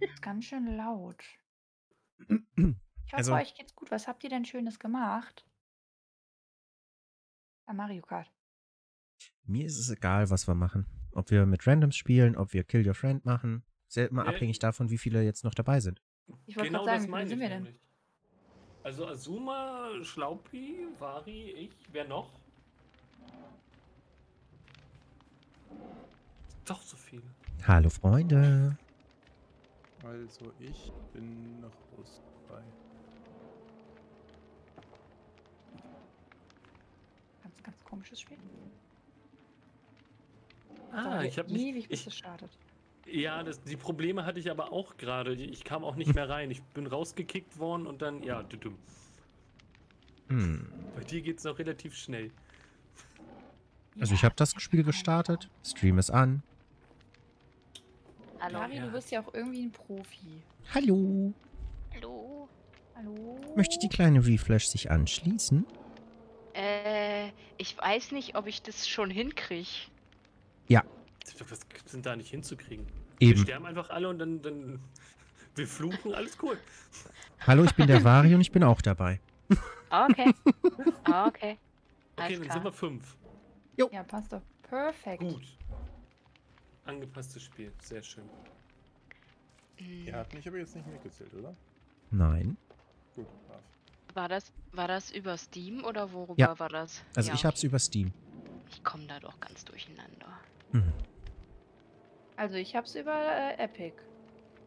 Ist ganz schön laut. Ich hoffe, Also, euch geht's gut. Was habt ihr denn Schönes gemacht? Bei Mario Kart. mir ist es egal, was wir machen. Ob wir mit Randoms spielen, ob wir Kill Your Friend machen. Ist ja immer Nee. abhängig davon, wie viele jetzt noch dabei sind. Ich wollte Genau gerade das sagen, wie sind ich wir denn? nämlich. Also Azuma, Schlaupi, Vari, ich, wer noch? Doch so viele. Hallo Freunde. Also ich bin noch aus dabei. Ganz, ganz komisches Spiel. Ah, ich habe nicht. ewig, Ich, es startet. ja, das, die Probleme hatte ich aber auch gerade. Ich kam auch nicht mehr rein. Ich bin rausgekickt worden und dann, ja, düdüm. Hm. Bei dir geht's noch relativ schnell. Also ich habe das Spiel gestartet. Stream ist an. Hallo. Mari, Ja. du bist ja auch irgendwie ein Profi. Hallo. Hallo. Hallo? Möchte die kleine Reflash sich anschließen? Äh, ich weiß nicht, ob ich das schon hinkriege. Was sind da nicht hinzukriegen? Wir Eben. sterben einfach alle und dann, dann wir fluchen, alles cool. Hallo, ich bin der Vari und ich bin auch dabei. Okay. okay. Okay, Alles dann klar. sind wir fünf. Ja, passt doch. Perfekt. Gut. Angepasstes Spiel, sehr schön. Hm, Ihr habt mich aber jetzt nicht mitgezählt, oder? Nein. Gut, brav. War das, war das über Steam oder worüber Ja. war das? Also Ja, ich hab's okay. über Steam. Ich komme da doch ganz durcheinander. Hm. Also ich hab's über äh, Epic.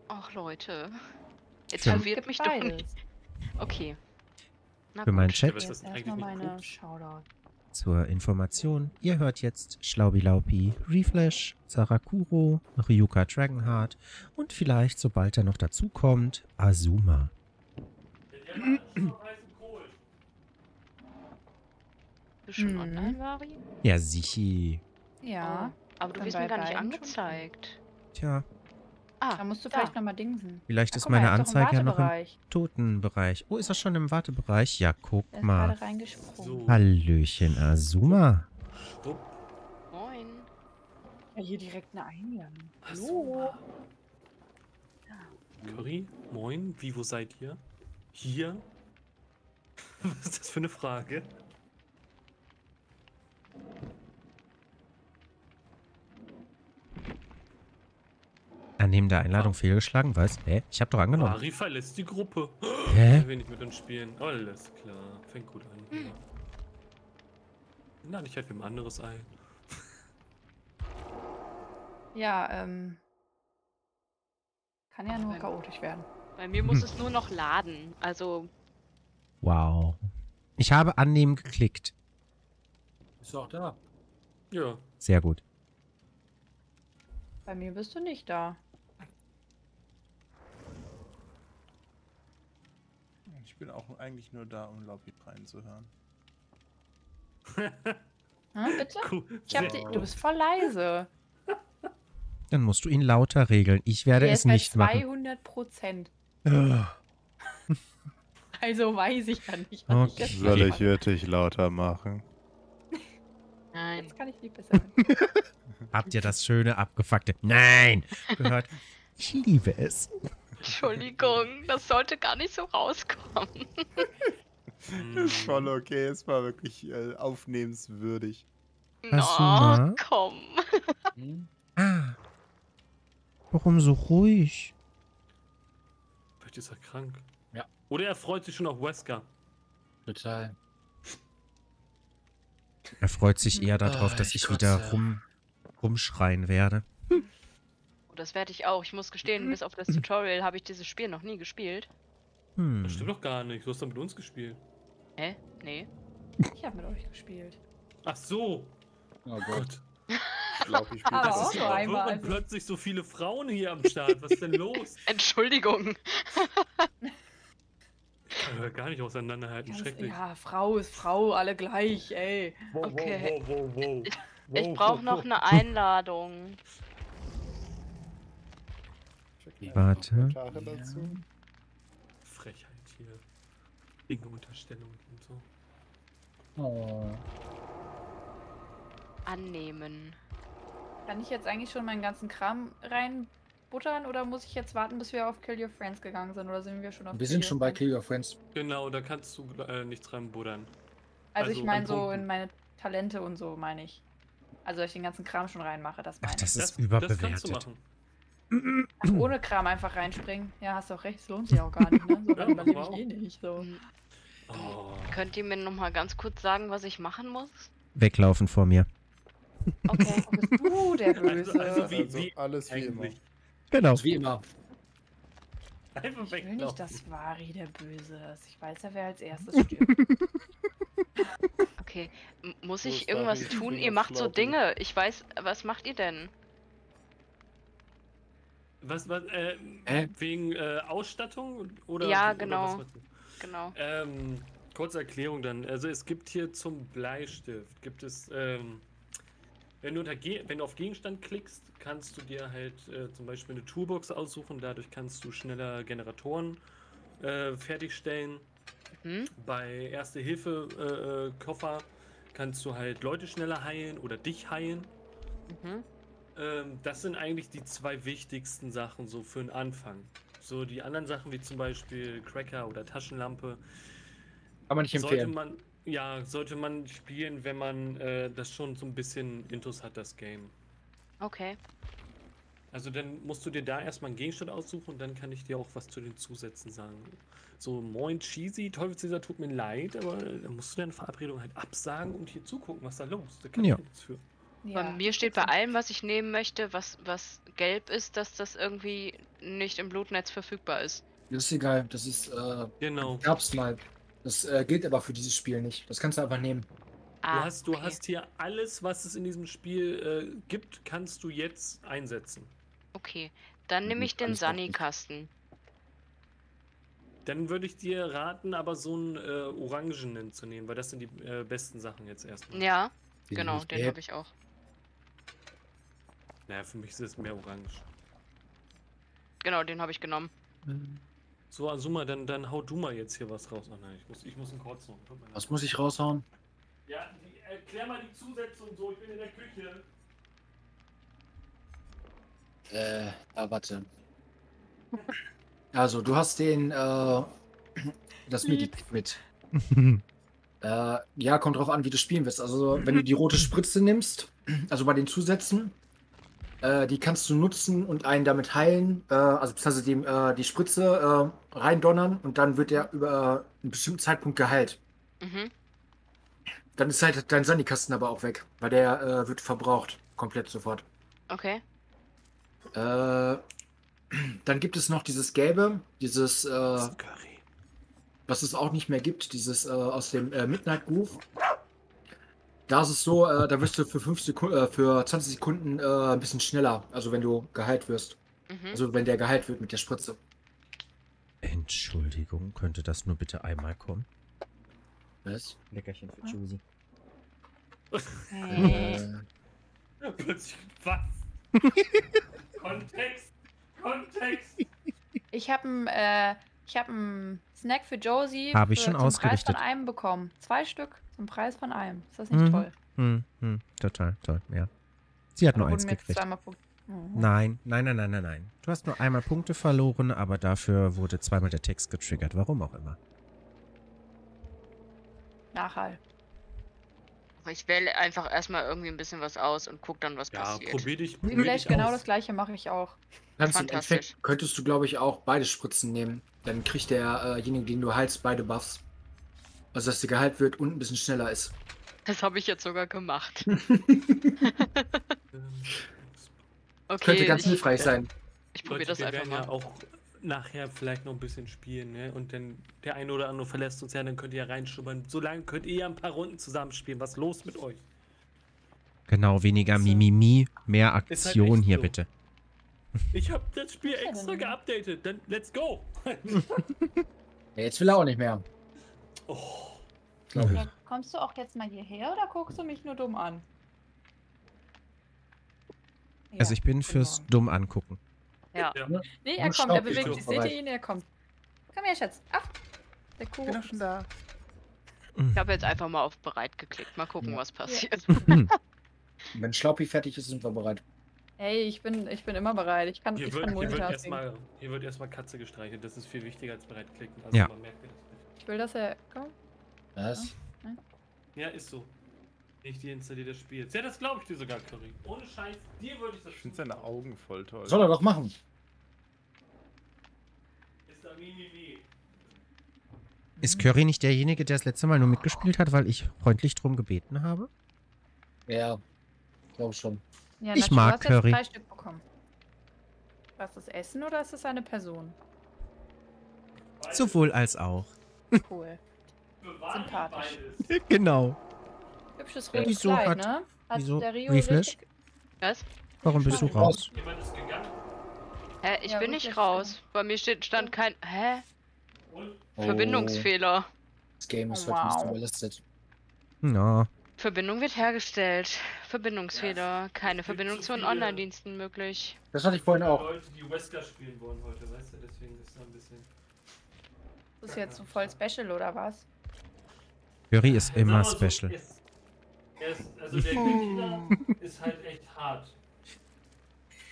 Ach Leute. Jetzt verwirrt mich doch beides. nicht. Okay. Na Für meinen gut. Chat was das Jetzt eigentlich erstmal meine Pups? Zur Information. Ihr hört jetzt Schlaubi-Laupi, Reflash, Sarakuro, Ryuka Dragonheart und vielleicht, sobald er noch dazukommt, Azuma. Bist du schon Mhm. online? Ja, sichi. Ja. Oh, aber du wirst mir gar nicht angezeigt. Tja, Ah, Da musst du da. vielleicht nochmal dingsen. vielleicht Ah, ist mal, meine im Anzeige ja noch im. Totenbereich. Oh, ist er schon im Wartebereich? Ja, guck Er ist mal. gerade reingesprungen. So. Hallöchen, Azuma. Wupp. Moin. Ja, hier direkt eine Einladung. Azuma. Curry, moin, wie, wo seid ihr? Hier? Was ist das für eine Frage? Annehmen der Einladung fehlgeschlagen, was? Hä? Ich hab doch angenommen. Ari verlässt die Gruppe. Hä? Er will nicht mit uns spielen. Alles klar, fängt gut an. Ja. Na, ich halt wem anderes ein. Ja, ähm. Kann ja nur chaotisch werden. Bei mir muss Hm. es nur noch laden. Also, Wow. Ich habe annehmen geklickt. Ist auch da. Ja, Sehr gut. Bei mir bist du nicht da. Ich bin auch eigentlich nur da, um Lobby reinzuhören. Hm, bitte? cool. Ich die, du bist voll leise. Dann musst du ihn lauter regeln. Ich werde Der es nicht machen. 200 Prozent. Ugh. Also weiß ich ja nicht. was ich Okay. jetzt Soll ich wirklich lauter machen? nein. Jetzt kann ich nicht besser. Habt ihr das schöne, abgefuckte Nein gehört? Ich liebe es. Entschuldigung, das sollte gar nicht so rauskommen. Mm. Ist voll okay, es war wirklich äh, aufnehmenswürdig. Asuma? Oh, komm. Hm? Ah. Warum so ruhig? Vielleicht ist er krank. Ja. Oder er freut sich schon auf Wesker. Total. Er freut sich eher darauf, Ah, dass ich ich wieder rum, rumschreien werde. Oh, das werde ich auch. Ich muss gestehen, bis auf das Tutorial habe ich dieses Spiel noch nie gespielt. Hm. Das stimmt doch gar nicht. Du hast doch mit uns gespielt. Hä? Nee. Ich habe mit euch gespielt. Ach so. Oh Gott. Ich glaube, ich Aber Das auch ist nur einmal, also. Plötzlich so viele Frauen hier am Start. Was ist denn los? Entschuldigung. Gar nicht auseinanderhalten. Ganz, Schrecklich. ja, Frau ist Frau, alle gleich, ey. Wow, Okay. wow, wow, wow, wow. Ich brauche noch eine Einladung. Warte. Frechheit hier. Dinge Unterstellungen und so. Oh. Annehmen. Kann ich jetzt eigentlich schon meinen ganzen Kram buttern oder muss ich jetzt warten, bis wir auf Kill Your Friends gegangen sind? Oder sind wir schon auf Wir Kill sind Your schon bei Friends? Kill Your Friends. Genau, da kannst du äh, nichts dran buddern. Also, also ich meine an so Punkten. in meine Talente und so, meine ich. Also, dass ich den ganzen Kram schon reinmache, das Ach, meine das ich. ist Das kannst du überbewertet. machen. Ach, ohne Kram einfach reinspringen. Ja, hast doch recht, es lohnt sich auch gar nicht, ne? So, dann überlebe ich eh nicht. So. Oh. Könnt ihr mir noch mal ganz kurz sagen, was ich machen muss? Weglaufen vor mir. Okay. Oh, bist du der Böse? also wie- also alles wie immer. Genau. Das ist wie immer. Einfach ich will nicht, dass Vari der Böse ist. Ich weiß ja, wer als erstes stirbt. Okay. M muss ich irgendwas tun? Ihr macht so. Dinge. Ich weiß, was macht ihr denn? Was, was, äh, Hä? wegen äh, Ausstattung oder? Ja, oder genau. du? Genau. Ähm, kurze Erklärung dann. Also es gibt hier zum Bleistift, gibt es, ähm, wenn du, unter Ge wenn du auf Gegenstand klickst, kannst du dir halt äh, zum Beispiel eine Toolbox aussuchen. Dadurch kannst du schneller Generatoren äh, fertigstellen. Hm? Bei Erste-Hilfe-Koffer äh, Koffer kannst du halt Leute schneller heilen oder dich heilen. Mhm. Ähm, das sind eigentlich die zwei wichtigsten Sachen so für den Anfang. So die anderen Sachen wie zum Beispiel Cracker oder Taschenlampe Kann man nicht sollte empfehlen. man ja sollte man spielen, wenn man äh, das schon so ein bisschen Intus hat das Game. Okay. Also dann musst du dir da erstmal einen Gegenstand aussuchen und dann kann ich dir auch was zu den Zusätzen sagen. So moin Cheesy, Teufelsleser tut mir leid, aber da musst du deine Verabredung halt absagen und hier zugucken, was da los. Da kann Ja. ich nichts für. Bei mir steht bei allem, was ich nehmen möchte, was, was gelb ist, dass das irgendwie nicht im Blutnetz verfügbar ist. Das ist egal. Das ist, äh, Genau. gab's mal. Das äh, gilt aber für dieses Spiel nicht. Das kannst du einfach nehmen. Du Ah, hast, du okay. hast hier alles, was es in diesem Spiel äh, gibt, kannst du jetzt einsetzen. Okay. Dann nehme Mhm, ich den. Sunny-Kasten. Dann würde ich dir raten, aber so einen äh, orangenen zu nehmen, weil das sind die äh, besten Sachen jetzt erstmal. Ja, Die genau, nicht den habe ich auch. Naja, für mich ist es mehr orange. Genau, den habe ich genommen. So, Azuma, dann, dann hau du mal jetzt hier was raus. Oh nein, ich muss, ich muss einen Kurz noch. Was muss ich raushauen? Ja, die, erklär mal die Zusätze und so, ich bin in der Küche. Äh, ah, warte. Also, du hast den, äh, das Medikit mit. Äh, ja, kommt drauf an, wie du spielen willst. Also, wenn du die rote Spritze nimmst, also bei den Zusätzen, äh, die kannst du nutzen und einen damit heilen, äh, also beziehungsweise dem, äh, die Spritze äh, reindonnern und dann wird er über einen bestimmten Zeitpunkt geheilt. Mhm. Dann ist halt dein Sanikasten aber auch weg, weil der äh, wird verbraucht. Komplett sofort. Okay. Äh, dann gibt es noch dieses Gelbe, dieses, äh, Curry. was es auch nicht mehr gibt, dieses äh, aus dem äh, Midnight Groove. Da ist es so, äh, da wirst du für, fünf Sekunden, äh, für 20 Sekunden äh, ein bisschen schneller, also wenn du geheilt wirst. Mhm. Also wenn der geheilt wird mit der Spritze. Entschuldigung, könnte das nur bitte einmal kommen? Was? Leckerchen für Josie. Hey. Äh, Plötzlich, was? Kontext! Kontext! Ich habe einen äh, ich hab einen Snack für Josie Hab ich schon zum Preis von einem bekommen. Zwei Stück zum Preis von einem. Ist das nicht Mhm. toll? Hm, hm, total, toll, ja. Sie hat nur eins gekriegt. zweimal Punkte. Mhm. Nein, nein, nein, nein, nein, nein. Du hast nur einmal Punkte verloren, aber dafür wurde zweimal der Text getriggert. Warum auch immer. Nachhall. Ich wähle einfach erstmal irgendwie ein bisschen was aus und guck dann, was Ja, passiert. probier dich. Probier vielleicht dich genau aus. das gleiche mache ich auch. kannst du im Fantastisch. Endeffekt, könntest du, glaube ich, auch beide Spritzen nehmen. Dann kriegt derjenige, den du heilst, beide Buffs. Also, dass der geheilt wird und ein bisschen schneller ist. Das habe ich jetzt sogar gemacht. Okay, Könnte ganz ich, hilfreich sein. ich probiere das wir einfach mal. ja auch nachher vielleicht noch ein bisschen spielen, ne? Und dann der eine oder andere verlässt uns ja, dann könnt ihr ja reinschubbern. Solange könnt ihr ja ein paar Runden zusammenspielen. Was ist los mit euch? Genau, weniger. Mimimi, mehr Ist halt Aktion echt hier so. bitte. Ich habe das Spiel ist extra geupdatet. Dann let's go. Jetzt will er auch nicht mehr. oh. Ja, kommst du auch jetzt mal hierher oder guckst du mich nur dumm an? Ja, Also ich bin fürs Morgen. dumm angucken. Ja. Ja. Nee, er Und kommt, er bewegt sich. Seht ihr ihn? Er kommt. Komm her, Schatz. Ach, der Kuh. Bin auch schon da. Ich habe jetzt einfach mal auf bereit geklickt. Mal gucken, Ja. was passiert. Wenn Schlaupi fertig ist, sind wir bereit. Hey, ich bin, ich bin immer bereit. Ich kann, Hier ich wird, kann hier wird erstmal hier wird erstmal Katze gestreichelt. Das ist viel wichtiger als bereit klicken. Also Ja. man merkt mir das nicht. Ich will, dass er. Komm. Was? Ja, ist so. Ich deinstalliere das Spiel. Ja, das glaube ich dir sogar, Curry. Ohne Scheiß, dir würde ich das Ich finde seine Augen voll toll. Soll er doch machen. Ist da Mimimi. Ist Curry nicht derjenige, der das letzte Mal nur mitgespielt hat, weil ich freundlich drum gebeten habe? Ja, glaube schon. Ja, Ich mag du hast Curry. Jetzt drei Stück bekommen. Was ist das Essen oder ist das eine Person? Sowohl als auch. Cool. Sympathisch. Genau. Hübsches rotes wieso Kleid, hat- ne? Hat wieso- der Rio richtig... Was? Warum bist du raus? Ist. Hä, ich Ja, bin nicht raus. Bei mir steht, stand kein. Hä? Und Verbindungsfehler. Das Game ist Oh, wow. überlastet. Na, Verbindung wird hergestellt. Verbindungsfehler. Keine Verbindung zu den Online-Diensten möglich. Das hatte ich vorhin auch. Leute, die Wesker spielen wollen heute, weißt du, deswegen ist da ein bisschen. Das ist jetzt so voll special, oder was? Curry ist immer special. es- also der Killer ist halt echt hart.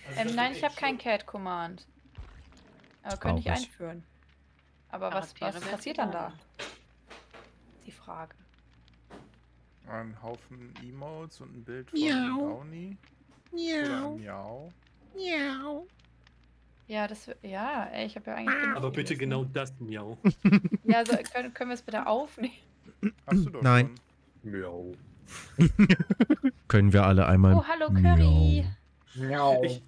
Also Ähm, nein, ich habe kein schlimm. Cat-Command. Aber könnte ich einführen. Aber was, was passiert dann da? Die Frage. Ein Haufen Emotes und ein Bild von Miau. Downy. Oder ein Miau. Ja, das ja, ey, ich habe ja eigentlich. genug Aber bitte gelesen. genau das, Miau. Ja, also können, können wir es bitte aufnehmen? Hast du doch Nein. schon. Miau. Können wir alle einmal. Oh, hallo Curry. Miau. Ich,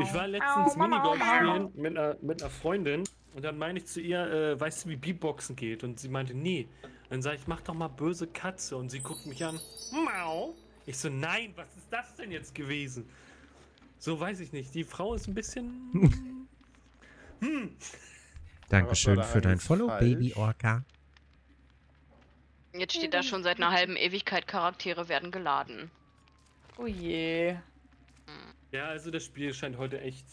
ich war letztens Minigolf spielen mit einer, mit einer Freundin und dann meine ich zu ihr, äh, weißt du, wie Beatboxen geht? Und sie meinte, nee. Dann sage ich, mach doch mal böse Katze. Und sie guckt mich an, Mau. Ich so, nein, was ist das denn jetzt gewesen? So weiß ich nicht. Die Frau ist ein bisschen. hm. Dankeschön für dein Follow, falsch? Baby Orca. Jetzt steht da schon seit einer halben Ewigkeit, Charaktere werden geladen. Oh je. Ja, also das Spiel scheint heute echt.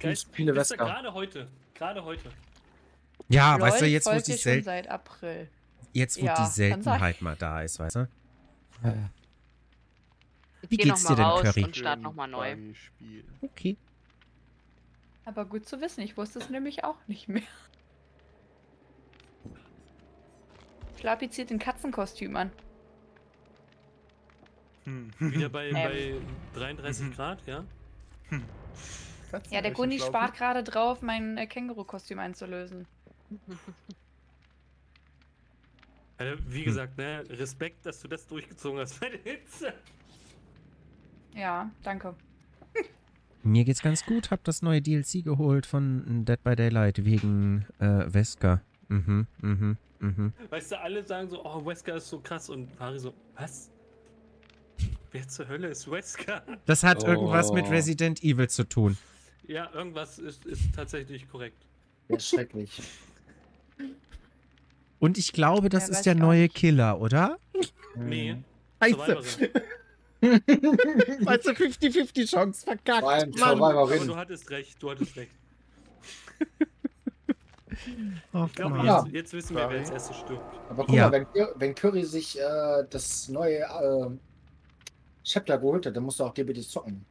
Wisst ihr, Wesker. Gerade heute. Gerade heute. Ja, LOL weißt du, jetzt wo die, April. jetzt, wo Ja, die Seltenheit mal da ist, weißt du? Wie Geh geht's noch dir denn, Curry? und start noch mal neu. Okay. Aber gut zu wissen, ich wusste es nämlich auch nicht mehr. Schlapi zieht ein Katzenkostüm an. Hm. Wieder bei, Ähm. bei 33 Grad, ja? Katzen Ja, der Gunni spart gerade drauf, mein äh, Känguru-Kostüm einzulösen. Also, wie gesagt, ne, Respekt, dass du das durchgezogen hast bei der Hitze. Ja, danke. Mir geht's ganz gut. Hab das neue DLC geholt von Dead by Daylight wegen äh, Wesker. Mhm, mhm, mhm. Weißt du, alle sagen so, oh, Wesker ist so krass und Harry so, was? Wer zur Hölle ist Wesker? Das hat irgendwas mit Oh. Resident Evil zu tun. Ja, irgendwas ist, ist tatsächlich korrekt. Ja, schrecklich. Und ich glaube, das Ja, ist der neue nicht. Killer, oder? Nee. Mhm. Survivorin. Weißt du, 50-50 Chance verkackt. Allem Mann. Aber du hattest recht, du hattest recht. Och, Ich glaube. Ja. jetzt, jetzt wissen wir, wer als erstes stirbt. Aber guck Ja. mal, wenn, wenn Curry sich äh, das neue äh, Chapter geholt hat, dann musst du auch DBD zocken.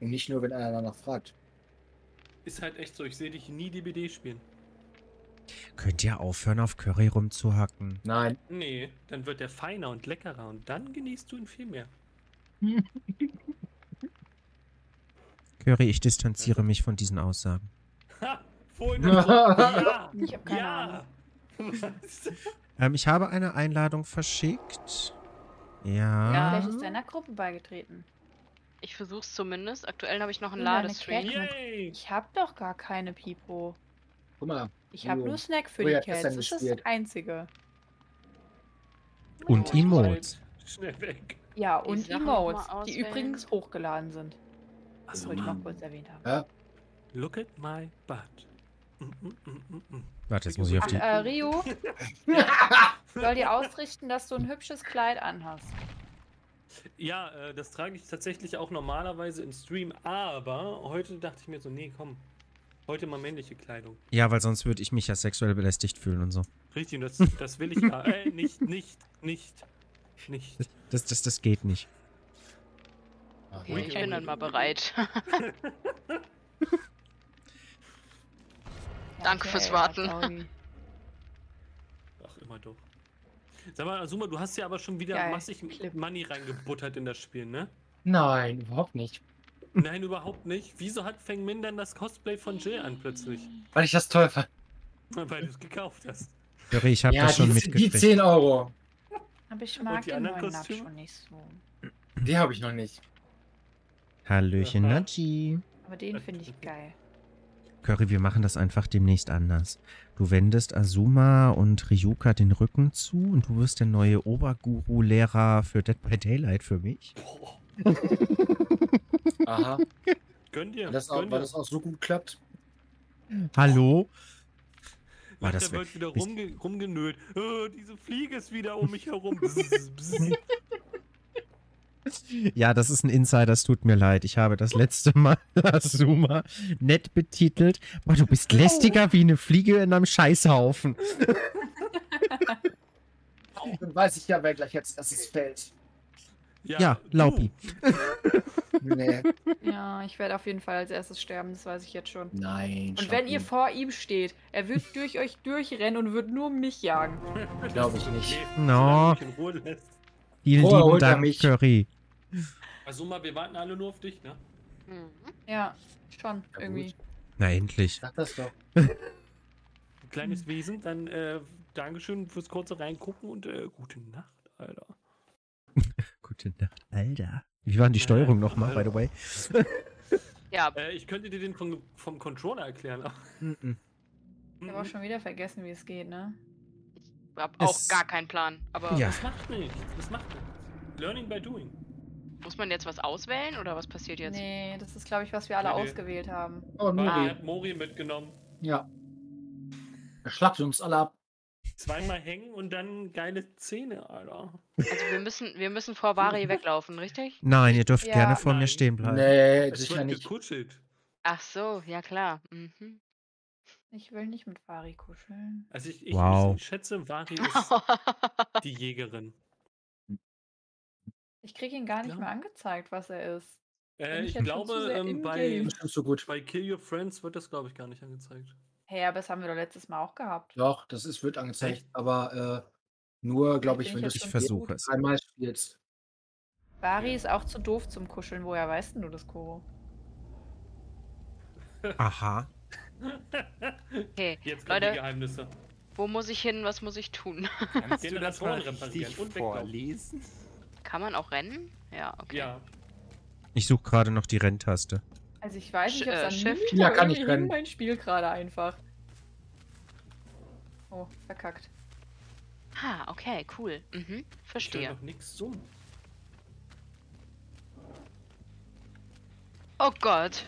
Und nicht nur, wenn einer danach fragt. Ist halt echt so, ich sehe dich nie DBD spielen. Könnt ihr aufhören, auf Curry rumzuhacken? Nein. Nee, dann wird der feiner und leckerer und dann genießt du ihn viel mehr. Curry, ich distanziere mich von diesen Aussagen. Vorhin ja! Ich hab keine ja! Was? Ähm, ich habe eine Einladung verschickt. Ja. Ja. Vielleicht ist er einer Gruppe beigetreten. Ich versuch's zumindest. Aktuell habe ich noch einen eine Ladestream. Ich hab doch gar keine Pipo. Guck mal. Ich hab Jo. nur Snack für Ui die Cats. Das ist das. Einzige. Und Oh, Emotes. Schnell weg. Ja, und Emotes, die übrigens hochgeladen sind. Das Achso, wollte ich mal kurz erwähnt haben. Ja. Look at my butt. Warte, jetzt muss ich auf die. äh, Rio, soll dir ausrichten, dass du ein hübsches Kleid anhast. Ja, äh, das trage ich tatsächlich auch normalerweise im Stream, aber heute dachte ich mir so, nee, komm. Heute mal männliche Kleidung. Ja, weil sonst würde ich mich ja sexuell belästigt fühlen und so. Richtig, das, das will ich ja. Äh, nicht, nicht, nicht, nicht. Das, das, das geht nicht. Okay, ich bin dann mal bereit. Danke fürs Warten. Claudi. Ach, immer doch. Sag mal, Azuma, du hast ja aber schon wieder Geil. massig Clip. Money reingebuttert in das Spiel, ne? Nein, überhaupt nicht. Nein, überhaupt nicht. Wieso hat Feng Min dann das Cosplay von Jill an plötzlich? Weil ich das toll fand. Weil du es gekauft hast. Curry, ich habe Ja, das schon die, die mitgekriegt. 10 Euro, Aber ich mag die den anderen neuen schon nicht so. die habe ich noch nicht. Hallöchen. Naji. Aber den finde ich geil. Curry, wir machen das einfach demnächst anders. Du wendest Azuma und Ryuka den Rücken zu und du wirst der neue Oberguru-Lehrer für Dead by Daylight für mich. Aha. Gönn dir. Das, auch, gönn weil dir. das auch so gut klappt. Hallo? War das wird wieder rumge rumgenölt. Oh, diese Fliege ist wieder um mich herum. Bzz, bzz. Ja, das ist ein Insider, es tut mir leid. Ich habe das letzte Mal Azuma nett betitelt. Boah, du bist lästiger wie eine Fliege in einem Scheißhaufen. Dann weiß ich ja, wer gleich jetzt erstes fällt. Ja, du. Laupi. Nee, Ja, ich werde auf jeden Fall als erstes sterben, das weiß ich jetzt schon. nein. Und wenn ihr vor ihm steht, er wird durch euch durchrennen und wird nur mich jagen. Glaube ich nicht. No. mich in Ruhe lässt. Vielen Oh, lieben Dank, mich. Curry. Azuma, wir warten alle nur auf dich, ne? Mhm. Ja, schon, Ja, irgendwie. gut. Na, endlich. Sag das doch. Ein kleines Wesen, dann äh, Dankeschön fürs kurze Reingucken und äh, gute Nacht, Alter. Gute Nacht, Alter. Wie war denn die Steuerung nochmal, by the way? Ja, Äh, ich könnte dir den vom, vom Controller erklären. aber-. Ich habe auch schon wieder vergessen, wie es geht, ne? Ich hab auch gar keinen Plan. Aber Ja. Das macht nichts. Das macht nichts. Learning by doing. muss man jetzt was auswählen oder was passiert jetzt? Nee, das ist, glaube ich, was wir alle Nee, nee. ausgewählt haben. Oh, Mori Ah. Hat Mori mitgenommen. Ja. Er schlagt uns alle ab. Zweimal hängen und dann geile Zähne, Alter. Also wir müssen, wir müssen vor Bari weglaufen, richtig? Nein, ihr dürft Ja. gerne vor mir Nein. stehen bleiben. Nee, Es sicher wird nicht. gekuschelt. Ach so, ja klar. Mhm. Ich will nicht mit Fari kuscheln. Also ich, ich, Wow. schätze, Vari ist die Jägerin. Ich kriege ihn gar nicht Ja. mehr angezeigt, was er ist. Bin Äh, ich ich jetzt schon zu glaube, sehr ähm, bei, Game? So gut. bei Kill Your Friends wird das, glaube ich, gar nicht angezeigt. Hey, aber das haben wir doch letztes Mal auch gehabt. Doch, das ist, wird angezeigt. Echt? Aber äh, nur, glaube ich, wenn du jetzt Ich versuche es. dreimal spielst. Bari ist auch zu doof zum Kuscheln. Woher weißt denn du das, Koro? Aha. Okay, Jetzt kommen die Leute, Geheimnisse. wo muss ich hin? Was muss ich tun? Kannst du das mal richtig und vorlesen? Kann man auch rennen? Ja, okay. Ja. Ich suche gerade noch die Renntaste. Also ich weiß nicht, ob es äh, an Shift? Ja, kann ich rennen. mein Spiel gerade einfach. Oh, verkackt. Ah, okay, cool. Mhm, Ich verstehe. noch nichts summen. Oh Gott.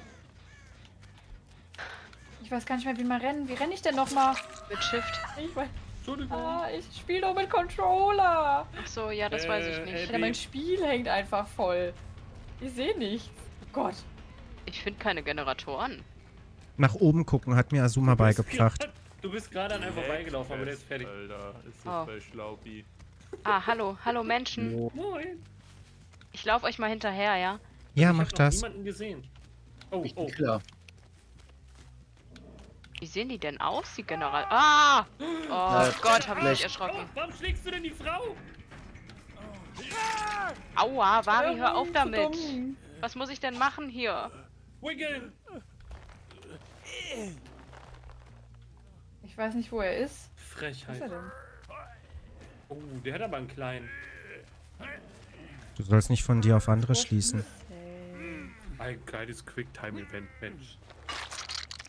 Ich weiß gar nicht mehr, wie man rennen. Wie renne ich denn nochmal? Mit Shift. Ich weiß. Entschuldigung. Ah, ich spiele doch mit Controller. Ach so, ja, das weiß ich Äh, nicht. Ja, mein Spiel hängt einfach voll. Ich sehe nichts. Oh Gott. Ich finde keine Generatoren. Nach oben gucken hat mir Azuma Du beigebracht. grad- Du bist gerade an einem vorbeigelaufen, aber der ist fertig. Alter, ist das Oh. bei Schlaubi. Ah, hallo, hallo Menschen. Moin. Ich laufe euch mal hinterher, ja? Ja, ich mach das. niemanden gesehen. Oh, Ich oh. klar. Wie sehen die denn aus, die General? Ah! Oh Ja, Gott, habe ich mich erschrocken. Warum schlägst du denn die Frau? Aua, Vari, hör auf damit. Was muss ich denn machen hier? Wiggle! Ich weiß nicht, wo er ist. Wo ist Frechheit. er denn? Oh, der hat aber einen kleinen. Du sollst nicht von dir auf andere schließen. Ein geiles Quicktime-Event, Mensch.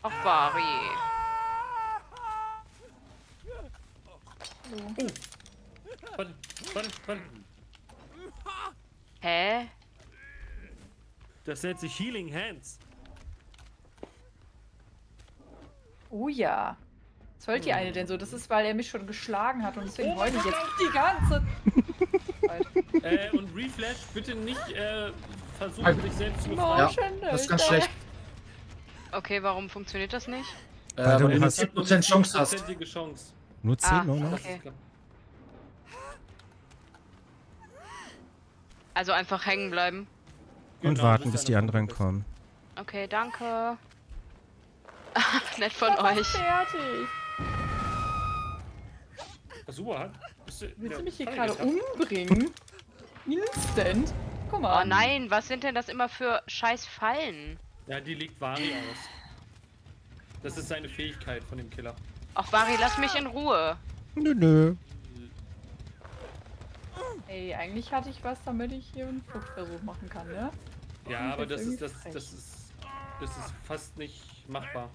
Ach, Vari. Hallo. Warte, warte, warte. Hä? Das nennt sich Healing Hands. Oh ja. Was wollt ihr eine denn so? Das ist, weil er mich schon geschlagen hat und deswegen Oh mein ich jetzt die ganze Zeit. äh, und Reflash, bitte nicht äh, versuchen, Halt. dich selbst zu Ja, befreien. das ist ganz schlecht. Okay, warum funktioniert das nicht? Äh, Weil du weil du hast- eine 10% Chance hast. 10% Chance. Nur 10 Ah, nur noch? okay. klappt. Also einfach hängen bleiben. Und Genau, warten, bis die andere anderen ist. kommen. Okay, danke. Nett von euch. Fertig. Super. Bist du, Willst ja, du mich hier gerade umbringen? Instant? Guck mal. Oh nein, was sind denn das immer für scheiß Fallen? Ja, die legt Vari aus. Das ist seine Fähigkeit von dem Killer. Ach, Vari, lass mich in Ruhe. Nö, nö. Ey, eigentlich hatte ich was, damit ich hier einen Fluchtversuch machen kann, ne? Ja, aber das ist, das, frech. das ist, das ist fast nicht machbar.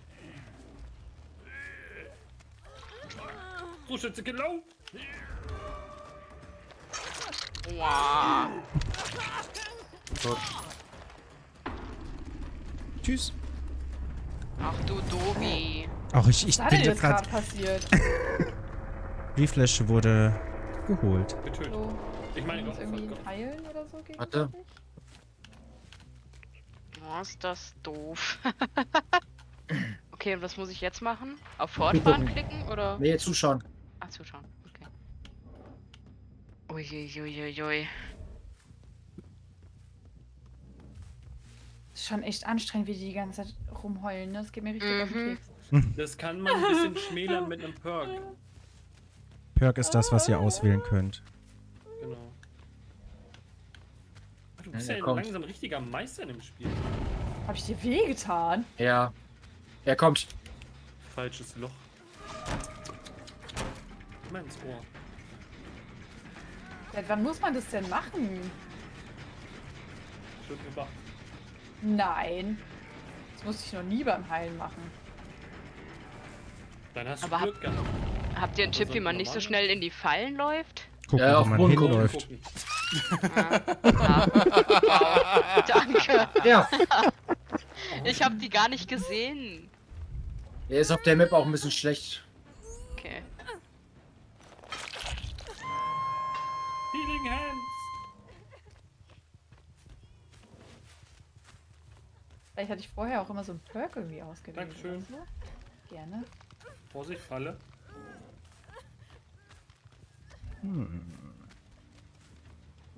So, Schütze, genau! Wow. Gott. Tschüss. Ach du Dobi. Auch ich, ich Was bin jetzt gerade. passiert? Reflash wurde geholt. Getötet. So, Ich meine, Gott, irgendwie Gott, heilen oder so Warte. gegenseitig? Oh, ist das doof. okay, und was muss ich jetzt machen? Auf Fortfahren klicken oder? Nee, zuschauen. Ach, zuschauen. Okay. Uiuiuiui. Ist schon echt anstrengend, wie die die ganze Zeit rumheulen, ne? Das geht mir richtig auf den Mhm. Keks. Das kann man ein bisschen schmälern mit einem Perk. Perk ist das, was ihr auswählen könnt. Genau. Ah, Du Ja, bist ja, kommt. langsam richtiger Meister in dem Spiel. Hab ich dir wehgetan? Ja. Er kommt. Falsches Loch. Immer ins Ohr. Seit wann muss man das denn machen? Schon über. Nein. Das musste ich noch nie beim Heilen machen. Dann hast du Aber hab- Glück gehabt. Habt ihr einen Tipp, wie man nicht so schnell in die Fallen läuft? Gucken, Ja, wo auf man hinläuft. Gucken. Ah, ah, wow. Danke. Ja. Ich habe die gar nicht gesehen. Er ist auf der Map auch ein bisschen schlecht. Okay. Vielleicht hatte ich vorher auch immer so ein Perk irgendwie ausgewählt. Dankeschön. Gerne. Vorsicht, Falle.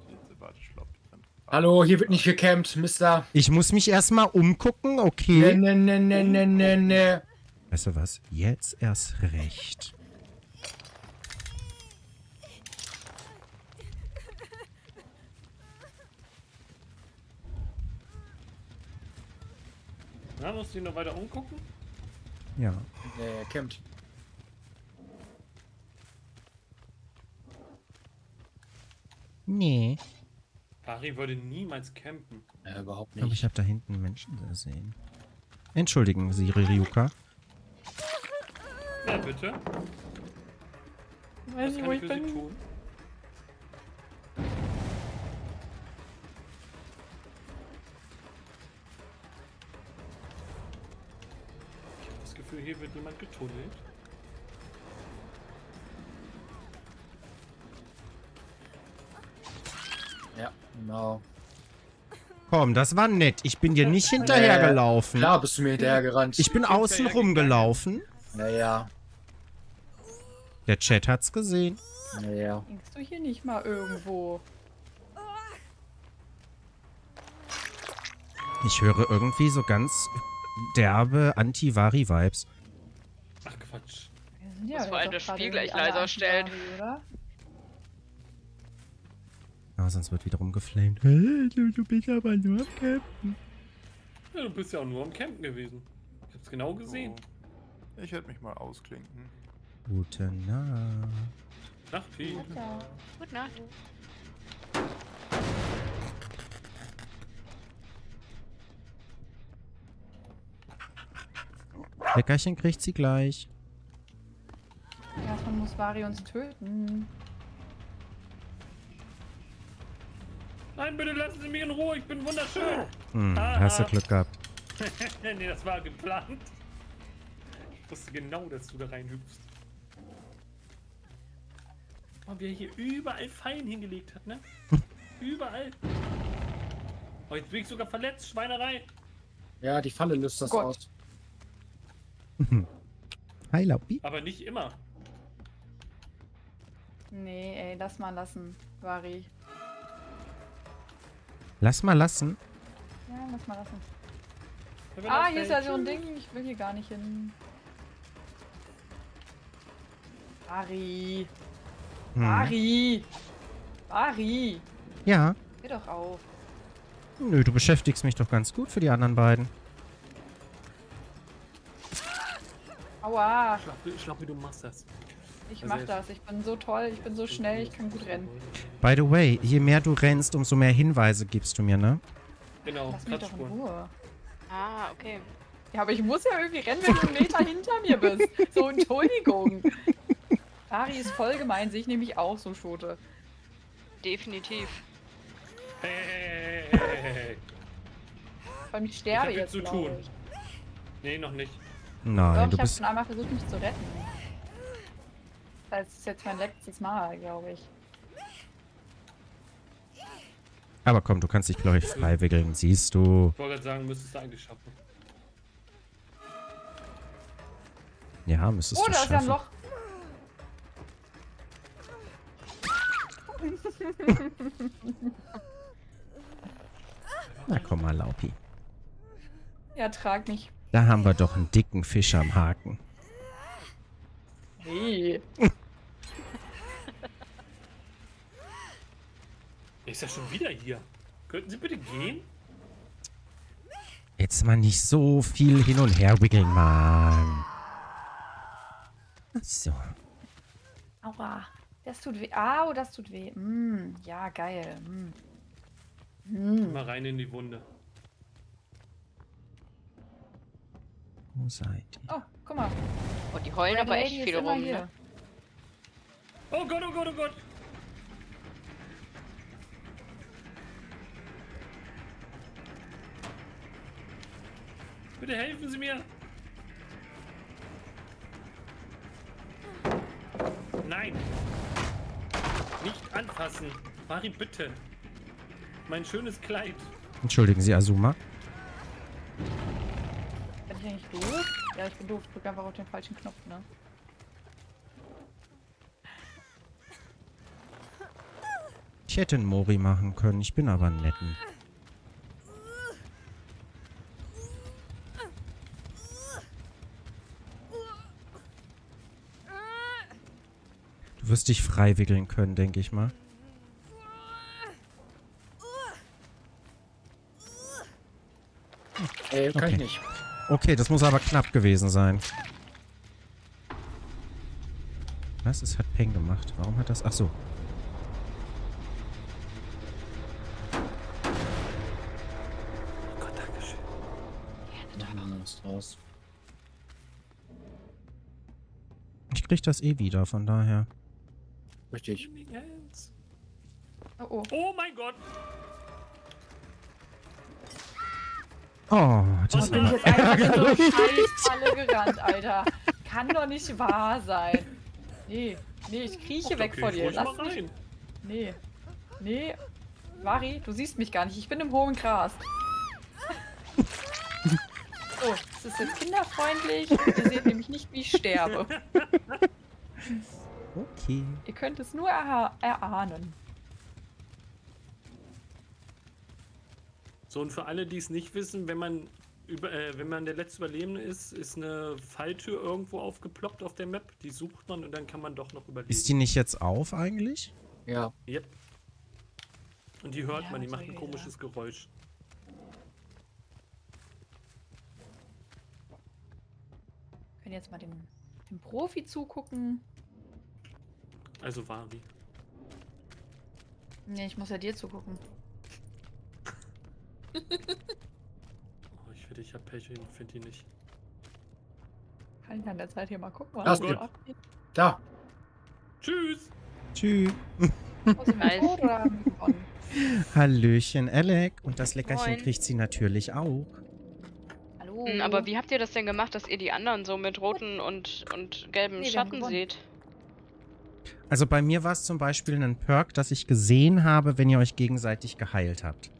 Jetzt warte, schlapp drin. Hallo, hier wird nicht gecampt, Mister. Ich muss mich erstmal umgucken, Ne, okay? ne, ne, ne, ne, ne, ne. Weißt du was? Jetzt erst recht. Na, musst du dich noch weiter umgucken? Ja. Ne, er campt. Nee. Ari würde niemals campen. Ja, überhaupt Aber ich nicht. habe da hinten Menschen gesehen. Entschuldigen Sie, Ryuka. Ja, bitte. Weiß Was nicht, kann wo ich ich für Sie tun? Hier wird jemand getunnelt. Ja, genau. Komm, das war nett. Ich bin dir nicht hinterhergelaufen. Klar bist du mir hinterhergerannt. Ich bin außen rumgelaufen. Naja, Der Chat hat's gesehen. naja. Denkst du hier nicht mal irgendwo? Ich höre irgendwie so ganz derbe Anti-Vari-Vibes. Ach Quatsch. Wir sind Muss vor allem das Spiel gleich leiser stellen. Oder? Aber sonst wird wiederum geflamed. Hey, du, du bist aber nur am Campen. Ja, du bist ja auch nur am Campen gewesen. Ich hab's genau gesehen. So. Ich werde mich mal ausklinken. Gute Nacht. Nacht, Pi. Ja. Gute Nacht. Leckerchen kriegt sie gleich. Erstmal muss Vari uns töten. Nein, bitte lassen Sie mich in Ruhe. Ich bin wunderschön. Hm, Aha. hast du Glück gehabt. nee, das war geplant. Ich wusste genau, dass du da reinhüpfst. Und wie er hier überall Fallen hingelegt hat, ne? überall. Oh, jetzt bin ich sogar verletzt, Schweinerei. Ja, die Falle löst das Gott. aus. Hi, Laupi. Aber nicht immer. Nee, ey, lass mal lassen, Vari. Lass mal lassen. Ja, lass mal lassen. Wir Ah, hier ist ja so ein Ding. Ich will hier gar nicht hin. Ari. Hm. Ari. Ari. Ja. Geh doch auf. Nö, du beschäftigst mich doch ganz gut für die anderen beiden. Aua. Schlappi, Schlappi, du machst das. Ich Also mach das. Ich bin so toll. Ich bin so schnell. Ich kann gut rennen. By the way, je mehr du rennst, umso mehr Hinweise gibst du mir, ne? Genau, Lass mich doch in. Ruhe. Ah, okay. Ja, aber ich muss ja irgendwie rennen, wenn du einen Meter hinter mir bist. So, Entschuldigung. Ari ist voll gemein. Sehe ich nämlich auch so, Schote. Definitiv. Hey, hey, hey, hey. Vor allem ich Ich sterbe hab viel jetzt, zu tun. ich. Nee, noch nicht. Nein, Doch, du ich habe bist. schon einmal versucht, mich zu retten. Das ist jetzt mein letztes Mal, glaube ich. Aber komm, du kannst dich, glaube ich, frei wickeln, siehst du. Ich wollte gerade sagen, müsstest du eigentlich schaffen. Ja, müsstest Oh, du da ist ja ein schaffen. Loch. Na komm mal, Laupi. Ja, trag mich. Da haben wir doch einen dicken Fisch am Haken. Nee. Ist er schon wieder hier? Könnten Sie bitte gehen? Jetzt mal nicht so viel hin und her wickeln, Mann. Ach so. Aua. Das tut weh. Au, das tut weh. Mm, ja, geil. Mm. Mm. Mal rein in die Wunde. Wo seid ihr? Oh, guck mal. Oh, die heulen aber echt viel rum, hier. ne? Oh Gott, oh Gott, oh Gott. Bitte helfen Sie mir. Nein. Nicht anfassen. Mari, bitte. Mein schönes Kleid. Entschuldigen Sie, Azuma. Ich eigentlich doof? Ja, ich bin doof. Ich drücke einfach auf den falschen Knopf, ne? Ich hätte einen Mori machen können, ich bin aber ein netten. Du wirst dich frei wickeln können, denke ich mal. Äh, kann Okay. ich nicht. Okay, das muss aber knapp gewesen sein. Was? Es hat Peng gemacht. Warum hat das... Ach so. Oh Gott, Dankeschön. Raus. Ich krieg das eh wieder, von daher. Richtig. Oh, oh. Oh mein Gott. Oh, das Und bin jetzt einfach in so eine Scheißfalle gerannt, Alter. Kann doch nicht wahr sein. Nee, nee, ich krieche weg Okay, vor dir. Lass mich. rein. Nee. Nee. Vari, du siehst mich gar nicht. Ich bin im hohen Gras. So, es ist jetzt kinderfreundlich. Ihr seht nämlich nicht, wie ich sterbe. Okay. Ihr könnt es nur erahnen. So, und für alle, die es nicht wissen, wenn man über, äh, wenn man der letzte Überlebende ist, ist eine Falltür irgendwo aufgeploppt auf der Map. Die sucht man und dann kann man doch noch überleben. Ist die nicht jetzt auf eigentlich? Ja. Yep. Und die hört Ja, man, die macht ein komisches Geräusch. Können jetzt mal dem, dem Profi zugucken. Also Vari. Nee, ich muss ja dir zugucken. Oh, ich finde, ich habe Pech, ich finde die nicht. Kann ich an der Zeit hier mal gucken, was so abgeht? Da. Tschüss! Tschüss. Hallöchen, Alec. Und das Leckerchen Moin. kriegt sie natürlich auch. Hallo. Hm, Aber wie habt ihr das denn gemacht, dass ihr die anderen so mit roten und, und gelben Nee, Schatten seht? Also bei mir war es zum Beispiel ein Perk, das ich gesehen habe, wenn ihr euch gegenseitig geheilt habt.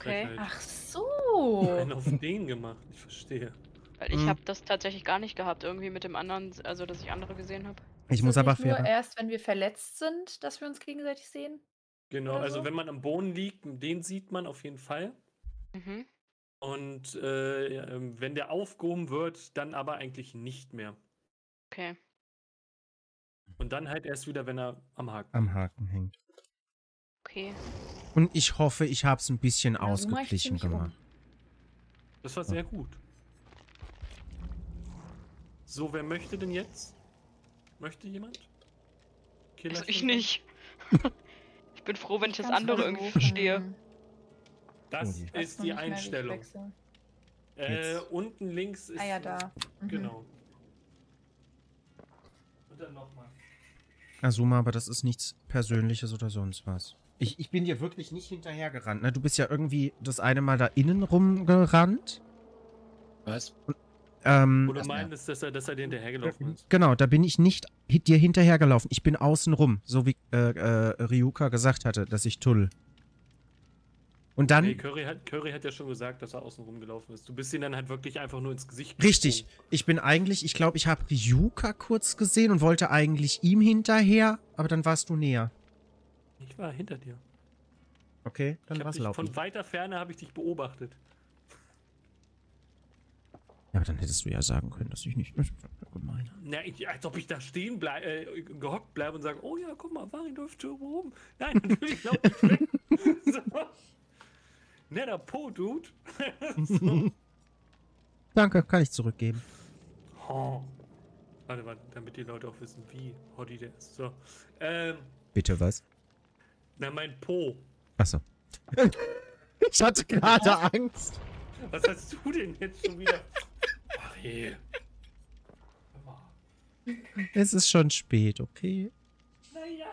Okay. Frechheit. Ach so. Einen auf den gemacht, ich verstehe. Weil ich Hm. habe das tatsächlich gar nicht gehabt, irgendwie mit dem anderen, also dass ich andere gesehen habe. Ich Ist muss das aber nicht nur fair. erst, wenn wir verletzt sind, dass wir uns gegenseitig sehen? Genau, also so? wenn man am Boden liegt, den sieht man auf jeden Fall. Mhm. Und äh, ähm, wenn der aufgehoben wird, dann aber eigentlich nicht mehr. Okay. Und dann halt erst wieder, wenn er am Haken. Am Haken hängt. Okay. Und ich hoffe, ich habe es ein bisschen Ja, ich ausgeglichen ziemlich um. gemacht. Das war sehr gut. So, wer möchte denn jetzt? Möchte jemand? Killer Also ich nicht. ich bin froh, wenn ich das Kann's andere irgendwie verstehe. Das Oh. Ich weiß ist die ich Einstellung. Äh, unten links ist. Ah ja, da. Mhm. Genau. Und dann nochmal. Asuma, aber das ist nichts Persönliches oder sonst was. Ich, ich bin dir wirklich nicht hinterhergerannt. Ne? Du bist ja irgendwie das eine Mal da innen rumgerannt. Was? Ähm, Wo du Das meinst, dass er, dass er dir hinterhergelaufen ist. genau, da bin ich nicht dir hinterhergelaufen. Ich bin außen rum, so wie äh, äh, Ryuka gesagt hatte, dass ich tull. Und dann, Nee, Curry hat, Curry hat ja schon gesagt, dass er außen rumgelaufen ist. Du bist ihn dann halt wirklich einfach nur ins Gesicht richtig, gesprungen. ich bin eigentlich, ich glaube, ich habe Ryuka kurz gesehen und wollte eigentlich ihm hinterher, aber dann warst du näher. Ich war hinter dir. Okay, dann dich, laufen. von weiter Ferne habe ich dich beobachtet. Ja, aber dann hättest du ja sagen können, dass ich nicht. Gemein. Na, ich, als ob ich da stehen bleib, äh, gehockt bleibe und sage, oh ja, guck mal, Vari läuft schon rum. Nein, natürlich laufe ich weg. so. Netter Po, Dude. so. Danke, kann ich zurückgeben. oh. Warte, warte, damit die Leute auch wissen, wie hotty der ist. So. Ähm, Bitte was? Na, mein Po. Achso. ich hatte gerade Angst. Was hast du denn jetzt schon wieder? Hör mal. Es ist schon spät, okay? Naja.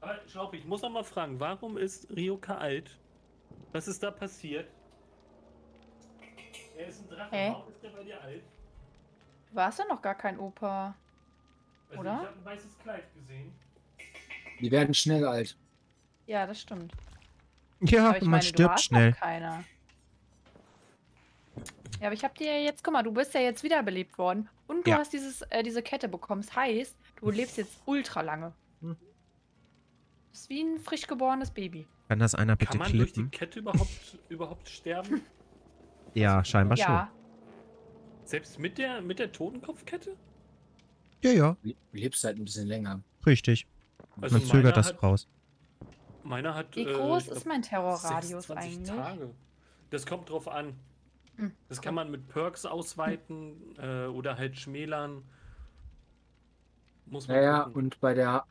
Aber Schlauch, ich muss noch mal fragen, warum ist Ryoka alt? Was ist da passiert? Er ist ein Drache, Hä? warum ist der bei dir alt? Du warst ja noch gar kein Opa. Also Oder? Ich habe ein weißes Kleid gesehen. Die werden schnell alt. Ja, das stimmt. Ja, Aber ich man meine, stirbt schnell. keiner. Ja, aber ich habe dir jetzt, guck mal, du bist ja jetzt wiederbelebt worden und du Ja. hast dieses, äh, diese Kette bekommen. Das heißt, du lebst jetzt ultra lange. Das ist wie ein frisch geborenes Baby. Kann das einer bitte Kann man durch die klippen? Kette überhaupt, überhaupt sterben? Ja, scheinbar ja, Selbst mit der, mit der Totenkopfkette? Ja, ja, Du lebst halt ein bisschen länger. richtig. Also man zögert das hat- raus. Meiner hat. wie äh, groß ich ist glaub, mein Terrorradius 26 eigentlich? Tage. Das kommt drauf an. Hm, Das kann man mit Perks ausweiten äh, oder halt schmälern. Muss man Naja, gucken. und bei der,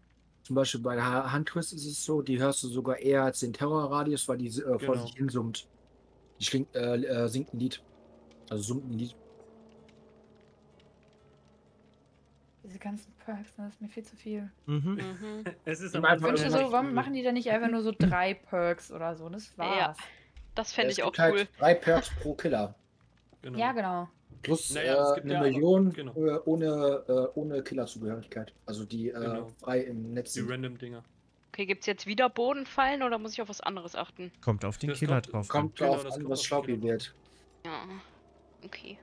zum Beispiel bei der Handtwist ist es so, die hörst du sogar eher als den Terrorradius, weil die äh, vor Genau. sich hin summt. Die schlingt, äh, äh, singt ein Lied. Also summt ein Lied. Diese ganzen Perks, das ist mir viel zu viel. Mhm. Mhm. Es ist Ich Ja, so, warum machen die da nicht einfach nur so drei Perks oder so? Das war's. Das fände es ich auch gibt cool. halt drei Perks pro Killer. Genau. Ja, genau. Plus Naja, es äh, gibt eine ja aber- Million genau. äh, ohne, äh, ohne Killerzugehörigkeit. Also die äh, Genau. frei im Netz Die sind. random Dinger. Okay, gibt's jetzt wieder Bodenfallen oder muss ich auf was anderes achten? Kommt auf den Das Killer kommt- drauf. an. Kommt Genau, drauf das an, kommt was Schlaupi wird. Ja. Okay.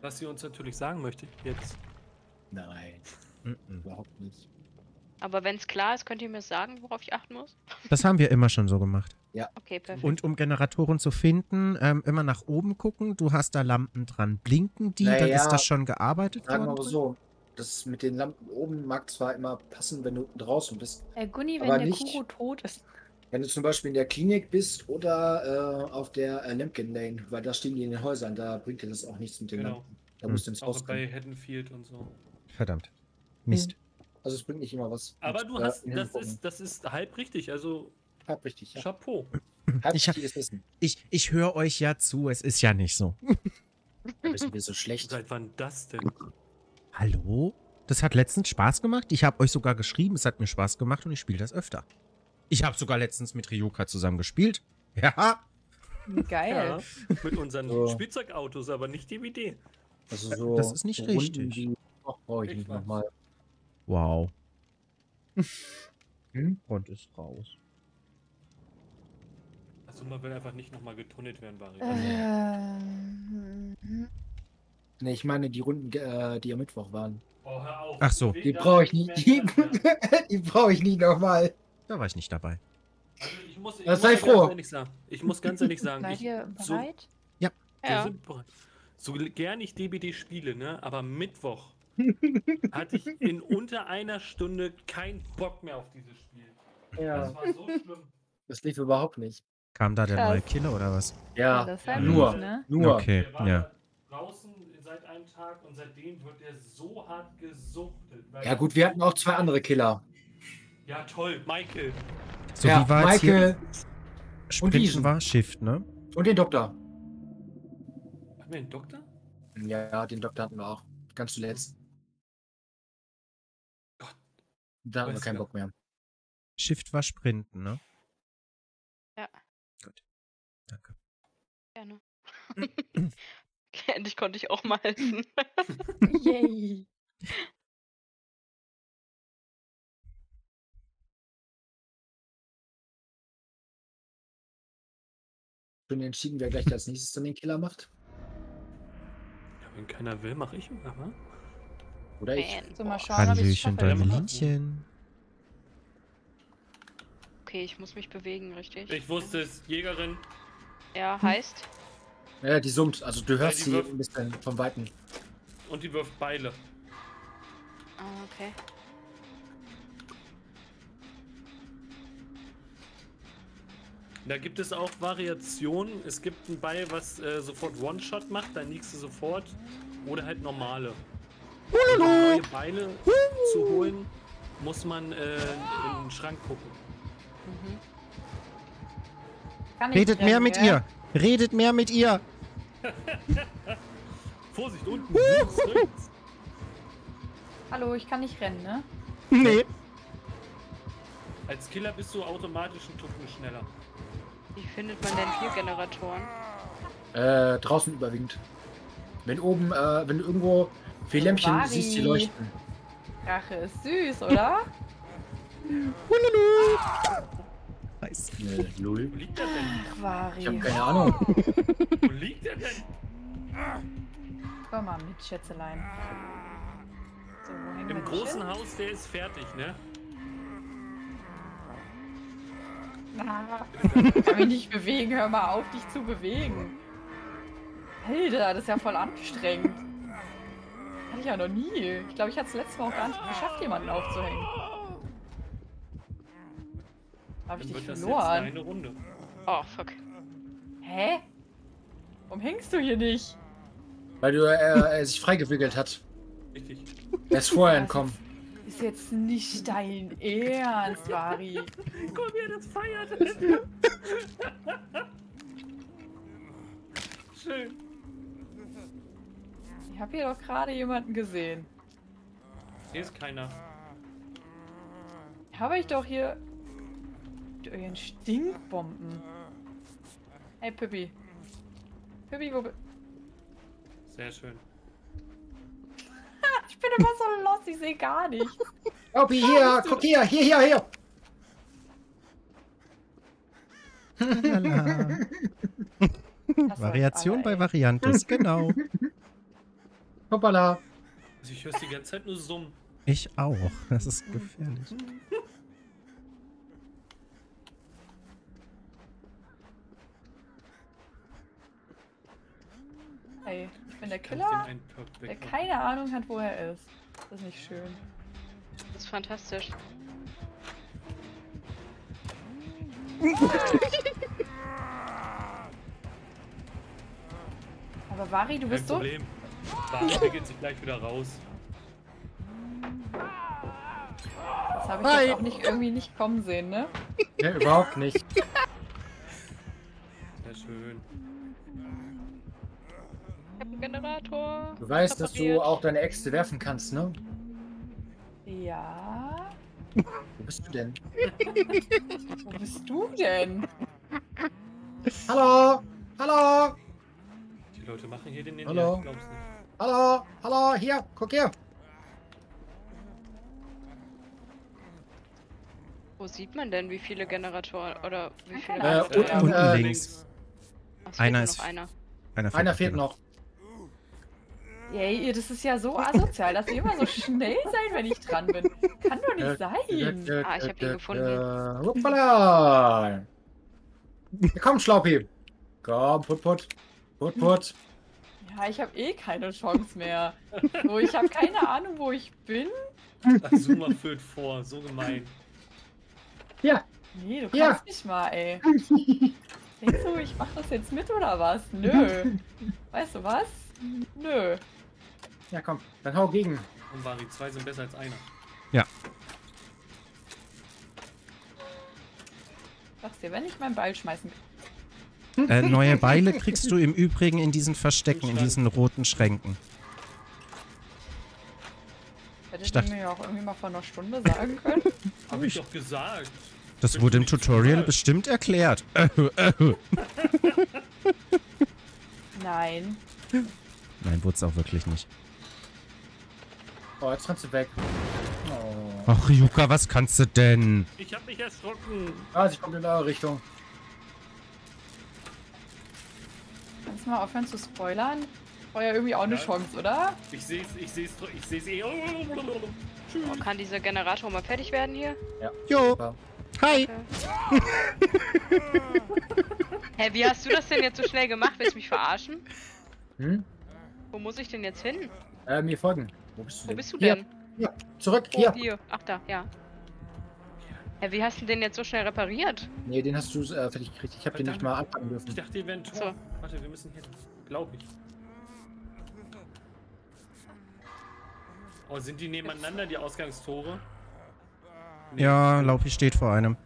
Was sie uns natürlich sagen möchte jetzt. Nein, Mhm. überhaupt nicht. Aber wenn es klar ist, könnt ihr mir sagen, worauf ich achten muss? Das haben wir immer schon so gemacht. Okay, perfekt. Und um Generatoren zu finden, ähm, immer nach oben gucken. Du hast da Lampen dran. Blinken die, dann Naja, ist das schon gearbeitet Sagen wir worden. mal so, das mit den Lampen oben mag zwar immer passen, wenn du draußen bist. Äh, Gunni, wenn Aber der nicht- Kuro tot ist. Wenn du zum Beispiel in der Klinik bist oder äh, auf der äh, Lampkin Lane, weil da stehen die in den Häusern, da bringt dir das auch nichts mit den Genau. Lampen. Da musst du ins Auch Haus bei kommen. Haddonfield und so. Verdammt. Mist. Also es bringt nicht immer was. Aber mit, du äh, hast, das ist, das ist halb richtig. Also Halb richtig, ja. Chapeau. Halb Ich richtiges Wissen. Ich, ich höre euch ja zu, es ist ja nicht so. Da wissen wir so schlecht. Seit wann das denn? Hallo? Das hat letztens Spaß gemacht. Ich habe euch sogar geschrieben, es hat mir Spaß gemacht und ich spiele das öfter. Ich habe sogar letztens mit Ryuka zusammen gespielt. Ja. Geil. Ja, mit unseren So. Spielzeugautos, aber nicht DVD. Also so Das ist nicht so Runden richtig. Ach, brauche ich Ich nicht nochmal. Wow. Hm? Und ist raus. Also man will einfach nicht nochmal getunnelt werden, Barry. Ähm, Ne, ich meine die Runden, äh, die am Mittwoch waren. Oh, hör auf. Ach so. Die brauche ich nicht. Die, die brauche ich nicht nochmal. Da war ich nicht dabei. Also ich muss, ich Ja, muss sei ja froh. Ganz ehrlich sagen, ich muss ganz ehrlich sagen, Seid ich, ihr so- bereit? wir Ja. sind bereit. So gern ich DBD spiele, ne? Aber Mittwoch hatte ich in unter einer Stunde keinen Bock mehr auf dieses Spiel. Ja, Das war so schlimm. das lief überhaupt nicht. Kam da der Krass. neue Killer oder was? Ja, das ist ja nur, gut, ne? nur. Okay, Der war ja. draußen seit einem Tag und seitdem wird er so hart gesuchtet. Ja gut, wir hatten auch zwei andere Killer. Ja, toll, Michael. So, ja, wie war jetzt hier? Michael Sprinten Wiesen. war Shift, ne? und den Doktor. Haben wir einen Doktor? Ja, den Doktor hatten wir auch. Ganz zuletzt. Da hatten wir keinen. Bock mehr. Shift war Sprinten, ne? Ja. Gut. Danke. Gerne. Endlich konnte ich auch mal helfen. Yay. Schon entschieden, wer gleich als nächstes dann den Killer macht. Ja, wenn keiner will, mache ich ihn aber. Oder ich. So, mal schauen, ob ich Hallöchen. Okay, ich muss mich bewegen, richtig? Ich wusste es, Jägerin. Ja, heißt? Ja, die summt. Also du hörst die sie wirft- ein bisschen vom Weiten. Und die wirft Beile. Ah, okay. Da gibt es auch Variationen. Es gibt ein Beil, was äh, sofort One-Shot macht, dann liegst du sofort. Oder halt normale. Um neue Beile zu holen, muss man äh, in den Schrank gucken. Mhm. Redet mehr mit ihr! Redet mehr mit ihr! Vorsicht, unten, links. Hallo, ich kann nicht rennen, ne? Nee. Als Killer bist du automatisch einen Tucken schneller. Wie findet man denn hier Generatoren? Äh, draußen überwiegend. Wenn oben, äh, wenn du irgendwo vier Lämpchen Vari. siehst, die leuchten. Rache ist süß, oder? Nice. Nee, null. Wo liegt er denn? Ach, Vari. Ich habe keine Ahnung. Wo liegt er denn? Komm mal mit, Schätzelein. So, Im großen hin? Haus, der ist fertig, ne? Ah, ich kann mich nicht bewegen, hör mal auf, dich zu bewegen. Alter, das ist ja voll anstrengend. Hatte ich ja noch nie. Ich glaube, ich hatte es letztes Mal auch gar nicht geschafft, jemanden aufzuhängen. Habe ich dich verloren? deine Runde. Oh, fuck. Hä? Warum hängst du hier nicht? Weil du, äh, er sich freigewickelt hat. Richtig. Er ist vorher entkommen. Ist jetzt nicht dein Ernst, Vari. Guck, wie er das feiert. Schön. Ich habe hier doch gerade jemanden gesehen. Hier ist keiner. Habe ich doch hier mit euren Stinkbomben. Hey Pippi. Pippi, wo Sehr schön. Ich bin immer so lost, ich sehe gar nicht. Opi, hier, guck hier, hier, hier, hier. Variation bei. Variantus, genau. Hoppala. Also ich höre die ganze Zeit nur summen. Ich auch. Das ist gefährlich. Ey, ich bin der Killer, der keine Ahnung hat, wo er ist. Das ist nicht schön. Das ist fantastisch. Aber Vari, du bist so... Problem. Warte, der geht sich gleich wieder raus. Das habe ich jetzt auch nicht irgendwie nicht kommen sehen, ne? Ja, überhaupt nicht. Sehr schön. Ich hab einen Generator. Du weißt, dass du auch deine Äxte werfen kannst, ne? Ja. Wo bist du denn? Wo bist du denn? Hallo? Hallo? Die Leute machen hier den Hallo? Ja, ich glaub's nicht. Hallo? Hallo? Hier, guck her. Wo sieht man denn, wie viele Generatoren oder wie viele. Äh, unten, Unten äh, links. Ach, es fehlt Einer ist- noch einer. Einer Einer fehlt noch. Ey, ihr, das ist ja so asozial, dass ihr immer so schnell seid, wenn ich dran bin. Kann doch nicht Äh, sein. Ah, ich hab ihn gefunden. Äh, hoppala. Ja, komm, Schlaupi. Komm, put, put. Put, put. Ja, ich habe eh keine Chance mehr. So, ich habe keine Ahnung, wo ich bin. Azuma füllt vor, so gemein. Ja. Nee, du kannst Ja. nicht mal, ey. Denkst du, ich mach das jetzt mit oder was? Nö. Weißt du was? Nö. Ja, komm. Dann hau gegen. Und Vari, zwei sind besser als einer. Sag's dir, wenn ich meinen Ball schmeißen kann. Äh, neue Beile kriegst du im Übrigen in diesen Verstecken, in diesen roten Schränken. Hättet Ich dachte- mir ja auch irgendwie mal vor einer Stunde sagen können. Hab ich doch gesagt. Das wurde im Tutorial bestimmt erklärt. Äh, äh. Nein. Nein, wurde es auch wirklich nicht. Oh, jetzt rennst du weg. Oh. Ach, Ryuka, was kannst du denn? Ich hab mich erschrocken. Ah, sie kommt in eure Richtung. Du mal aufhören zu spoilern? War ja irgendwie auch eine Ja. Chance, oder? Ich seh's, ich seh's, ich seh's eh. Oh, kann dieser Generator mal fertig werden hier? Jo. Ja. Hi. Hä, wie hast du das denn jetzt so schnell gemacht? Willst du mich verarschen? Hm? Wo muss ich denn jetzt hin? Äh, mir folgen. Wo bist du Wo denn? bist du Hier, denn? Zurück, Oh, hier. hier. Ach da, ja. Hä, wie hast du den jetzt so schnell repariert? Nee, den hast du äh, fertig gekriegt. Ich habe den nicht mal anpacken Ich dürfen. dachte, ihr wären Tor. So. Warte, wir müssen hin. Glaub ich. Oh, sind die nebeneinander, die Ausgangstore? Nee. Ja, Laupi steht vor einem.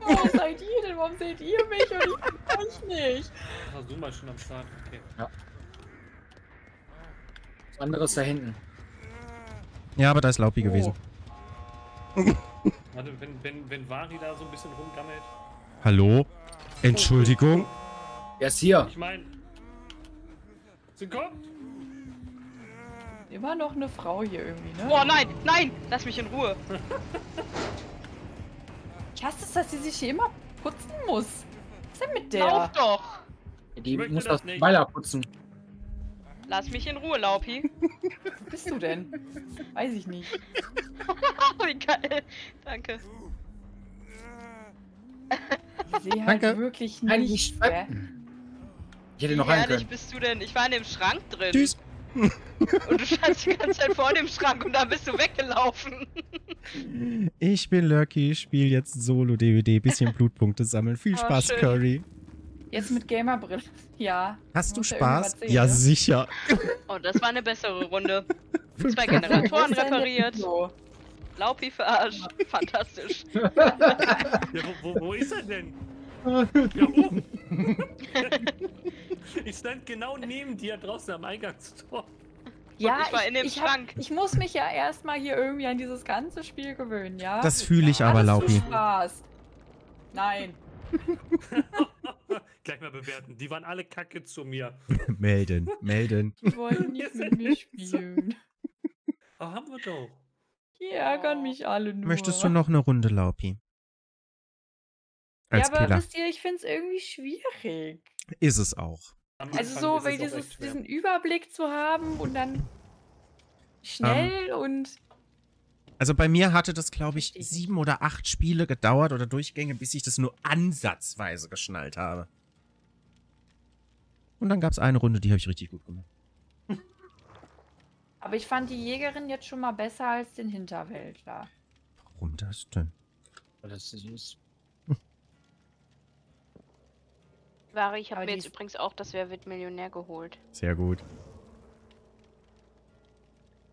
Wo seid ihr denn? Warum seht ihr mich und ich euch nicht? Azuma schon am Start. Okay. Das andere ist da hinten. Ja, aber da ist Laupi gewesen. Warte, wenn, wenn, wenn Vari da so ein bisschen rumgammelt. Hallo? Entschuldigung? Er ist hier. Ich mein. Sie kommt! Immer noch eine Frau hier irgendwie, ne? Oh nein, nein! Lass mich in Ruhe. Ich hasse es, dass sie sich hier immer putzen muss. Was ist denn mit Lauf der? doch! Die muss das. Weiler putzen. Lass mich in Ruhe, Laupi. Wo bist du denn? Weiß ich nicht. Oh, wie geil. Danke. Ich sehe halt Danke. wirklich nicht. ich- Ich hätte Wie noch rein ehrlich können. bist du denn? Ich war in dem Schrank drin. Tschüss. Und du standst die ganze Zeit vor dem Schrank und dann bist du weggelaufen. Ich bin Lucky, spiel jetzt Solo-DVD, bisschen Blutpunkte sammeln. Viel Ah, Spaß, schön. Curry. Jetzt mit Gamerbrille. Ja. Hast du ja Spaß? Ja, sicher. Oh, das war eine bessere Runde. Zwei. Generatoren repariert. Pilo? Laupi verarscht. Fantastisch. Ja, wo, wo, wo ist er denn? Ja, oben! ich stand genau neben dir draußen am Eingangstor. Ja, ich war in dem ich, hab, Schrank. ich muss mich ja erstmal hier irgendwie an dieses ganze Spiel gewöhnen, ja? Das fühle ich aber, Alles Laupi. Spaß. Nein. Gleich mal bewerten. Die waren alle kacke zu mir. melden, melden. Die wollen nicht mit mir spielen. Aber haben wir doch. Die ärgern mich alle nur. Möchtest du noch eine Runde, Laupi? Ja, Als aber Killer. wisst ihr, ich finde es irgendwie schwierig. Ist es auch. Am Also Anfang so, weil dieses, diesen Überblick zu haben und dann schnell und Also bei mir hatte das, glaube ich, ich. sieben oder acht Spiele gedauert oder Durchgänge, bis ich das nur ansatzweise geschnallt habe. Und dann gab es eine Runde, die habe ich richtig gut gemacht. aber ich fand die Jägerin jetzt schon mal besser als den Hinterwäldler. Warum das denn? Das ist süß. Vari, ich habe mir jetzt übrigens auch das Wer wird Millionär geholt. Sehr gut.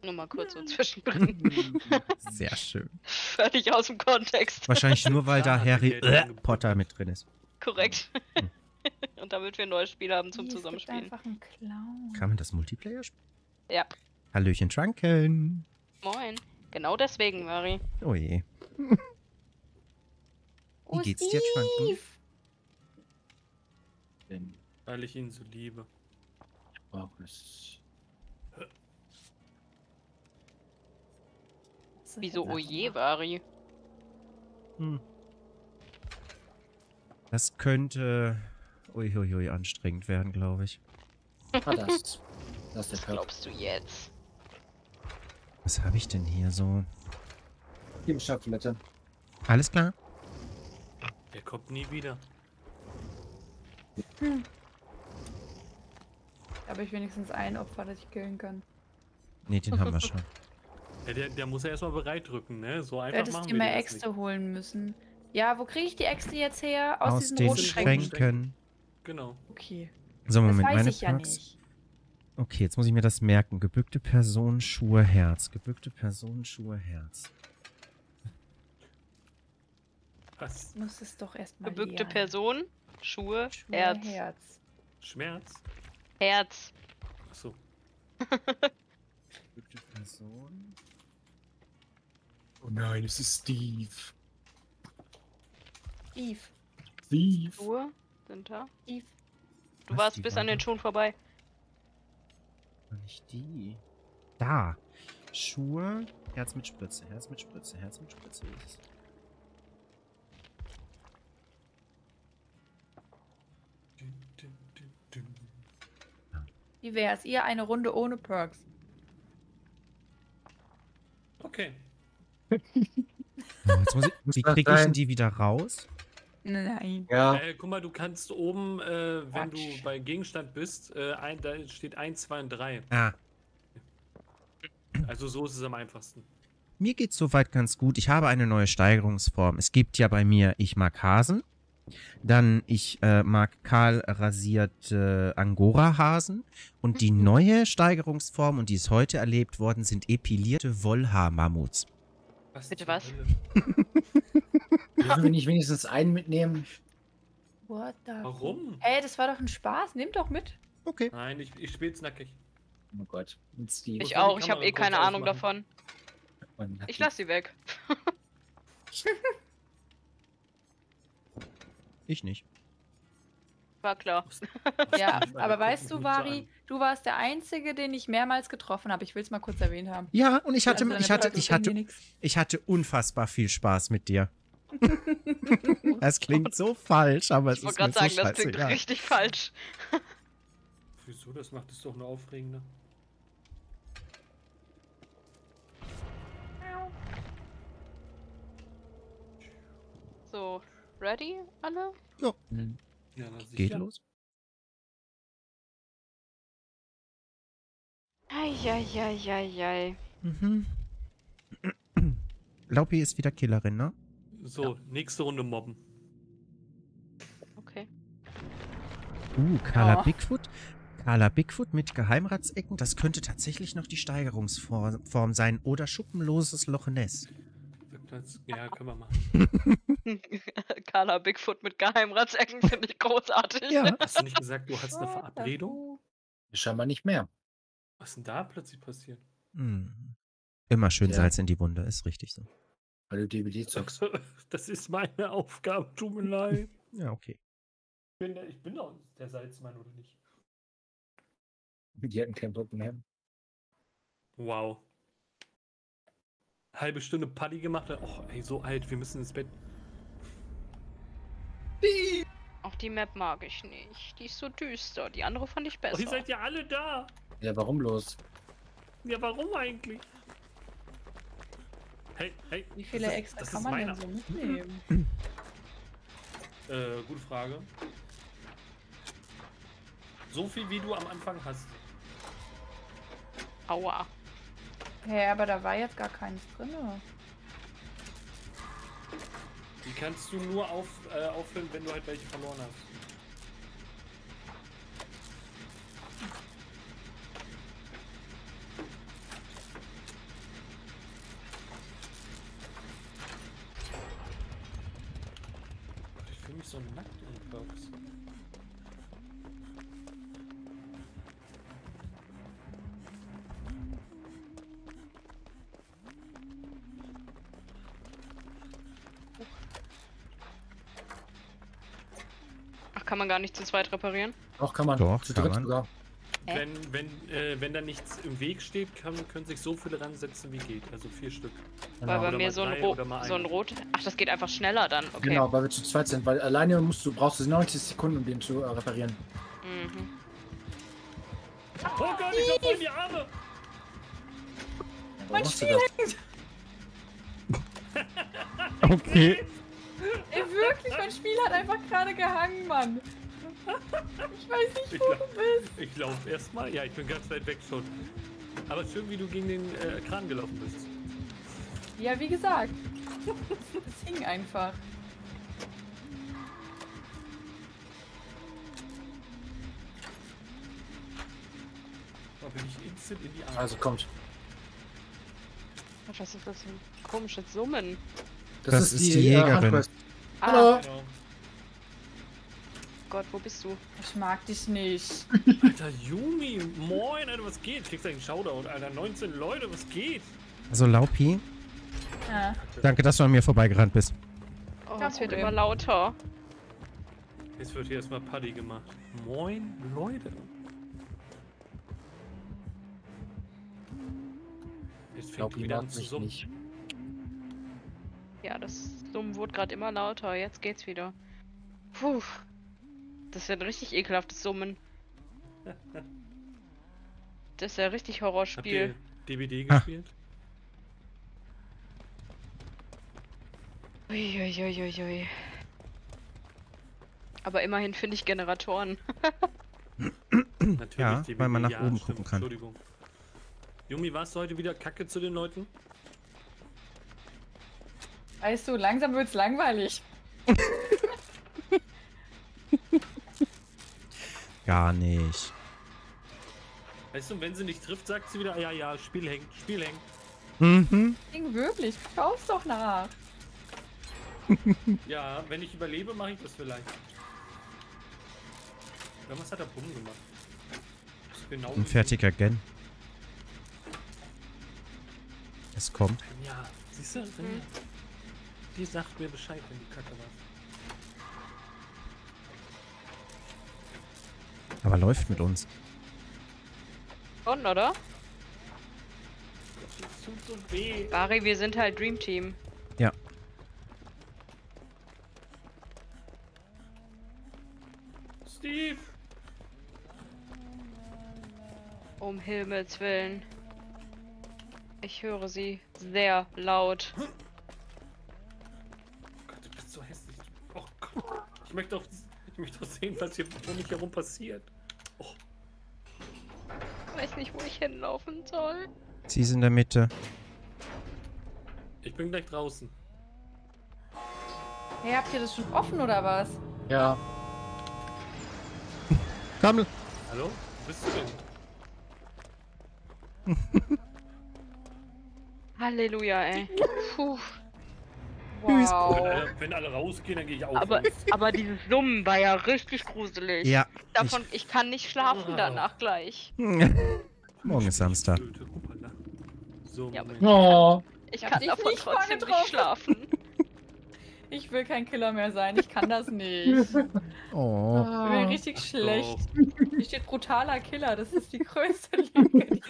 Nur mal kurz so zwischendrin. Sehr schön. Völlig aus dem Kontext. Wahrscheinlich nur, weil da Harry äh. Potter mit drin ist. Korrekt. Hm. Und damit wir ein neues Spiel haben zum es Zusammenspielen. einfach einen Clown. Kann man das Multiplayer spielen? Ja. Hallöchen, Trunken. Moin. Genau deswegen, Vari. Oh je. Oh, Wie geht's dir, Trunken? Weil ich ihn so liebe. brauch ich. Wieso oje, Vari? Hm. Das könnte uiuiui anstrengend werden, glaube ich. Ah, das. Das ist glaubst du jetzt? Was habe ich denn hier so? Die Schatztoilette. Alles klar? Der kommt nie wieder. Habe ich wenigstens ein Opfer, das ich killen kann. Nee, den haben wir schon. Ja, der, der muss ja erstmal bereit drücken, ne? So Du einfach hättest machen dir wir mehr das Äxte holen müssen. Ja, wo kriege ich die Äxte jetzt her? Aus, Aus diesen den roten Schränken. Schränken. Genau. Okay. So, Das Moment, weiß meine ich ja Perks. nicht. Okay, jetzt muss ich mir das merken. Gebückte Person, Schuhe, Herz. Gebückte Person, Schuhe, Herz. Was? Ich muss es doch erstmal Gebückte lernen. Person, Schuhe, Schuhe, Herz. Herz. Schmerz? Herz. Achso. Gebückte Person. Oh nein, es ist Steve. Eve. Steve. Schuhe sind da. Eve. Du Was, warst die bis an den Schuhen vorbei. War nicht die. Da. Schuhe, Herz mit Spritze, Herz mit Spritze, Herz mit Spritze. Wie wär's? Ihr eine Runde ohne Perks. Okay. Oh, jetzt muss ich, wie kriege ich denn die wieder raus? Nein. Ja, Äh, guck mal, du kannst oben, äh, wenn du Quatsch. bei Gegenstand bist, äh, ein, da steht 1, 2 und 3. Ah, Also so ist es am einfachsten. mir geht's soweit ganz gut. Ich habe eine neue Steigerungsform. Es gibt ja bei mir, ich mag Hasen. Dann, ich äh, mag kahl rasierte Angora-Hasen. Und die neue Steigerungsform, und die ist heute erlebt worden, sind epilierte Wollhaar-Mammuts. Was Bitte was? Dürfen wir nicht wenigstens einen mitnehmen? What the Warum? Ey, das war doch ein Spaß. Nimm doch mit. Okay. Nein, ich, ich spiel's nackig. Oh Gott, Ich auch, ich habe eh keine kurz Ahnung ausmachen? davon. Ich lass sie weg. Ich nicht. War klar. Ja, aber weißt du, Vari, du warst der Einzige, den ich mehrmals getroffen habe. Ich will es mal kurz erwähnt haben. Ja, und ich hatte, Also ich hatte, ich hatte, ich hatte unfassbar viel Spaß mit dir. Es klingt so falsch, aber es Ich wollte ist mir gerade so sagen, das klingt scheißegal. richtig falsch. Wieso? Das macht es doch nur aufregender. So, ready alle? Hm. Ja, sicher. Geht los? Eieieiei. Mhm. Laupi ist wieder Killerin, ne? So, nächste Runde mobben. Okay. Uh, Carla Oh. Bigfoot. Carla Bigfoot mit Geheimratsecken, das könnte tatsächlich noch die Steigerungsform Form sein. Oder schuppenloses Loch Ness. Ja, können wir machen. Carla Bigfoot mit Geheimratsecken finde ich großartig. Ja. Hast du nicht gesagt, du hast eine the Verabredung? Scheinbar nicht mehr. Was ist denn da plötzlich passiert? Hm. Immer schön Ja. Salz in die Wunde, ist richtig so. Weil du DVD zockst. Das ist meine Aufgabe, tut mir leid. Ja, okay. Ich bin, der- ich bin doch der Salzmann, oder nicht? Die hatten keinen Bock mehr. Wow. Halbe Stunde Paddy gemacht. Oh, ey, so alt, wir müssen ins Bett. Auch die Map mag ich nicht. Die ist so düster. Die andere fand ich Oh, ihr besser. seid ja alle da. Ja, warum bloß? Ja, warum eigentlich? Hey, hey. Wie viele das extra das kann man meiner. denn so mitnehmen? Äh, gute Frage. So viel wie du am Anfang hast. Aua. Hä, aber da war jetzt gar keins drin. Die kannst du nur auf, äh, auffüllen, wenn du halt welche verloren hast. Gar nicht zu zweit reparieren? Doch, kann man. Doch, Zu kann man. sogar. Hä? Wenn, wenn, äh, wenn da nichts im Weg steht, kann, können sich so viele ransetzen wie geht. Also vier Stück. Weil Genau. bei Oder mir so ein, so ein rot. Ach, das geht einfach schneller dann. Okay. Genau, weil wir zu zweit sind. Weil alleine musst du, brauchst du 90 Sekunden, um den zu äh, reparieren. Mhm. Oh Gott, ich hab voll die Arme! Du das? Okay. Ey, wirklich, mein Spiel hat einfach gerade gehangen, Mann. Ich weiß nicht, Ich wo glaub- du bist. Ich laufe erstmal. Ja, ich bin ganz weit weg schon. Aber schön, wie du gegen den äh, Kran gelaufen bist. Ja, wie gesagt. Es hing einfach. Da bin ich instant in die Arme. Also kommt. Was ist das für ein komisches Summen? Das ist die äh, Jägerin. Handquest. Ah, Hallo. Gott, wo bist du? Ich mag dich nicht. Alter, Yumi, moin, Alter, was geht? Kriegst du einen Showdown, Alter. 19 Leute, was geht? Also Laupi, Ja. danke, dass du an mir vorbeigerannt bist. Oh, es wird immer lauter. Jetzt wird hier erstmal Paddy gemacht. Moin, Leute. Jetzt fängt die wieder an zu summen. nicht. Ja, das Summen wurde gerade immer lauter. Jetzt geht's wieder. Puh. Das wird ein richtig ekelhaftes Summen. Das ist ja richtig Habt ihr Horrorspiel. DBD Ah. gespielt? Uiuiuiui. Aber immerhin finde ich Generatoren. Natürlich, Ja, DBD, weil man nach ja, oben stimmt, gucken kann. Entschuldigung. Yumi, warst du heute wieder kacke zu den Leuten? Weißt du, langsam wird's langweilig. Gar nicht. Weißt du, wenn sie nicht trifft, sagt sie wieder, ja, ja, Spiel hängt, Spiel hängt. Mhm. Ding wirklich. Schaust doch nach. Ja, wenn ich überlebe, mache ich das vielleicht. Irgendwas hat er Bumm gemacht. Genau Ein fertiger Gen. Es kommt. Ja, siehst du? Wenn Die sagt mir Bescheid, wenn die Kacke war. Aber läuft mit uns. Schon, oder? Das tut so weh. Bari, wir sind halt Dream Team. Ja. Steve! Um Himmels Willen. Ich höre sie sehr laut. Oh Gott, du bist so hässlich. Oh Gott. Ich möchte doch, ich möchte doch sehen, was hier um mich herum passiert. Ich weiß nicht, wo ich hinlaufen soll. Sie ist in der Mitte. ich bin gleich draußen. Hey, habt ihr das schon offen oder was? Ja, Komm. Hallo? Wo bist du denn? Halleluja, ey. Puh. Wenn Wow. alle, wenn alle rausgehen, dann gehe ich auch Aber, raus. aber dieses Summen war ja richtig gruselig. Ja. Davon, ich kann nicht schlafen Ah. danach gleich. Morgen ist Samstag. So, Ja. Oh, Ich Ich hab kann dich davon nicht trotzdem nicht schlafen. Ich will kein Killer mehr sein. Ich kann das nicht. Ich Oh. bin richtig Ach schlecht. doch. Hier steht brutaler Killer. Das ist die größte Lüge.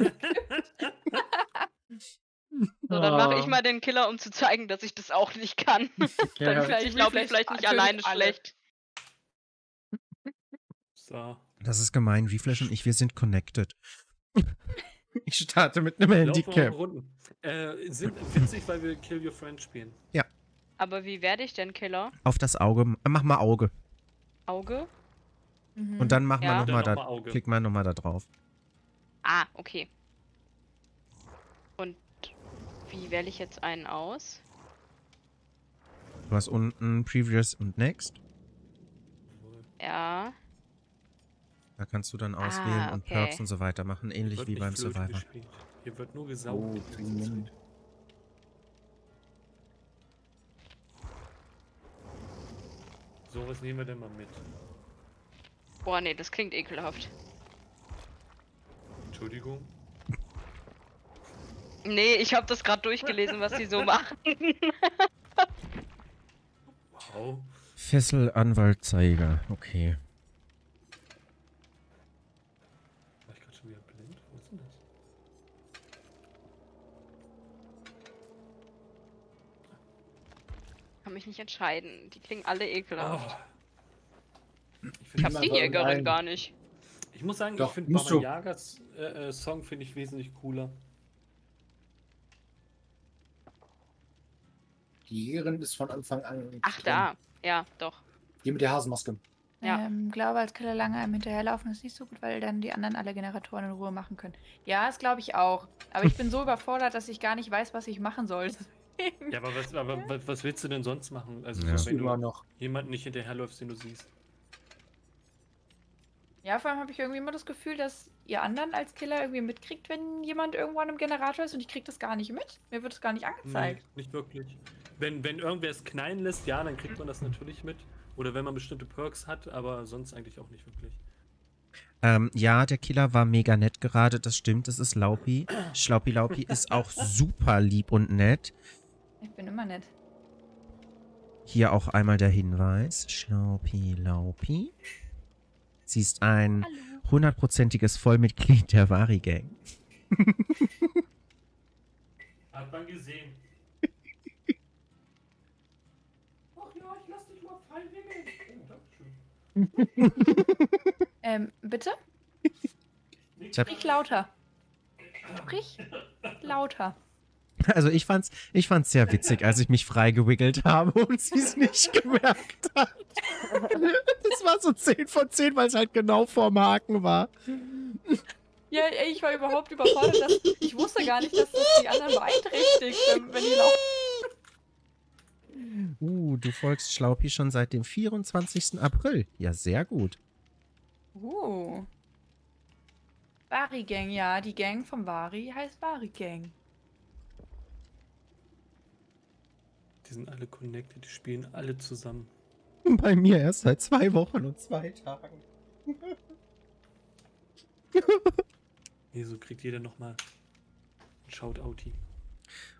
die es So, dann mache ich mal den Killer, um zu zeigen, dass ich das auch nicht kann. Ja, dann fühlt Ich glaube ich, vielleicht vielleicht nicht alleine alle. schlecht. So. Das ist gemein. Reflash und ich, wir sind connected. Ich starte mit einem mal Handicap. Runden. Äh, sind witzig, weil wir Kill Your Friend spielen. Aber wie werde ich denn Killer? Auf das Auge. Äh, Mach mal Auge. Auge? Mhm. Und dann machen Ja. wir nochmal da. noch mal Auge. Klick mal nochmal da drauf. Ah, okay. Und wie wähle ich jetzt einen aus? Du hast unten Previous und Next. Ja. Da kannst du dann Ah, auswählen und okay. Perks und so weiter machen. Ähnlich wie beim Survivor. gespielt. Hier wird nur gesaugt. Oh. So, was nehmen wir denn mal mit? Boah, nee, das klingt ekelhaft. Entschuldigung. Nee, ich habe das gerade durchgelesen, was die so machen. Wow. Fessel, Anwalt, Zeiger. Okay. War ich gerade schon wieder blind? Wo ist denn das? Kann mich nicht entscheiden. Die klingen alle ekelhaft. Oh. Ich, Ich hab die Jägerin gar nicht. ich muss sagen, Doch, ich finde Baba du. Yagas äh, äh, Song finde ich wesentlich cooler. Die Jägerin ist von Anfang an. Ach, drin. da. Ja, doch. Die mit der Hasenmaske. Ja. Ähm, glaube, als Killer lange einem hinterherlaufen ist nicht so gut, weil dann die anderen alle Generatoren in Ruhe machen können. Ja, das glaube ich auch. Aber ich bin so überfordert, dass ich gar nicht weiß, was ich machen soll. Ja, aber was, aber was- was willst du denn sonst machen? Also, Ja. wenn Immer du noch. jemanden nicht hinterherläufst, den du siehst. Ja, vor allem habe ich irgendwie immer das Gefühl, dass ihr anderen als Killer irgendwie mitkriegt, wenn jemand irgendwo an einem Generator ist und ich kriege das gar nicht mit. Mir wird es gar nicht angezeigt. Nee, nicht wirklich. Wenn, wenn irgendwer es knallen lässt, ja, dann kriegt man das natürlich mit. Oder wenn man bestimmte Perks hat, aber sonst eigentlich auch nicht wirklich. Ähm, ja, der Killer war mega nett gerade, das stimmt, das ist Laupi. Schlaupi Laupi ist auch super lieb und nett. Ich bin immer nett. Hier auch einmal der Hinweis. Schlaupi Laupi. Sie ist ein hundertprozentiges Vollmitglied der Vari-Gang. Hat man gesehen. Ach ja, ich Oh, Dankeschön. Ähm, bitte? Sprich lauter. Sprich lauter. also ich fand's, ich fand's sehr witzig, als ich mich freigewiggelt habe und sie es nicht gemerkt hat. Das war so 10 von 10, weil es halt genau vorm Haken war. Ja, ich war überhaupt überfordert. Dass, ich wusste gar nicht, dass das die anderen beeinträchtigt, wenn die laufen. Uh, du folgst Schlaupi schon seit dem 24. April. Ja, sehr gut. Uh. Vari Gang, ja, die Gang vom Vari heißt Vari Gang. Die sind alle connected, die spielen alle zusammen. Bei mir erst seit zwei Wochen und zwei Tagen. Nee, so kriegt jeder nochmal ein Shoutouti.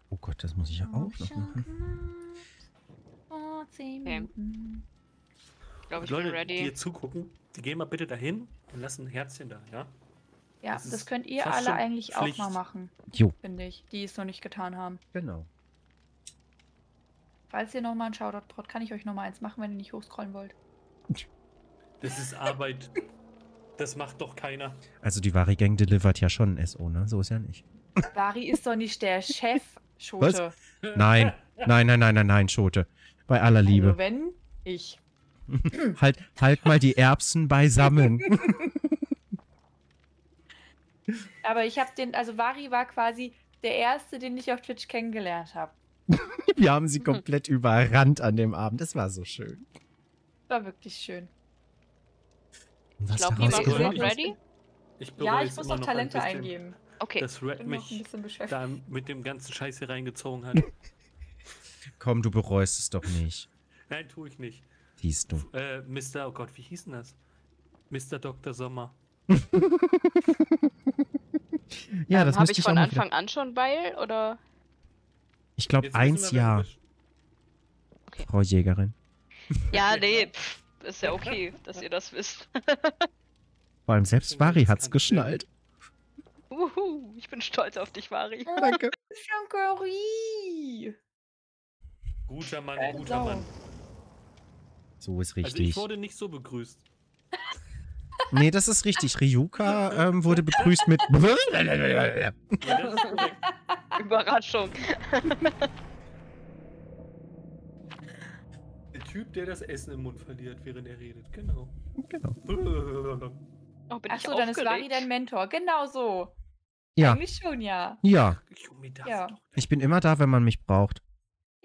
Oh Gott, das muss ich ja auch noch machen. Oh, zehn Okay. Minuten. Ich glaube, ich Leute, bin die ready. hier zugucken, die gehen mal bitte dahin und lassen ein Herzchen da, ja? Ja, Das das, könnt ihr alle eigentlich Pflicht. auch mal machen, Jo, finde ich, die es noch nicht getan haben. genau. Falls ihr nochmal einen Shoutout braucht, kann ich euch nochmal eins machen, wenn ihr nicht hochscrollen wollt. Das ist Arbeit. Das macht doch keiner. Also die Vari Gang delivert ja schon ein SO, ne? So ist ja nicht. Vari ist doch nicht der Chef, Schote. Nein, nein, nein, nein, nein, nein, Schote. Bei aller Also Liebe. wenn, ich. Halt, halt mal die Erbsen beisammen. Aber ich habe den, also Vari war quasi der erste, den ich auf Twitch kennengelernt habe. Wir haben sie komplett überrannt an dem Abend. Das war so schön. War wirklich schön. Was Ich glaube, ist? ready. Ich Ja, ich muss noch noch ein Talente bisschen, eingeben. Okay. dass Red Bin noch ein mich bisschen beschäftigt. da mit dem ganzen Scheiß hier reingezogen hat. Komm, du bereust es doch nicht. Nein, tue ich nicht. Siehst du. Äh, Mr. Oh Gott, wie hieß denn das? Mr. Dr. Sommer. Ja, ähm, das Habe müsste ich ich auch von wieder. Anfang an schon Beil oder? Ich glaube, eins ja, bist. Frau Jägerin. Ja, nee, pff, ist ja okay, dass ihr das wisst. Vor allem selbst Vari hat's geschnallt. Uhu, ich bin stolz auf dich, Vari. Danke. Shankari! Guter Mann, Äh, guter Sau. Mann. So ist Also ich richtig. wurde nicht so begrüßt. nee, das ist richtig. Ryuka ähm, wurde begrüßt mit. Ja. Überraschung. Der Typ, der das Essen im Mund verliert, während er redet. Genau. genau. Oh, bin ich Achso, dann ist aufgeregt. dein Mentor. Genau so. Ja, Eigentlich schon, ja. ja. Ich bin immer da, wenn man mich braucht.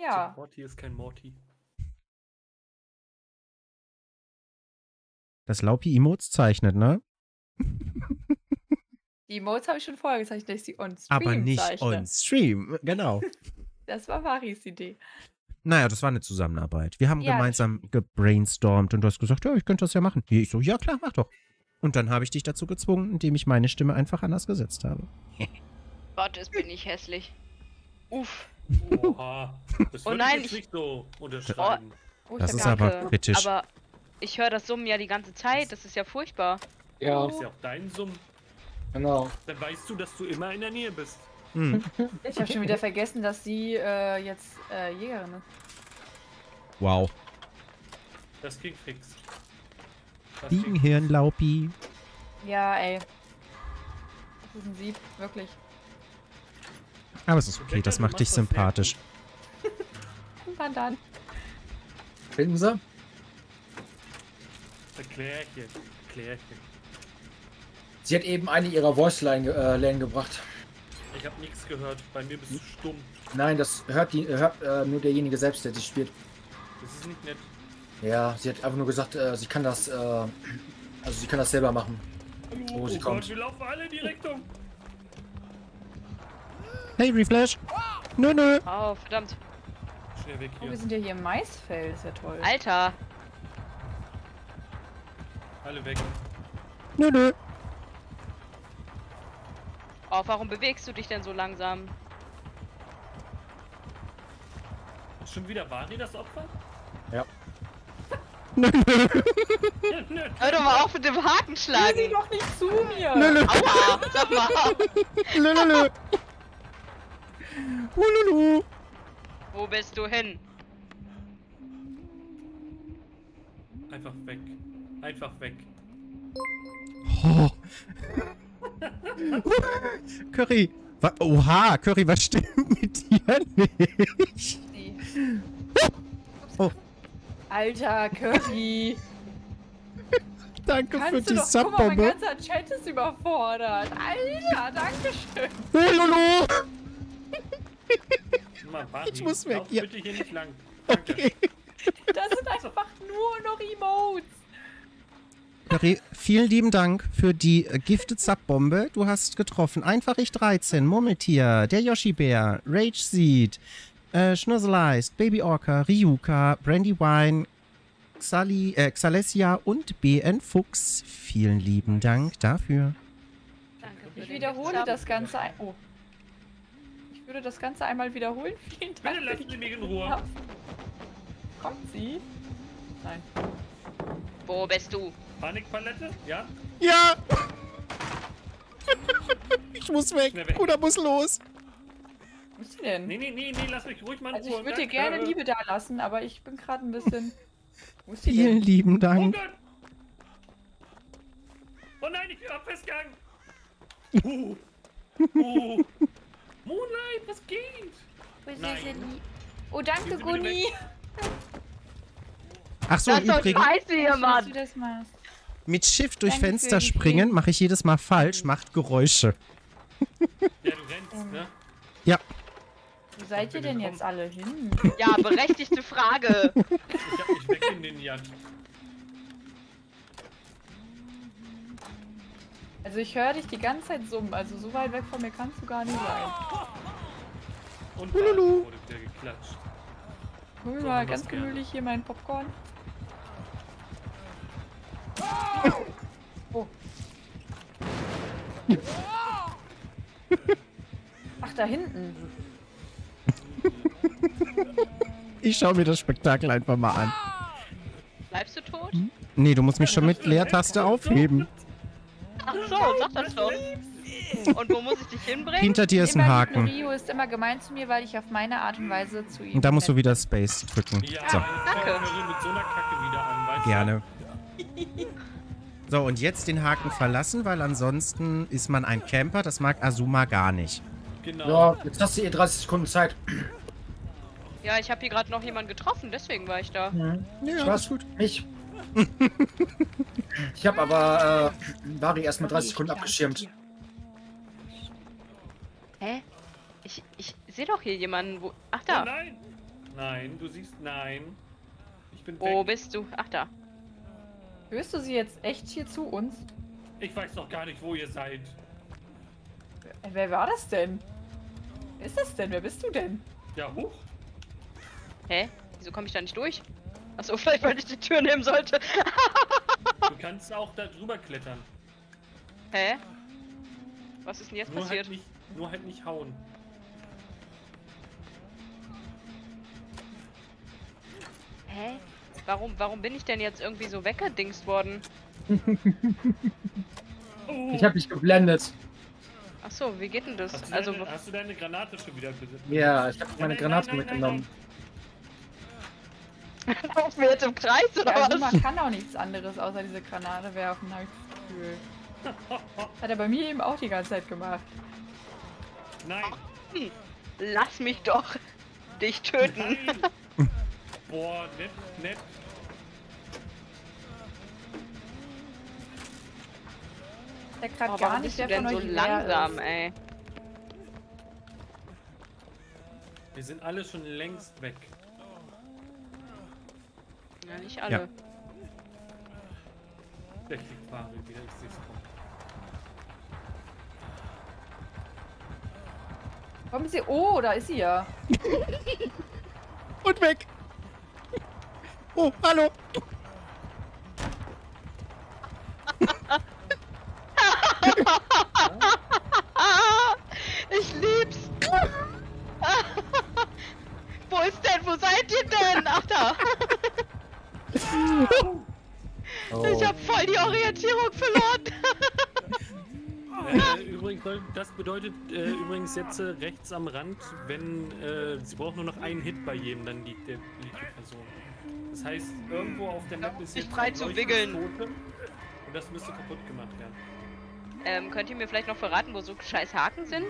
Ja. Morty ist kein Morty. Das Laupi Emotes zeichnet, ne? Die Emotes habe ich schon vorher gezeichnet, dass ich sie on Stream Aber nicht zeichne. on Stream. Genau. Das war Varis Idee. Naja, das war eine Zusammenarbeit. Wir haben Ja, das gemeinsam gebrainstormt und du hast gesagt, ja, ich könnte das ja machen. Ich so, ja klar, mach doch. Und dann habe ich dich dazu gezwungen, indem ich meine Stimme einfach anders gesetzt habe. Gott, ist bin ich hässlich. Uff. Oha. Das Oh nein, ich nicht so unterschreiben. Oh, ich Das ist aber kritisch. Aber ich höre das Summen ja die ganze Zeit. Das ist ja furchtbar. Ja, ist ja auch dein Summ. genau. Dann weißt du, dass du immer in der Nähe bist. Hm. Ich habe schon wieder vergessen, dass sie äh, jetzt äh, Jägerin ist. Wow. Das ging fix. Das Fliegenhirn, Laupi. Ja, ey. Das ist ein Sieb, wirklich. Aber es ist okay, das macht dich sympathisch. man dann? Finden Sie? Erklärchen. Erklärchen. Sie hat eben eine ihrer Voice-Line äh, gebracht. Ich habe nichts gehört. Bei mir bist du stumm. Nein, das hört, die, hört äh, nur derjenige selbst, der sie spielt. Das ist nicht nett. Ja, sie hat einfach nur gesagt, äh, sie kann das, äh, also sie kann das selber machen. Hallo, Oh, sie oh kommt. Gott, wir laufen alle in die Richtung. Hey, Reflash. Nö, nö. Oh, verdammt. Schnell weg Oh, wir hier. sind ja hier im Maisfeld. Ist ja toll. Alter. Alle weg. Nö, nö. Oh, warum bewegst du dich denn so langsam? Schon wieder Vari das Opfer? Nö, nö. Ja, nö. Hör doch mal auf mit dem Haken schlagen. doch nicht zu mir! Nö, nö. Aua, sag mal. Nö, nö, nö. Hululu. Wo bist du hin? Einfach weg. Einfach weg. Oh. Curry. Wa Oha, Curry, was stimmt mit dir nicht? Oh. Alter, Curry! Danke für Kannst du die doch... Guck mal, mein Subbombe. ganzer Chat ist überfordert. Alter, danke schön. Hululu. Mal, Vari, Ich muss weg, lauf ja. bitte hier nicht lang. Danke. Okay. Das sind einfach nur noch Emotes. Curry, vielen lieben Dank für die äh, Gifted Subbombe. Du hast getroffen. Einfach ich 13, Murmeltier, der Yoshi-Bär, Rage Seed, äh, Schnurzelized, Baby Orca, Ryuka, Brandy Wine, Xali, äh, Xalesia und BN Fuchs. Vielen lieben Dank dafür. Danke Ich wiederhole das Ganze ein... Oh. Ich würde das Ganze einmal wiederholen. Vielen Dank. Bitte lassen Sie mich in Ruhe. Ja. Kommt sie? Nein. Wo bist du? Panikpalette? Ja? Ja! ich muss weg. Weg. Bruder muss los. Wo ist sie denn? Nee, nee, nee, nee, lass mich ruhig mal in Also Ruhe. ich würde dir gerne Liebe da lassen, aber ich bin gerade ein bisschen... Wo ist sie Vielen denn? lieben Oh Dank. Gott! Oh nein, ich bin festgegangen! Uh. Uh. Moonlight, was geht? Wo ist Nein. Oh, danke, Gunni. Ach so, Das ist doch übrigens, scheiße hier, Dass du Mann. das machst. mit Shift durch Danke Fenster springen mache ich jedes Mal falsch, macht Geräusche. Ja, du rennst, ne? Ja, Wo seid ihr denn jetzt alle hin? Ja, berechtigte Frage. Ich hab mich weggeninjat. Also ich höre dich die ganze Zeit summen, also so weit weg von mir kannst du gar nicht sein. Und Hululu. da wurde der geklatscht. Hol So, mal ganz gemütlich hier meinen Popcorn. Oh. Ach, da hinten. ich schaue mir das Spektakel einfach mal an. Bleibst du tot? Nee, du musst mich schon mit Leertaste aufheben. Ach so, sag das doch. Und wo muss ich dich hinbringen? Hinter dir ist ein Immer Haken. Rio ist immer gemein zu mir, weil ich auf meine Art und Weise zu ihm Und da musst du wieder Space drücken. Ja, So, Danke. So einer Kacke wieder an, weißt gerne. So, und jetzt den Haken verlassen, weil ansonsten ist man ein Camper. Das mag Azuma gar nicht. Genau. Ja, jetzt hast du ihr 30 Sekunden Zeit. Ja, ich habe hier gerade noch jemanden getroffen, deswegen war ich da. Ja, Ich weiß gut. Ich. Ich habe aber äh, Vari erst mit 30 Sekunden abgeschirmt. Hä? Ich, ich sehe doch hier jemanden, wo... Ach Oh da. nein! Nein, du siehst nein. Ich bin Wo weg. bist du? Ach da. Hörst du sie jetzt echt hier zu uns? Ich weiß doch gar nicht, wo ihr seid. Äh, Wer war das denn? Wer ist das denn? Wer bist du denn? Ja, hoch. Hä? Wieso komme ich da nicht durch? Achso, vielleicht weil ich die Tür nehmen sollte. Du kannst auch da drüber klettern. Hä? Was ist denn jetzt Nur passiert? halt, nicht, nur halt nicht hauen. Hä? Warum, warum bin ich denn jetzt irgendwie so weggedingst worden? Oh. Ich habe dich geblendet. Achso, wie geht denn das? Hast du, Also, deine, hast du deine Granate schon wieder besitzt? Ja, ich habe meine Nein, Granate nein, nein, mitgenommen. Laufen wir jetzt im Kreis oder Ja, also was? man kann auch nichts anderes außer diese Granate werfen, habe ich das Gefühl. Hat er bei mir eben auch die ganze Zeit gemacht. Nein! Lass mich doch dich töten. Nein! Boah, nett, nett. Der gerade Oh, gar warum nicht, bist du wer von denn so langsam, ist. ey? Wir sind alle schon längst weg. Ja, nicht alle. Der kriegt Ware wieder, ich seh's kommen. Kommen Sie. Oh, da ist sie ja. Und weg. Oh, hallo. Übrigens jetzt äh, rechts am Rand, wenn äh, sie braucht nur noch einen Hit bei jedem, dann liegt, der, liegt die Person. Das heißt, irgendwo auf der Map ist Sich jetzt frei zu. Totem und das müsste kaputt gemacht werden. Ähm, könnt ihr mir vielleicht noch verraten, wo so scheiß Haken sind?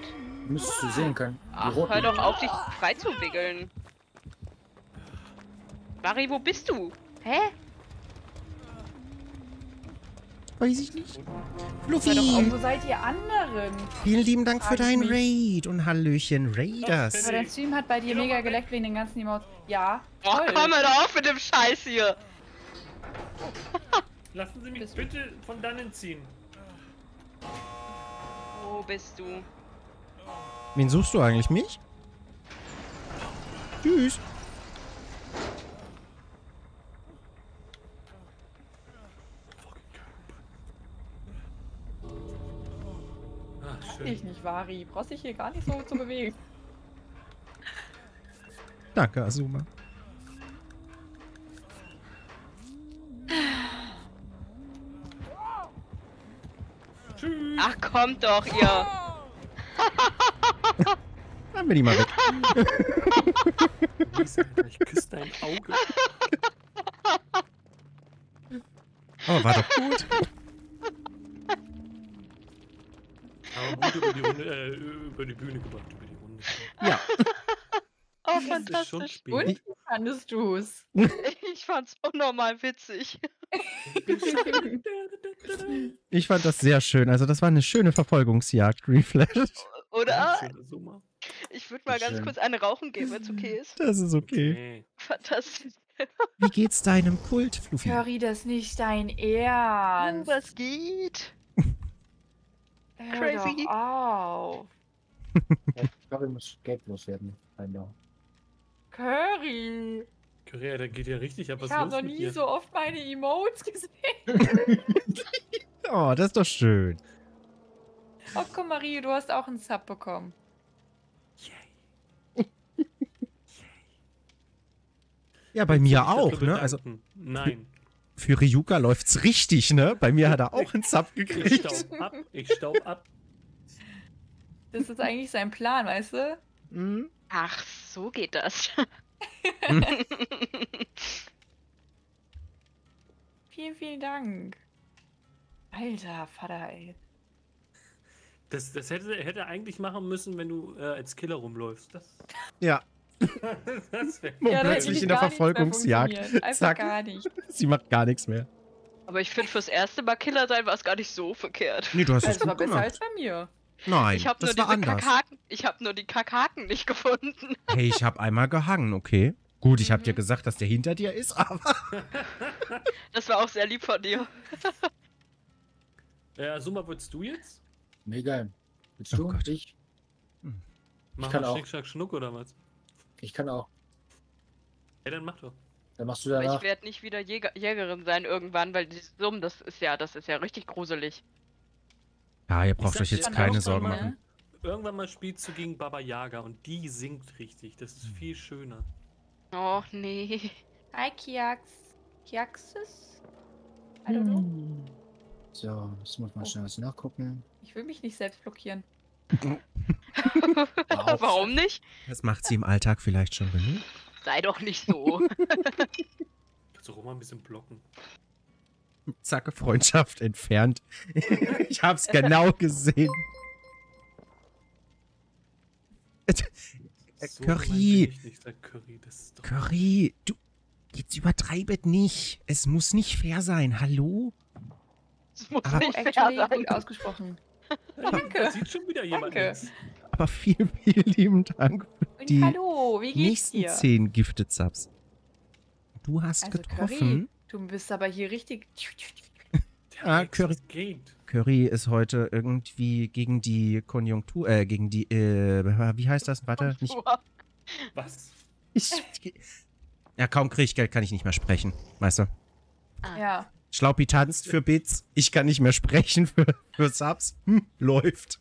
Müsstest du sehen können. Ach, hör doch auf, dich frei zu wiggeln. Mari, wo bist du? Hä? Weiß ich nicht. Fluffy, wo seid ihr anderen? vielen lieben Dank für Frag ich dein mich. Raid und Hallöchen Raiders. Aber dein Stream hat bei dir mega geleckt wegen den ganzen Emotes. Ja, Oh, toll. komm mal auf mit dem Scheiß hier. Lassen Sie mich Bist- bitte von dannen ziehen. Wo bist du? Wen suchst du eigentlich? Mich? Tschüss. Ach, schön. Ich nicht, Vari. Brauchst dich hier gar nicht so zu bewegen. Danke, Azuma. Tschüss. Ach, kommt doch, ihr. Dann bin ich mal weg. Ich küsse dein Auge. Oh, war doch gut. Aber gut über die, Runde, äh, über die Bühne gebracht, über die Runde. Ja. Oh, fantastisch. Und wie fandest du's? Ich fand's unnormal witzig. Ich fand das sehr schön. Also, das war eine schöne Verfolgungsjagd, Reflash. Oder? Ich würde mal ganz Schön. kurz eine rauchen gehen, wenn's okay ist. Das ist okay. Okay. Fantastisch. Wie geht's deinem Kult, Fluffy? Curry, das ist nicht dein Oh, Ernst. was geht? Crazy. Auf. Ich glaube, ich muss Geld loswerden. Curry. Korea, da geht ja richtig ab. Was Ich habe noch nie dir? so oft meine Emotes gesehen. Oh, das ist doch schön. Oh, komm, Marie, du hast auch einen Sub bekommen. Ja, bei mir auch, ne? Also. Nein. Für Ryuka läuft's richtig, ne? Bei mir hat er auch einen Sub Ich gekriegt. staub ab. Ich staub ab. Das ist eigentlich sein Plan, weißt du? Mhm. Ach, so geht das. Vielen, vielen Dank. Alter, Vater, ey. Das, das hätte, hätte er eigentlich machen müssen, wenn du äh, als Killer rumläufst. Das, Ja, das hätte plötzlich ich in der Verfolgungsjagd. Zack. gar nicht. sie macht gar nichts mehr. Aber ich finde, fürs erste Mal Killer sein war es gar nicht so verkehrt. Nee, du hast es Das war gut besser als gemacht. bei mir. Nein, ich habe nur das war anders. Kackhaken. Ich habe nur die Kackhaken nicht gefunden. Hey, ich habe einmal gehangen, okay? Gut, ich habe Mhm. dir gesagt, dass der hinter dir ist, aber... Das war auch sehr lieb von dir. Ja, Summa, würdest du jetzt? Mega. Willst Oh du? Gott. ich? Mach kann mal auch. Schnick, Schnack, Schnuck oder was? Ich kann auch. Ja, dann mach doch. Dann machst du Aber danach. ich werde nicht wieder Jäger Jägerin sein irgendwann, weil die Summen, das ist ja, das ist ja richtig gruselig. Ja, ihr braucht euch jetzt keine Sorgen schon, machen. Irgendwann mal spielst du gegen Baba Yaga und die singt richtig. Das ist viel schöner. Oh, nee. Hi, Kiax. Kiaxis? I don't know. Hm. So, jetzt muss man Oh. schnell was nachgucken. Ich will mich nicht selbst blockieren. Wow. Warum nicht? Das macht sie im Alltag vielleicht schon genug. Sei doch nicht so. Kannst du auch mal ein bisschen blocken. Zacke, Freundschaft entfernt. ich hab's genau gesehen. So Curry. nicht, Curry. Das ist doch Curry, du, Jetzt übertreibet nicht. Es muss nicht fair sein. Hallo? Das muss Aber- nicht fair Actually, sein. gut ausgesprochen. Da Danke. sieht schon wieder jemand Danke. nichts. Aber vielen, vielen lieben Dank für Und die hallo, wie geht's nächsten dir? zehn Gifted Subs. Du hast Also getroffen. Curry, du bist aber hier richtig... Ah, Alex, Curry. Curry ist heute irgendwie gegen die Konjunktur, äh, gegen die, äh, wie heißt das? Warte, nicht. Was? Ich, ja, kaum krieg ich Geld, kann ich nicht mehr sprechen. Weißt du? Ja. Schlaupi tanzt für Bits, ich kann nicht mehr sprechen für, für Subs. Hm, läuft.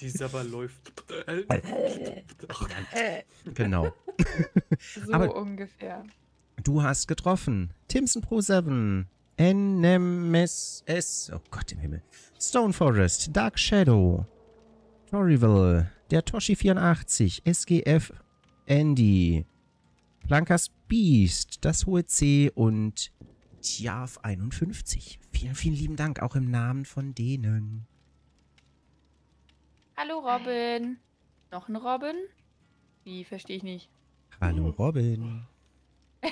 Die Sabber läuft. Genau. So Aber- ungefähr. Du hast getroffen. Timson Pro 7. NMSS. Oh Gott im Himmel. Stone Forest. Dark Shadow. Toryville. Der Toshi 84. SGF. Andy. Blankas Beast. Das hohe C. Und Tjav 51. Vielen, vielen lieben Dank. Auch im Namen von denen. Hallo Robin. Noch ein Robin? Wie, verstehe ich nicht. Hallo Robin.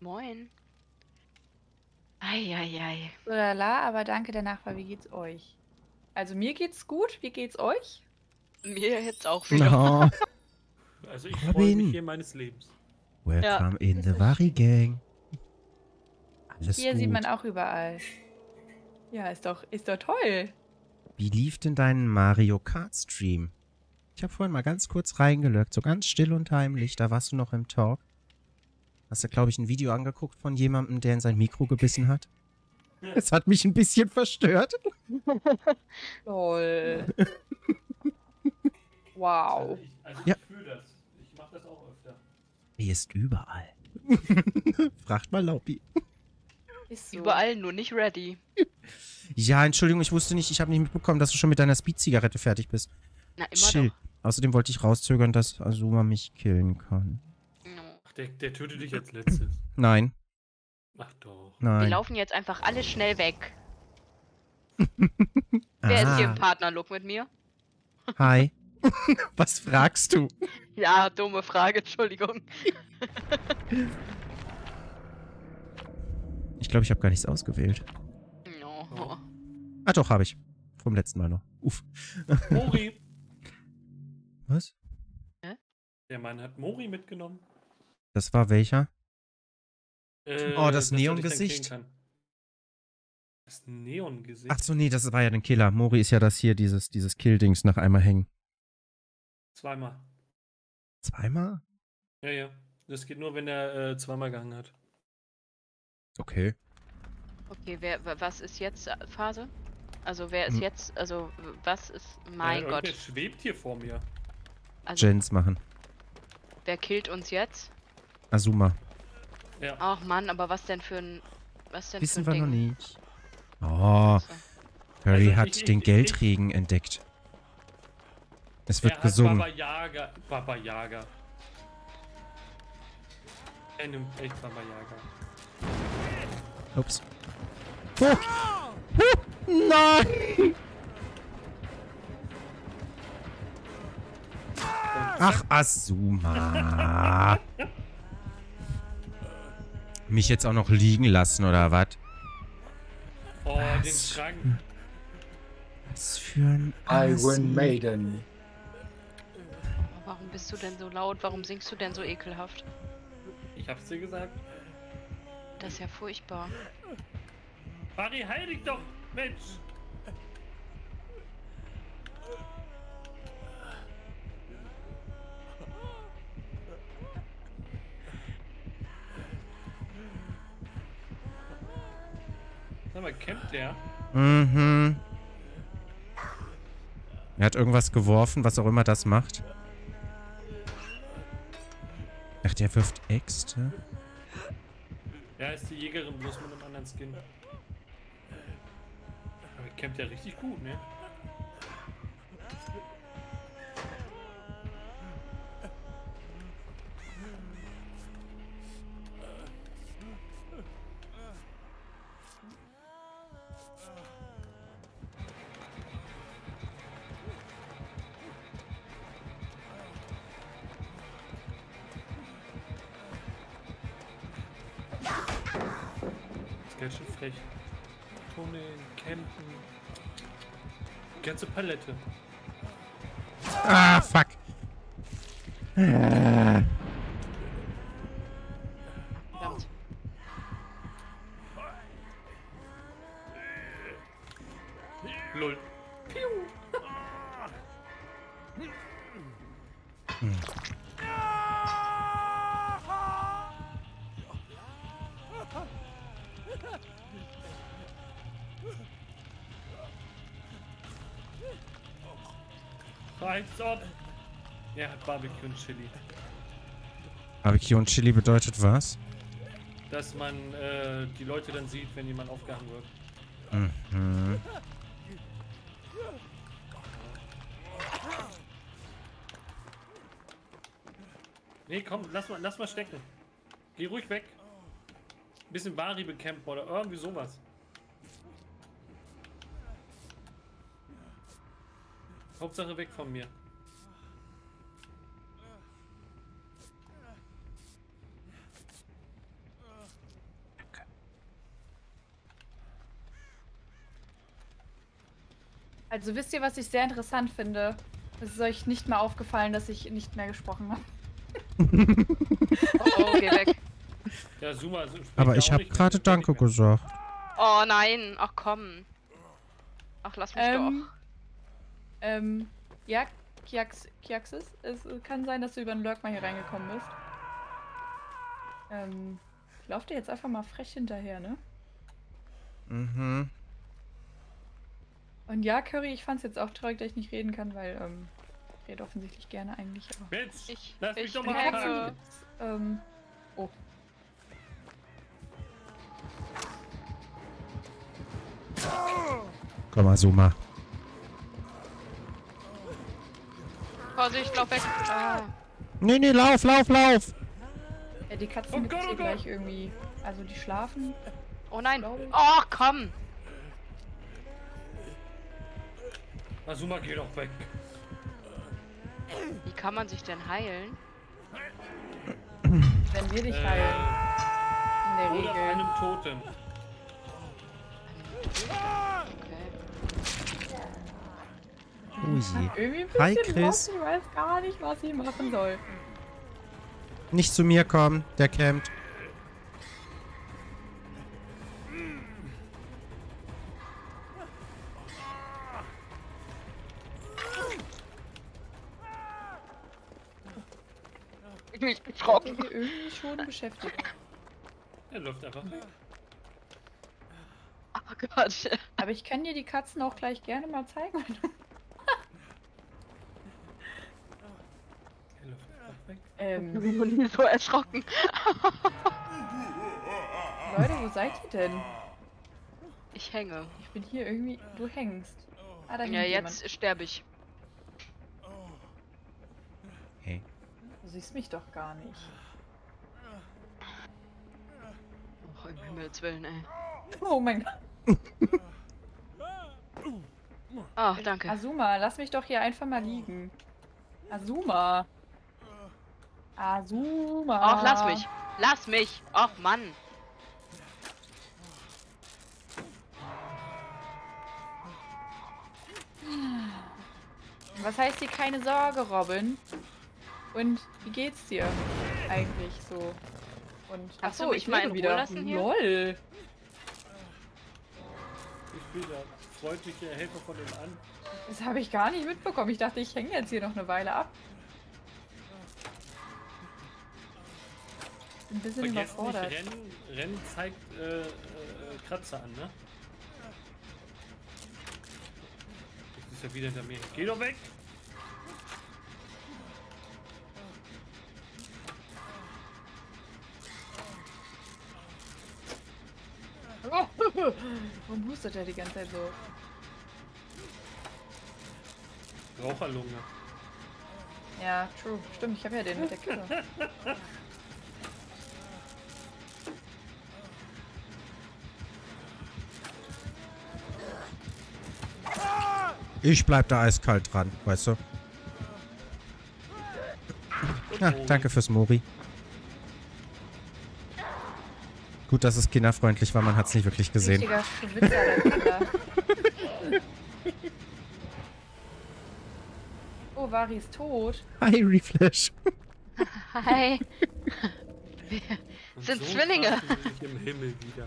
Moin. Eieiei. So lala, aber danke der Nachfrage. Wie geht's euch? Also mir geht's gut. Wie geht's euch? Mir jetzt auch wieder. Oh, Also ich freue Robin. mich hier meines Lebens. welcome in ist the Wari. Gang. Alles Hier gut. sieht man auch überall. Ja, ist doch, ist doch toll. Wie lief denn dein Mario Kart Stream? Ich habe vorhin mal ganz kurz reingelöckt, so ganz still und heimlich. Da warst du noch im Talk. Hast du, glaube ich, ein Video angeguckt von jemandem, der in sein Mikro gebissen hat? Es hat mich ein bisschen verstört. Lol. Also wow. ich, also Ja. ich fühle das. Ich mache das auch öfter. Er ist überall. Fragt mal Laupi. Ist so. Überall, nur nicht ready. Ja, Entschuldigung, ich wusste nicht, ich habe nicht mitbekommen, dass du schon mit deiner Speed-Zigarette fertig bist. Na, immer Chill. Außerdem wollte ich rauszögern, dass Azuma mich killen kann. doch. Ach, der, der tötet dich als letztes. Nein, Ach doch. Wir nein. laufen jetzt einfach alle schnell weg. Wer ist hier im Ah, Partnerlook mit mir? hi. Was fragst du? Ja, dumme Frage, Entschuldigung. Ich glaube, ich habe gar nichts ausgewählt. No. Ah, doch, habe ich. Vom letzten Mal noch. Uff. Mori. Was? Der Mann hat Mori mitgenommen. Das war welcher? Äh, Oh, das dann Neongesicht? Das Neongesicht? Ach so, nee, das war ja ein Killer. Mori ist ja das hier, dieses, dieses Kill-Dings nach einmal hängen. Zweimal. Zweimal? Ja, ja. Das geht nur, wenn er äh, zweimal gehangen hat. Okay. Okay, wer, wa- was ist jetzt äh, Phase? Also wer ist Hm. jetzt, also was ist, mein äh, Gott. Der schwebt hier vor mir. Also Gens machen. wer killt uns jetzt? Azuma. Ja. Ach Mann, aber was denn für ein, was denn Wissen für wir ein noch Ding? nicht. Oh. Curry Also hat ich- ich- den ich- Geldregen entdeckt. Es wird er gesungen. Baba Yaga. Baba Yaga. Er nimmt echt Baba Yaga. Ups. Oh. Oh. Nein! Ach, Azuma. Mich jetzt auch noch liegen lassen, oder was? Oh, den Was? Schrank. Was für ein Iron Assi. Maiden. Oh, Warum bist du denn so laut? Warum singst du denn so ekelhaft? Ich hab's dir gesagt. Das ist ja furchtbar. Barry, heil dich doch! Mensch! Sag mal, campt der? Mhm. Er hat irgendwas geworfen, was auch immer das macht. Ach, der wirft Äxte? Ja, ist die Jägerin bloß mit einem anderen Skin. Aber campt ja richtig gut, ne? Frech. Tunneln, campen. Ganze Palette. Ah, fuck. Äh. Barbecue und Chili. Barbecue und Chili bedeutet was? Dass man äh, die Leute dann sieht, wenn jemand aufgehangen wird. Mhm. Nee, komm, lass mal, lass mal stecken. Geh ruhig weg. Bisschen Bari bekämpfen oder irgendwie sowas. Hauptsache weg von mir. Also wisst ihr, was ich sehr interessant finde? Es ist euch nicht mehr aufgefallen, dass ich nicht mehr gesprochen habe. Oh, oh, geh weg. Ja, Zuma. spricht Aber ich habe gerade Danke gesagt. Oh nein. Ach komm. Ach, lass mich Ähm, ähm, ja, Kiax, Kiaxis, es kann sein, dass du über den Lurk mal hier reingekommen bist. Ähm, lauf dir jetzt einfach mal frech hinterher, ne? Mhm. Und ja, Curry, ich fand's jetzt auch traurig, dass ich nicht reden kann, weil, ähm, ich rede offensichtlich gerne eigentlich, aber... Doch. Ich, lass mich ich doch mal anfangen. Ähm, oh. Komm mal, Suma. Vorsicht, lauf weg. Ah. Nee, nee, lauf, lauf, lauf. Ja, die Katzen Oh gibt's Gott, hier oh Gott. gleich irgendwie... Also, die schlafen. Oh nein. Oh, komm. Azuma, geh doch weg. Wie kann man sich denn heilen? Wenn wir dich Äh, heilen. In der Oder Regel. einem Totem. Okay. Oh je. Irgendwie ein Hi, bisschen Chris. lost, Ich weiß gar nicht, was ich machen soll. Nicht zu mir kommen, der campt. Ich bin Ich bin erschrocken. hier irgendwie schon beschäftigt. Er läuft einfach weg. Oh Gott. Aber ich kann dir die Katzen auch gleich gerne mal zeigen. Er läuft einfach weg. Ich ähm, bin noch nie so erschrocken. Leute, wo seid ihr denn? Ich hänge. Ich bin hier irgendwie. Du hängst. Ah, da Ja, jemand. jetzt sterbe ich. Hey. Du siehst mich doch gar nicht. Oh, im Himmels Willen, ey. Oh mein Gott. Ah, danke. Azuma, lass mich doch hier einfach mal liegen. Azuma. Azuma. Ach, lass mich. Lass mich. Ach, Mann. Was heißt hier keine Sorge, Robin? Und wie geht's dir eigentlich so? Und ach so, ich in wieder. Ruhe lassen hier? Lol. Ich bin der freundliche Helfer von dem an. Das habe ich gar nicht mitbekommen. Ich dachte, ich hänge jetzt hier noch eine Weile ab. Bin ein bisschen Vergesst nicht, überfordert. Rennen, Rennen zeigt äh, äh, Kratzer an, ne? Jetzt ist er wieder hinter mir. Geh doch weg! Warum hustet er die ganze Zeit so? Raucherlunge. Ja, true. Stimmt, ich habe ja den mit der Kippe. Ich bleib da eiskalt dran, weißt du? Ja, danke fürs Mori. Gut, dass es kinderfreundlich war, man hat es nicht wirklich gesehen. Richtiger Schwitzer. Oh, Vari ist tot. Hi, Reflash. Hi. Und Sind so Zwillinge. sich im Himmel wieder.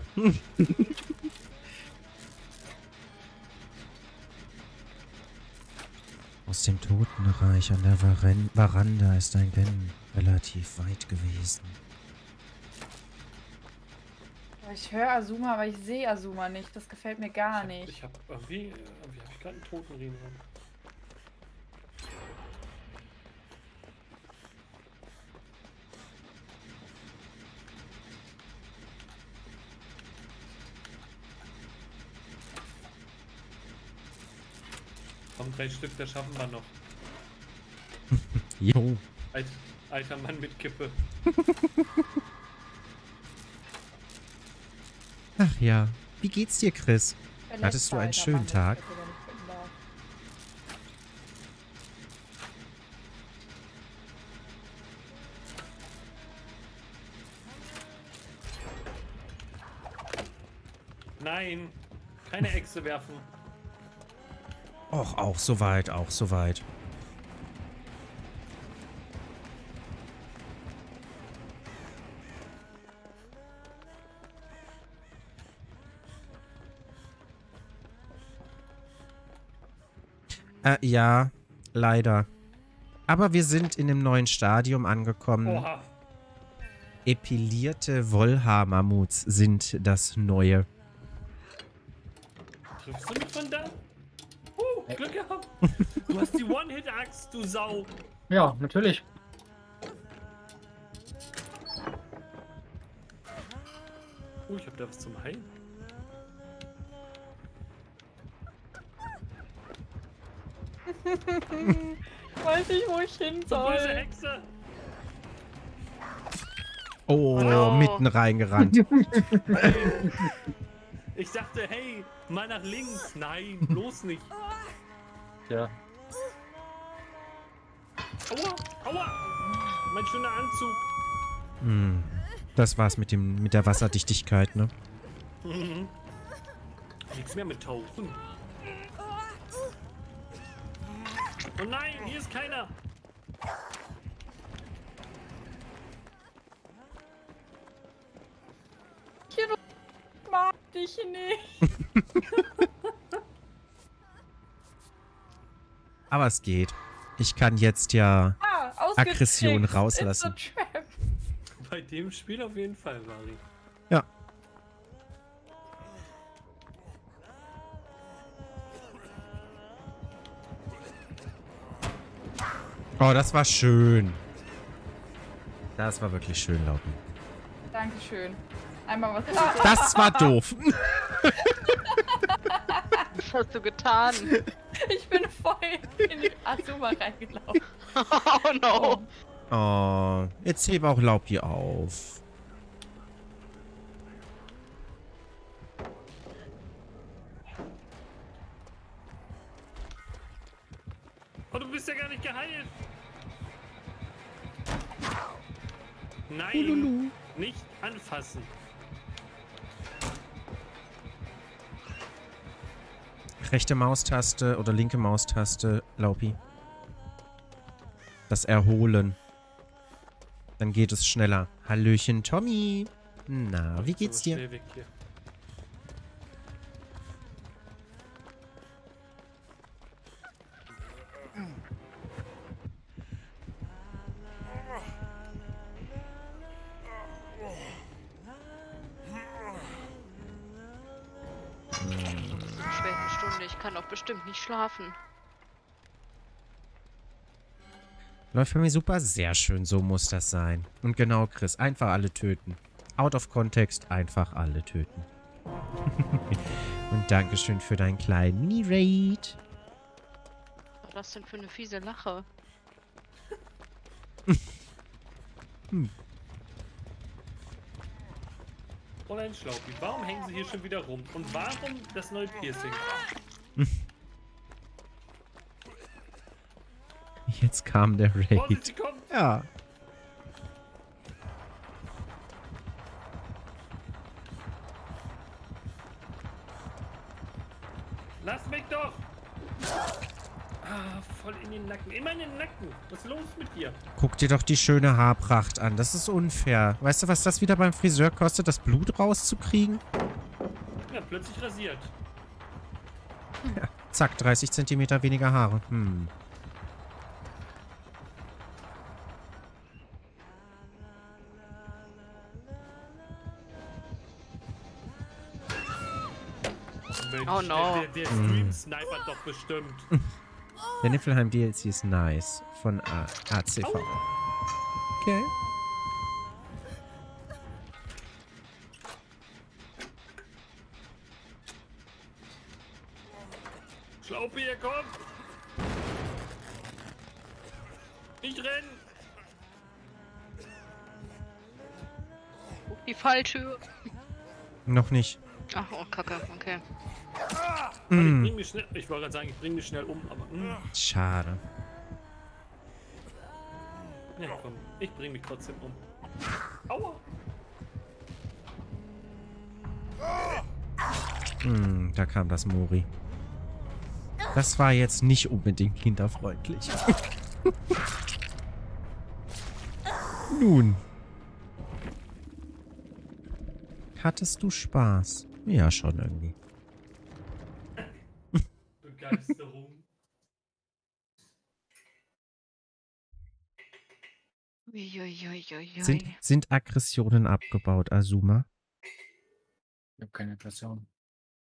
Aus dem Totenreich an der Varen Veranda ist ein Gang relativ weit gewesen. Ich höre Azuma, aber ich sehe Azuma nicht. Das gefällt mir gar nicht. Ich hab irgendwie, irgendwie hab ich gerade einen Totenriemen dran. Komm, drei Stück, das schaffen wir noch. Jo. Alt, alter Mann mit Kippe. Ach ja. Wie geht's dir, Chris? Hattest du einen schönen Tag? Nein, keine Echse werfen. Och, auch soweit, auch soweit. Äh, ja, leider. Aber wir sind in dem neuen Stadium angekommen. Oha. Epilierte Wollhaar-Mammuts sind das Neue. Triffst du mich von da? Uh, Glück gehabt. Du hast die One-Hit-Axt, du Sau. Ja, natürlich. Oh, ich hab da was zum Heilen. Weiß nicht, wo ich hin Du böse soll. Hexe. Oh, no. mitten reingerannt. Ich dachte, hey, mal nach links. Nein, bloß nicht. Ja. Aua, aua. Mein schöner Anzug. Hm. Das war's mit, dem, mit der Wasserdichtigkeit, ne? Mhm. Nichts mehr mit Tauchen. Oh nein, hier ist keiner. Hier, du mag dich nicht. Aber es geht. Ich kann jetzt ja... Ah. Aggression rauslassen. Bei dem Spiel auf jeden Fall, Vari. Oh, das war schön. Das war wirklich schön, Laupi. Dankeschön. Einmal was. Das war doof. Was hast du getan? ich bin voll in die Azuma reingelaufen. Oh no. Oh, jetzt heb auch Laupi auf. Oh, du bist ja gar nicht geheilt. Nein, nicht anfassen. Rechte Maustaste oder linke Maustaste, Laupi. Das Erholen. Dann geht es schneller. Hallöchen, Tommy. Na, wie geht's dir? Kann doch bestimmt nicht schlafen. Läuft für mich super. Sehr schön, so muss das sein. Und genau, Chris, einfach alle töten. Out of context, einfach alle töten. Und Dankeschön für deinen kleinen Mini-Raid. Was war das denn für eine fiese Lache? Und ein Schlaupi. Warum hängen sie hier schon wieder rum? Und warum das neue Piercing? Jetzt kam der Raid. Ja. Lass mich doch! Ah, voll in den Nacken. Immer in den Nacken. Was ist los mit dir? Guck dir doch die schöne Haarpracht an. Das ist unfair. Weißt du, was das wieder beim Friseur kostet, das Blut rauszukriegen? Ja, plötzlich rasiert. Ja, zack, 30 Zentimeter weniger Haare. Hm. Mensch, Oh no. Der, der, der Stream snipert doch bestimmt. Der Niffelheim DLC ist nice. Von A ACV. Okay. Schlaupe hier, komm! Nicht rennen! Die Falltür. Noch nicht. Ach, oh, Kacke, okay. Warte, Ich Mm, bring mich schnell. Ich wollte gerade sagen, ich bring mich schnell um, aber. mm. schade. Ja, komm. Ich bring mich trotzdem um. Aua! Hm, da kam das Mori. Das war jetzt nicht unbedingt kinderfreundlich. Nun. Hattest du Spaß? Ja, schon irgendwie. Begeisterung. Sind, sind Aggressionen abgebaut, Azuma? Ich habe keine Aggression.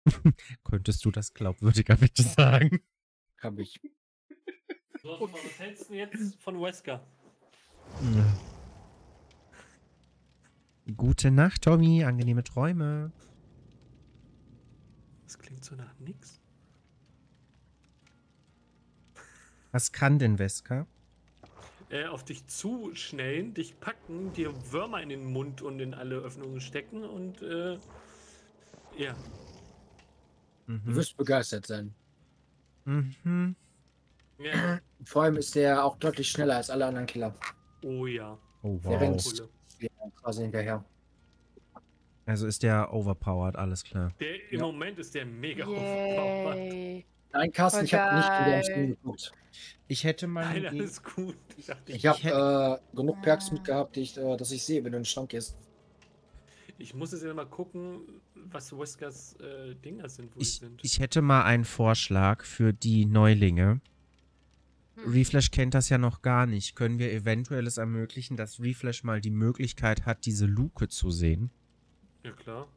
Könntest du das glaubwürdiger bitte sagen? Habe ich. So, was hältst du jetzt von Wesker? Ja. Gute Nacht, Tommy. Angenehme Träume. Das klingt so nach nix. Was kann denn Wesker? Äh, auf dich zuschnellen, dich packen, dir Würmer in den Mund und in alle Öffnungen stecken und äh, ja. Du Mhm. wirst begeistert sein. Mhm. ja. Vor allem ist der auch deutlich schneller als alle anderen Killer. Oh ja. Oh, Der wow. rennt Pulle. ja, quasi hinterher. Also ist der overpowered, alles klar. Der, Im Ja. Moment ist der mega. Yay. Nein, Carsten, ich habe nicht in den Stream geguckt. Ich hätte mal Nein, alles gut. Ich dachte, Ich ich, habe äh, genug Perks Ah. mitgehabt, die ich, äh, dass ich sehe, wenn du in den Stand gehst. ich muss jetzt ja mal gucken, was Weskers äh, Dinger sind, wo die Ich, sind. ich hätte mal einen Vorschlag für die Neulinge. Hm. Reflash kennt das ja noch gar nicht. Können wir eventuell es ermöglichen, dass Reflash mal die Möglichkeit hat, diese Luke zu sehen? Ja, klar.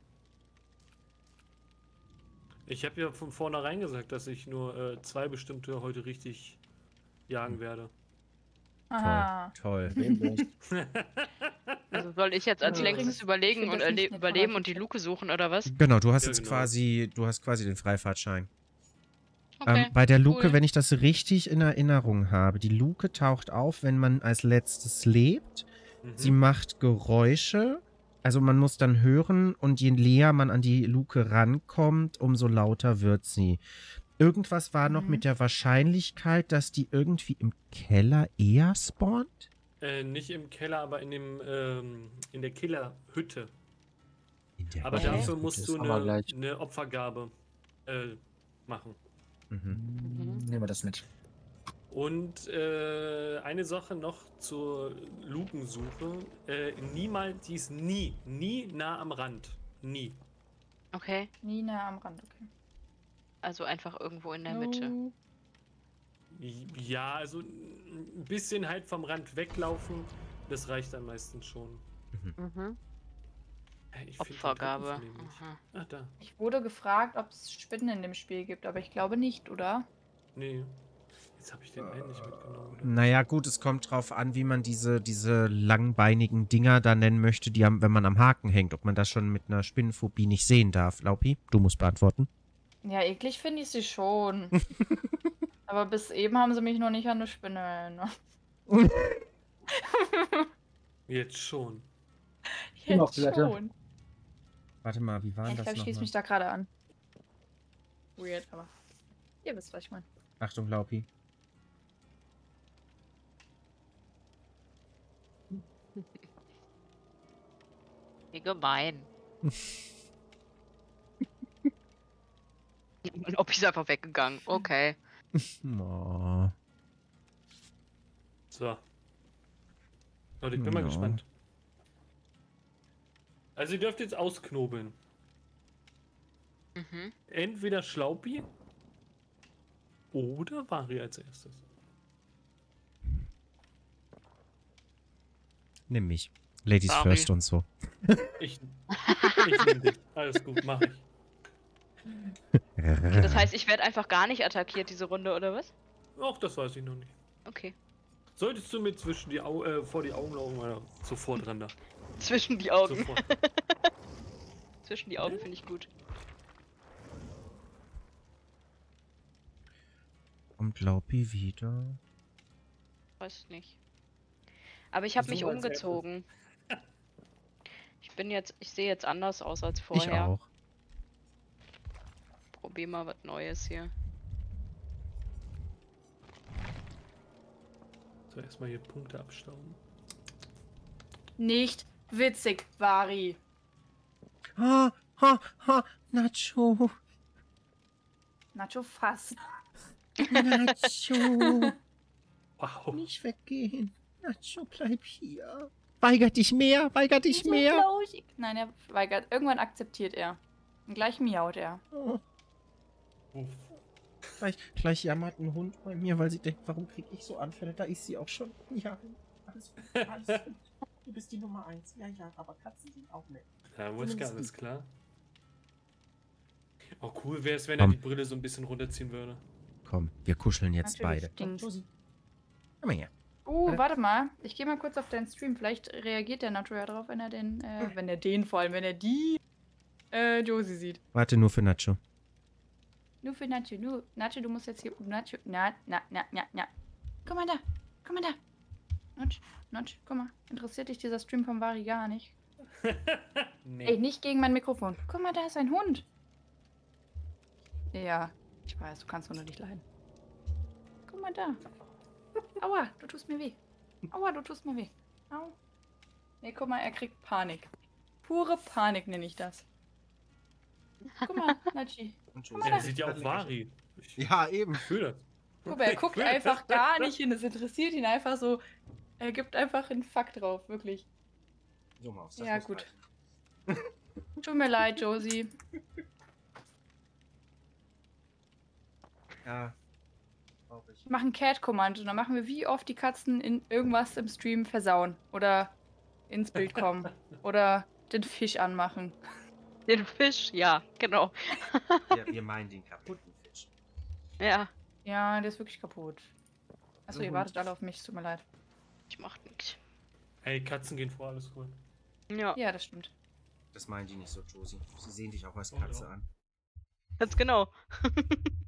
Ich habe ja von vornherein gesagt, dass ich nur äh, zwei bestimmte heute richtig jagen werde. Aha. Toll. Ich? Also soll ich jetzt als Ja. längstes überlegen und überleben und die Luke suchen oder was? Genau, du hast Ja, jetzt genau. quasi, du hast quasi den Freifahrtschein. Okay. Ähm, bei der Luke, cool. wenn ich das richtig in Erinnerung habe, die Luke taucht auf, wenn man als letztes lebt. Mhm. Sie macht Geräusche. Also man muss dann hören und je näher man an die Luke rankommt, umso lauter wird sie. Irgendwas war noch Mhm. mit der Wahrscheinlichkeit, dass die irgendwie im Keller eher spawnt? Äh, nicht im Keller, aber in dem ähm, in der Killerhütte. In der Aber Okay. dafür musst du eine, eine Opfergabe äh, machen. Mhm. Nehmen wir das mit. Und äh, eine Sache noch zur Lukensuche. Äh, niemals, die ist nie, nie nah am Rand. Nie. Okay, Nina am Rand, okay. also einfach irgendwo in der Mitte. No. Ja, also ein bisschen halt vom Rand weglaufen, das reicht dann meistens schon. Mhm. Hey, ich find den Opfergabe. Nicht. Aha. Ah, da. Ich wurde gefragt, ob es Spinnen in dem Spiel gibt, aber ich glaube nicht, oder? Nee. Jetzt habe ich den einen nicht mitgenommen. Naja, gut, es kommt drauf an, wie man diese, diese langbeinigen Dinger da nennen möchte, die am, wenn man am Haken hängt, ob man das schon mit einer Spinnenphobie nicht sehen darf. Laupi, du musst beantworten. Ja, eklig finde ich sie schon. aber bis eben haben sie mich noch nicht an eine Spinne erinnert. Jetzt schon. Jetzt schon. Warte mal, wie war Ja, denn ich das glaube, ich schließe mich da gerade an. Weird, aber ihr wisst, was ich meine. Achtung, Laupi. Wie gemein. Und ob ich ist einfach weggegangen. Okay. Oh. So. Leute, ich bin mal Ja. gespannt. Also ihr dürft jetzt ausknobeln. Mhm. Entweder Schlaupi oder Vari als erstes. Nimm mich. Ladies Sorry. first und so. Ich, ich nehme dich. Alles gut, mach ich. Das heißt, ich werde einfach gar nicht attackiert diese Runde, oder was? Auch das weiß ich noch nicht. Okay. Solltest du mir zwischen die Au äh, vor die Augen laufen, oder sofort ran da. Zwischen die Augen. Sofort. Zwischen die Augen finde ich gut. Und Laupi wieder. Weiß nicht. Aber ich habe mich Versuch als erstes. umgezogen. Ich bin jetzt, ich sehe jetzt anders aus als Ich vorher. auch. Probier mal was Neues hier. So, erstmal hier Punkte abstauben. Nicht witzig, Vari. Ha, ha, ha, Nacho. Nacho fast. Nacho. Wow. Nicht weggehen. Nacho, bleib hier. Weigert dich mehr, weigert dich So mehr. flauschig. Nein, er weigert. Irgendwann akzeptiert er. Und gleich miaut er. Oh, Uff. gleich, gleich jammert ein Hund bei mir, weil sie denkt, warum krieg ich so Anfälle? Da ist sie auch schon. Ja, alles gut, alles gut. Du bist die Nummer eins. Ja, ja, aber Katzen sind auch nett. Ja, Zumindest alles klar. Oh, cool wäre es, wenn er Komm. die Brille so ein bisschen runterziehen würde. Komm, wir kuscheln jetzt Natürlich beide. Komm mal her. Uh, Warte. warte mal. Ich gehe mal kurz auf deinen Stream. Vielleicht reagiert der Nacho ja drauf, wenn er den, äh, wenn er den vor allem, wenn er die äh, Josie sieht. Warte nur für Nacho. Nur für Nacho, nur. Nacho, du musst jetzt hier. Nacho, na, na, na, na, na. Guck mal da. Guck mal da. Nacho, Nacho, guck mal. Interessiert dich dieser Stream von Vari gar nicht? nee. Ey, nicht gegen mein Mikrofon. Guck mal, da ist ein Hund. Ja, ich weiß, du kannst Hunde nicht leiden. Guck mal da. Aua, du tust mir weh. Aua, du tust mir weh. Au. Nee, guck mal, er kriegt Panik. Pure Panik nenne ich das. Guck mal, Nachi. Ja, er sieht ja auch. Ich Ja, eben. fühle das. Guck mal, er guckt einfach gar nicht hin. Es interessiert ihn einfach so. Er gibt einfach einen Fakt drauf, wirklich. So, Maus, Ja, gut. Tut mir leid, Josie. Ja. Traurig. Wir machen Cat-Kommando. Dann machen wir, wie oft die Katzen in irgendwas im Stream versauen. Oder ins Bild kommen. Oder den Fisch anmachen. Den Fisch, ja, genau. Wir, wir meinen den kaputten Fisch. Ja, Ja, der ist wirklich kaputt. Achso, So ihr wartet alle auf mich. es Tut mir leid. ich mach nix. Ey, Katzen gehen vor, alles gut. Ja, Ja, das stimmt. Das meinen die nicht so, Josie. Sie sehen dich auch als Oh, Katze doch. an. ganz genau.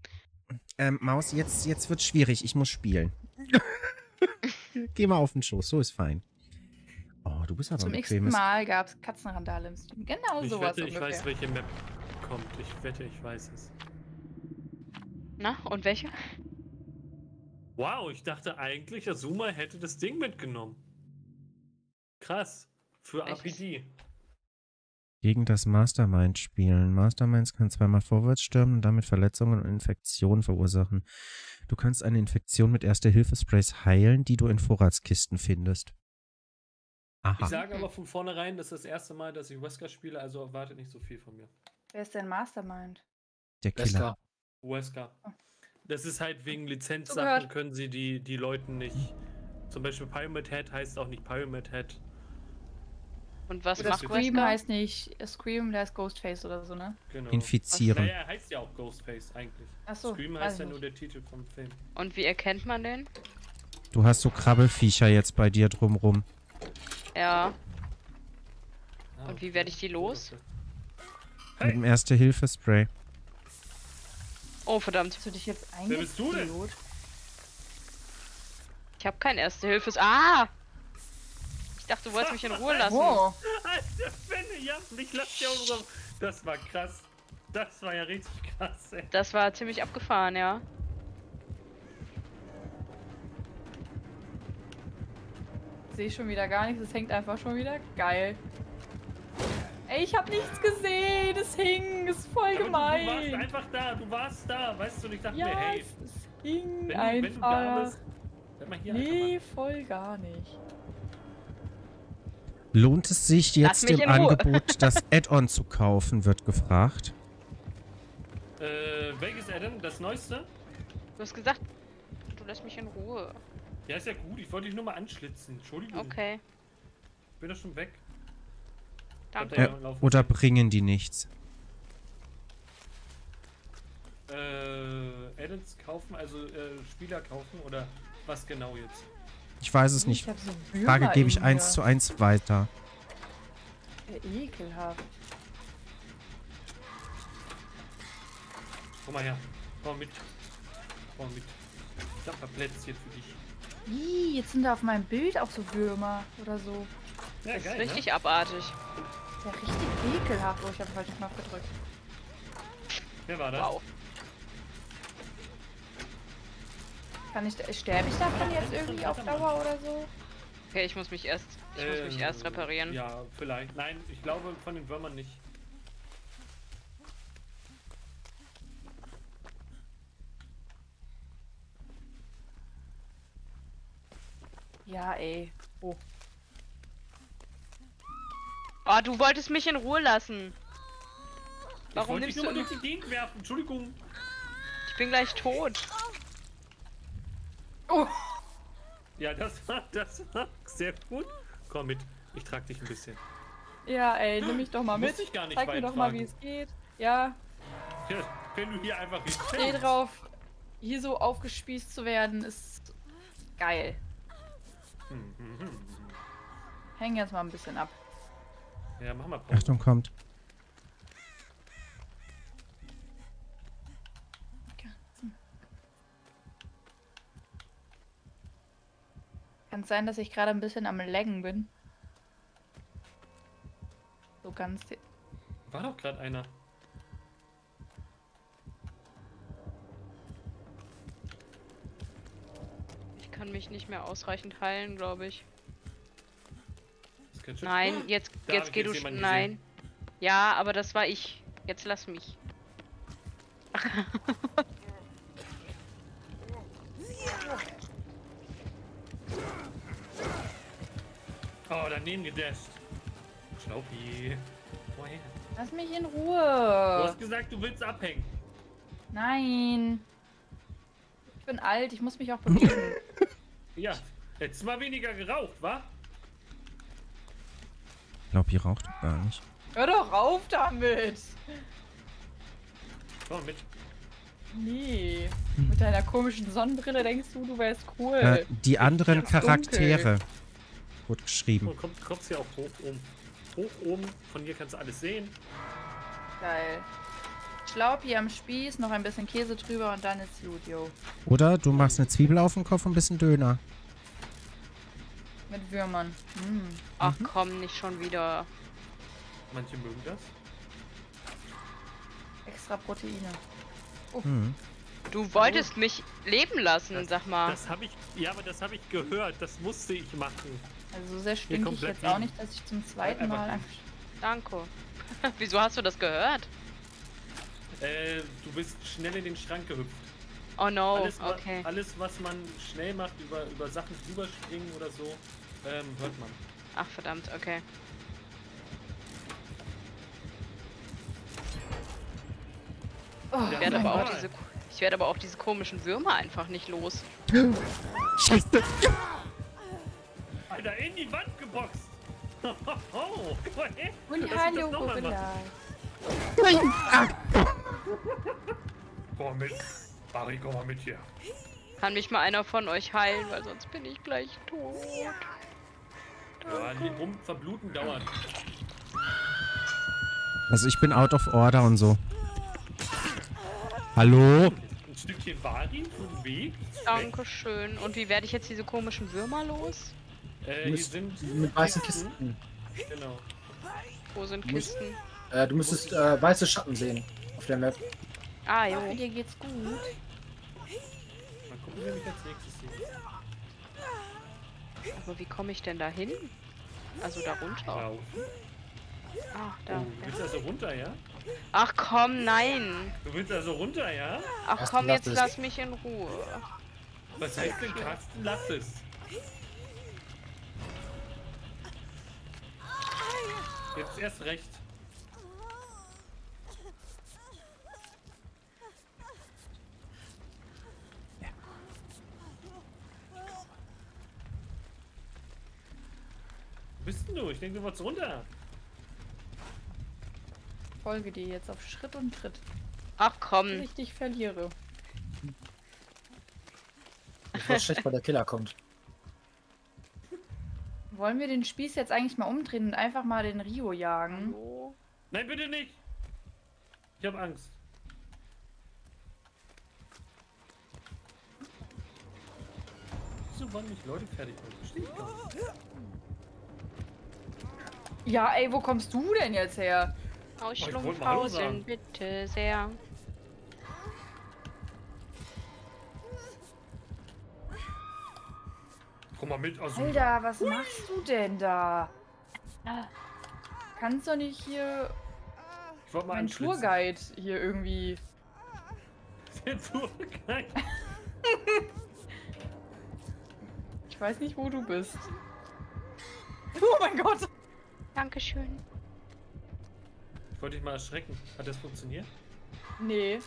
Ähm, Maus, jetzt, jetzt wird's schwierig. Ich muss spielen. Geh mal auf den Schoß, so ist fein. Oh, du bist aber Zum bequemes. Mal gab es Katzenrandale im Stream. Genau ich sowas wette, ich ungefähr. weiß, welche Map kommt. Ich wette, ich weiß es. Na, und welche? Wow, ich dachte eigentlich, Azuma hätte das Ding mitgenommen. Krass. Für Welches? APD. Gegen das Mastermind spielen. Masterminds kann zweimal vorwärts stürmen und damit Verletzungen und Infektionen verursachen. Du kannst eine Infektion mit Erste-Hilfe-Sprays heilen, die du in Vorratskisten findest. Ich Aha. sage aber von vornherein, das ist das erste Mal, dass ich Wesker spiele, also erwartet nicht so viel von mir. Wer ist denn Mastermind? Der Killer. Wesker. Wesker. Das ist halt wegen. Lizenzsachen können sie die, die Leuten nicht. Zum Beispiel Pyramid Head heißt auch nicht Pyramid Head. Und was Oder macht Scream Wesker? heißt nicht Scream, der ist Ghostface oder so, ne? Genau. Infizieren. Naja, er heißt ja auch Ghostface eigentlich. Achso. Scream heißt ja nur der Titel vom Film. Und wie erkennt man den? Du hast so Krabbelfiecher jetzt bei dir drumrum. Ja, Ah, Und wie werde ich die los? Mit dem Erste-Hilfe-Spray. oh verdammt. Hast du dich jetzt Wer bist du denn? Ich habe kein Erste Hilfe. Ah! Ich dachte, du wolltest mich in Ruhe lassen. Wow. Alter, Fenne, ja, mich lasst ja auch drauf. Das war krass. Das war ja richtig krass, ey. Das war ziemlich abgefahren, ja. Sehe ich schon wieder gar nichts, es hängt einfach schon wieder. Geil. Ey, ich hab nichts gesehen, es hing, es ist voll Aber du, du warst gemein. einfach da, du warst da, weißt du, und ich dachte Ja, mir, hey, es, es hing wenn du, wenn du da einfach. bist, hier. Nee, voll gar nicht. Lohnt es sich jetzt im Ruhe. Angebot das Add-on zu kaufen, wird gefragt. Äh, welches Adam? Das neueste? Du hast gesagt, du lässt mich in Ruhe. Ja, ist ja gut. Ich wollte dich nur mal anschlitzen. Entschuldigung. Okay, Bin doch schon weg. danke. Laufen oder bringen die nichts? Äh, Addons kaufen, also äh, Spieler kaufen oder was genau jetzt? Ich weiß es nicht. So Frage gebe ich in eins zu eins weiter. Ja, Ekelhaft. Komm mal her. Komm mit. Komm mit. Ich hab ein Plätzchen für dich. Ih, jetzt sind da auf meinem Bild auch so Würmer oder so. Ja, Das ist geil, richtig abartig. Ist ja richtig ekelhaft. Oh, ich habe den falschen Knopf gedrückt. Ne? Wer war das? Wow. Kann ich, sterbe ich davon jetzt irgendwie auf Dauer oder so? Okay, ich muss mich erst, ich muss mich Ähm, erst reparieren. Ja, vielleicht. Nein, ich glaube von den Würmern nicht. Ja, ey. Oh. Oh, du wolltest mich in Ruhe lassen. ich Warum dich nimmst du nur durch die Gegend werfen. Entschuldigung. Ich bin gleich tot. Oh. Ja, das war, das war sehr gut. Komm mit. Ich trag dich ein bisschen. Ja, ey, nimm mich doch mal Muss mit. ich gar nicht Zeig mir doch mal, wie es geht. Ja, Ja, wenn du hier einfach steh hinfällst. drauf. Hier so aufgespießt zu werden, ist geil. Hm, hm, hm. Häng jetzt mal ein bisschen ab. Ja, mach mal Pause. Achtung, kommt. Kann sein, dass ich gerade ein bisschen am Laggen bin. So ganz. War doch gerade einer. Ich kann mich nicht mehr ausreichend heilen, glaube ich. Nein, jetzt, hab jetzt ich geh jetzt du. Nein. Ja, aber das war ich. Jetzt lass mich. Oh, daneben gedasht. Schlaupi. Woher? Lass mich in Du Ruhe. hast gesagt, du willst abhängen. Nein. Ich bin alt, ich muss mich auch bewegen. Ja, hättest mal weniger geraucht, wa? Ich glaube, ihr raucht doch gar nicht. Hör doch auf damit. Komm mit. Nee. Mit deiner komischen Sonnenbrille denkst du, du wärst cool. Äh, die anderen ist dunkel. Wurde geschrieben. Und kommt, kommst hier auch hoch oben. Hoch oben. Von hier kannst du alles sehen. Geil. Schlaupi am Spieß, noch ein bisschen Käse drüber und dann ist gut, yo. Oder du machst eine Zwiebel auf den Kopf und ein bisschen Döner. Mit Würmern. Mm. Ach komm, nicht schon wieder. Manche mögen das. Extra Proteine. Hm. Du wolltest mich leben lassen, Das- sag mal. Das habe ich. Ja, aber das habe ich gehört. Das musste ich machen. Also so sehr stink ich jetzt auch nicht, dass ich zum zweiten Mal einfach... Danke. Wieso hast du das gehört? Äh, du bist schnell in den Schrank gehüpft. Oh no, alles, okay. alles, was man schnell macht, über, über Sachen drüber springen oder so, ähm, hört man. Ach verdammt, okay. Oh, Ich werde aber auch diese, ich werde aber auch diese komischen Würmer einfach nicht los. Scheiße. Alter, in die Wand geboxt! Oh, guck! Und hallo, Gorilla. Komm mit. Barry, komm mal mit hier. Kann mich mal einer von euch heilen, weil sonst bin ich gleich tot. Ja, die rum verbluten dauert. Also ich bin out of order und so. Hallo? Ein Stückchen Bari vom Weg. Dankeschön. Und wie werde ich jetzt diese komischen Würmer los? Äh, Du hier sind mit weißen Kisten. Genau. Wo sind Du musst- Kisten? Äh, du müsstest äh, weiße Schatten sehen auf der Map. Ah, Ich jo. dir geht's gut. Mal gucken, wer mich als nächstes sieht. Aber wie komme ich denn da hin? Also da runter. Wow. Ach, da. Oh, du willst also runter, ja? Ach komm, nein. Du willst also runter, ja? Ach komm, jetzt lass mich in Ruhe. Was heißt denn Carsten? Lass es. Jetzt erst recht. Wo bist denn du? Ich denke, du wolltest runter. Folge dir jetzt auf Schritt und Tritt, Ach komm. ich dich verliere. Ich schlecht, weil der Killer kommt. Wollen wir den Spieß jetzt eigentlich mal umdrehen und einfach mal den Rio jagen? Hallo? Nein, bitte nicht. Ich habe Angst. Wieso wollen mich Leute fertig machen? Verstehe ich gar nicht. Ja, ey, wo kommst du denn jetzt her? Aus Oh. Schlumpfhausen, bitte sehr. Komm mal mit, also. Alter, was machst du denn da? Kannst doch nicht hier Ich wollte mal mein anschlitzen. Tourguide hier irgendwie. Der Tourguide. Ich weiß nicht, wo du bist. Oh mein Gott! Dankeschön. Ich wollte dich mal erschrecken. Hat das funktioniert? Nee,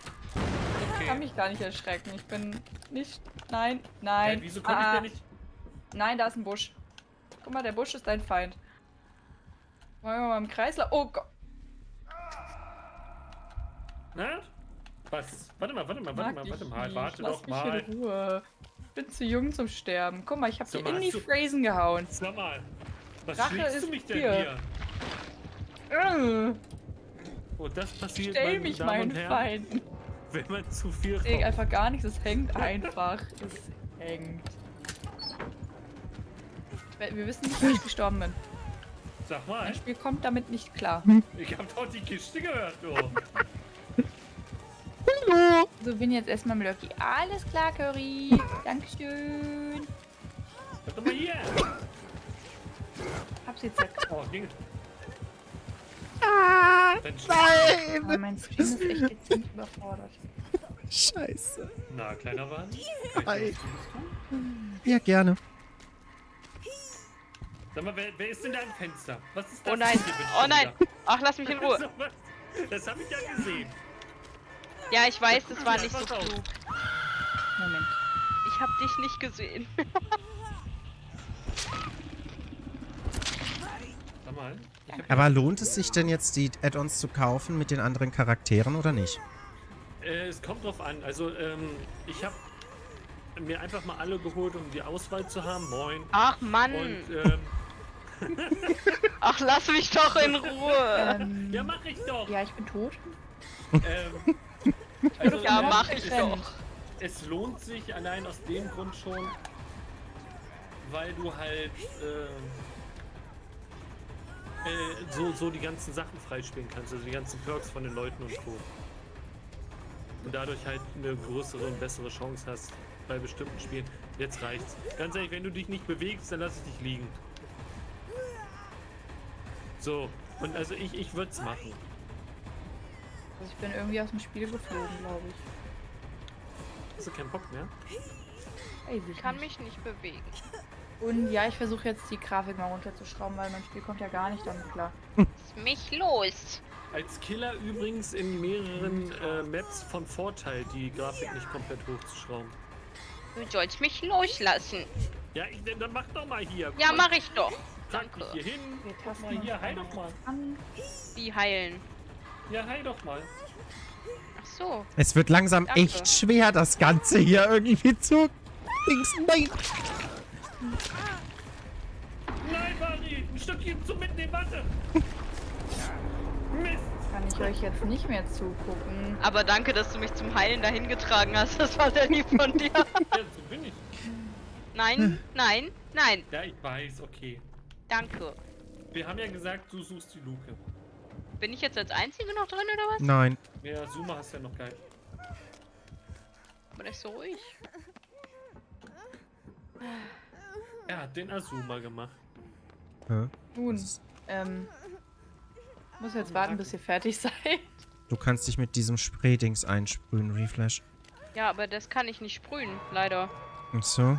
ich kann mich gar nicht erschrecken. Ich bin nicht. Nein, nein. Hä, wieso konnte Ah, ich denn nicht? Nein, da ist ein Busch. Guck mal, der Busch ist dein Feind. Wollen wir mal im Kreis Oh Gott. Na? Was? Warte mal, warte mal, warte mal, warte mal. Warte Lass doch mich mal. in Ruhe. Ich bin zu jung zum Sterben. Guck mal, ich hab Sag dir in die Phrasen gehauen. Sag mal. Was Rache schlägst du mich denn hier. hier? Äh, Oh, das passiert, Stell mich Damen meinen Feinden. wenn man zu viel Ich raucht. einfach gar nichts. Es hängt einfach. Es hängt. Wir wissen nicht, wie ich gestorben bin. Sag mal, Mein Spiel kommt damit nicht klar. ich hab doch die Kiste gehört, du. So, bin jetzt erstmal mit Loki. Alles klar, Curry. Dankeschön. Warte mal hier. Hab's jetzt weg. Oh, ging. Ah, nein! Aber mein Stream ist echt jetzt nicht überfordert. Scheiße. Na, kleiner tun? Ja, gerne. Sag mal, wer, wer ist denn da am Fenster? Was ist das? Oh nein. Oh nein. Ach, lass mich in Ruhe. Das habe ich ja gesehen. Ja, ich weiß, das war nicht so klug. Moment. Ich hab dich nicht gesehen. Sag mal. Aber lohnt es sich denn jetzt, die Add-ons zu kaufen mit den anderen Charakteren oder nicht? äh, es kommt drauf an. Also, ähm, ich habe mir einfach mal alle geholt, um die Auswahl zu haben. Moin. Ach Mann. Und, ähm, Ach, lass mich doch in Ruhe. Ähm, ja, mach ich doch. ja, ich bin tot. Ähm, also, Ja, mach ich es, doch. Es lohnt sich allein aus dem Grund schon, weil du halt ähm, äh, so, so die ganzen Sachen freispielen kannst, also die ganzen Perks von den Leuten und Co. Und dadurch halt eine größere und bessere Chance hast bei bestimmten Spielen. Jetzt reicht's. Ganz ehrlich, wenn du dich nicht bewegst, dann lass ich dich liegen. So, und also ich, ich würde es machen. Also ich bin irgendwie aus dem Spiel geflogen, glaube ich. Hast du keinen Bock mehr? Weiß Ich kann mich nicht bewegen. Und ja, ich versuche jetzt die Grafik mal runterzuschrauben, weil mein Spiel kommt ja gar nicht damit klar. Lass mich los. Als Killer übrigens in mehreren äh, Maps von Vorteil, die Grafik nicht komplett hochzuschrauben. Du sollst mich loslassen. Ja, ich, dann mach doch mal hier. Ja, mach ich doch. Danke. hier hin. Wir Guck mal hier, heil doch mal. an. Die heilen. Ja, heil doch mal. Ach so. Es wird langsam Danke. echt schwer, das Ganze hier irgendwie zu... Dings, nein! Nein, Mari, ein Stückchen zum Mitnehmen, warte. Mist. Kann ich euch jetzt nicht mehr zugucken. Aber danke, dass du mich zum Heilen dahin getragen hast. Das war sehr lieb von dir. Ja, so bin ich. Nein, nein, nein. Ja, ich weiß, okay. Danke. Wir haben ja gesagt, du suchst die Luke. Bin ich jetzt als Einzige noch drin oder was? Nein. Ja, Zuma hast ja noch geil. Bin ich so ruhig? Er hat den Azuma gemacht. Hä? Nun, ähm. Muss jetzt warten, bis ihr fertig seid. Du kannst dich mit diesem Spraydings einsprühen, Reflash. Ja, aber das kann ich nicht sprühen, leider. Ach so.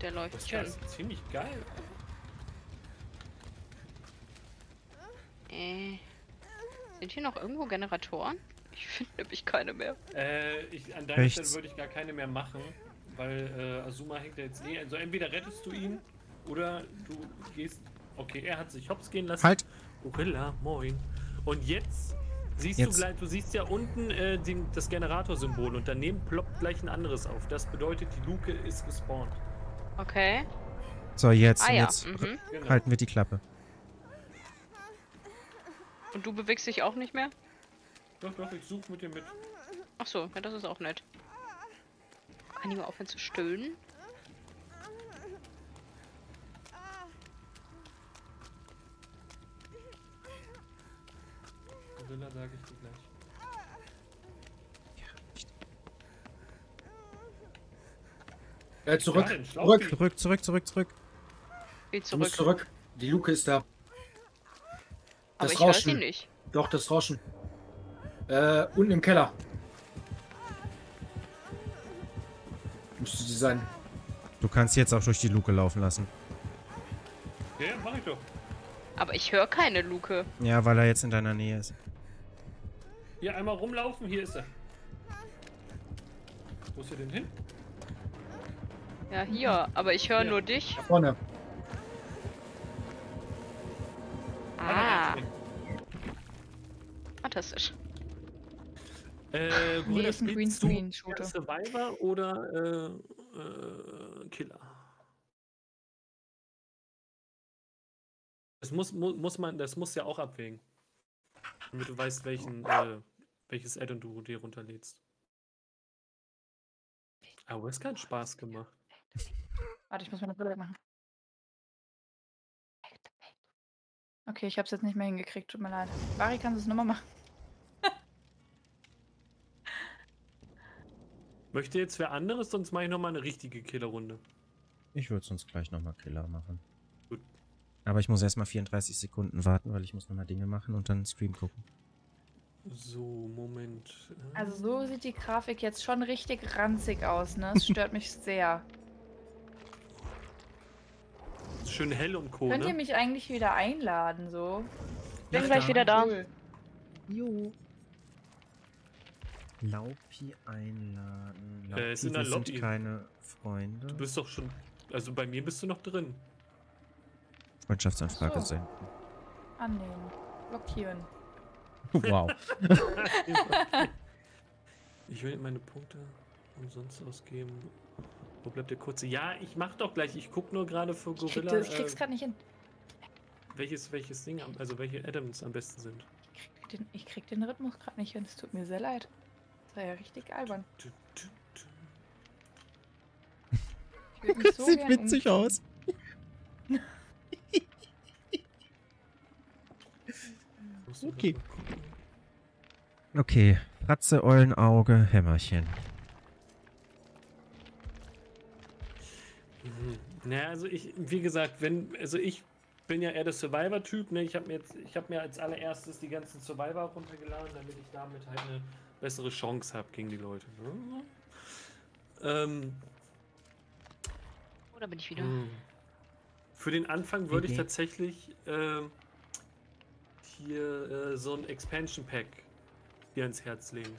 Der läuft Das schon. ist ziemlich geil. Äh. Sind hier noch irgendwo Generatoren? Ich finde nämlich keine mehr. Äh, ich, an deiner Rechts. Stelle würde ich gar keine mehr machen, weil äh, Azuma hängt ja jetzt eh. Also entweder rettest du ihn oder du gehst. Okay, er hat sich hops gehen lassen. Halt! Gorilla, moin. Und jetzt siehst Jetzt. du gleich, du siehst ja unten äh, den, das Generatorsymbol und daneben ploppt gleich ein anderes auf. Das bedeutet, die Luke ist gespawnt. Okay. So, jetzt. Ah ja. jetzt Mhm. Genau. halten wir die Klappe. Und du bewegst dich auch nicht mehr? Doch, doch, ich suche mit dir mit. Ach so, ja, das ist auch nett. Kann ich mal aufhören zu stöhnen? Gorilla sage ich dir gleich. Äh, zurück. Schlauch- zurück. Zurück, zurück, zurück, zurück. Geh Du musst zurück. zurück. Die Luke ist da. Aber Das ich höre sie Rauschen. nicht. Doch, das Rauschen. Äh, unten im Keller. Müsste sie sein. Du kannst jetzt auch durch die Luke laufen lassen. Ja, mach ich doch. Aber ich höre keine Luke. Ja, weil er jetzt in deiner Nähe ist. Hier einmal rumlaufen, hier ist er. Wo ist er denn hin? Ja, hier. Aber ich höre nur dich. Da vorne. Ah, fantastisch. Äh, Nee, ist ein spielst du Greenscreen-Shooter. Survivor oder äh, äh, Killer? Das muss, mu muss man, das muss ja auch abwägen. Damit du weißt, welchen, äh, welches Add-on du dir runterlädst. Aber es hat keinen Spaß gemacht. Warte, ich muss meine Brille machen. Okay, ich hab's jetzt nicht mehr hingekriegt, tut mir leid. Bari, kannst du es nochmal machen? Möchte jetzt wer anderes, sonst mache ich nochmal eine richtige Killerrunde. Ich würde sonst gleich nochmal Killer machen. Gut. Aber ich muss erstmal 34 Sekunden warten, weil ich muss nochmal Dinge machen und dann Stream gucken. So, Moment. Also so sieht die Grafik jetzt schon richtig ranzig aus, ne? Es stört mich sehr. Schön hell und co, Könnt ihr ne? mich eigentlich wieder einladen, so? Bin gleich wieder da. Cool. Jo. Laupi einladen. Laupi, Äh, ist in sind keine Freunde. Du bist doch schon. Also bei mir bist du noch drin. Freundschaftsanfrage so. senden. Annehmen. Blockieren. Wow. Ich will meine Punkte umsonst ausgeben. Wo bleibt der kurze? Ja, ich mach doch gleich. Ich guck nur gerade für Ich, krieg Gorilla, das, ich krieg's äh, gerade nicht hin. welches, welches Ding, also welche Adams am besten sind. Ich krieg den, ich krieg den Rhythmus gerade nicht hin. Es tut mir sehr leid. Das war ja richtig albern. Tü. Ich würd mich so Sieht witzig umziehen. aus. Du Okay. Okay. Fratze, Eulenauge, Hämmerchen. Naja, also ich, wie gesagt, wenn, also ich bin ja eher der Survivor-Typ, ne? Ich habe mir jetzt, ich habe mir als allererstes die ganzen Survivor runtergeladen, damit ich damit halt eine bessere Chance habe gegen die Leute. Ne? Ähm, Oder bin ich wieder? Hm. Für den Anfang würde ich Idee. tatsächlich ähm, hier äh, so ein Expansion Pack dir ans Herz legen.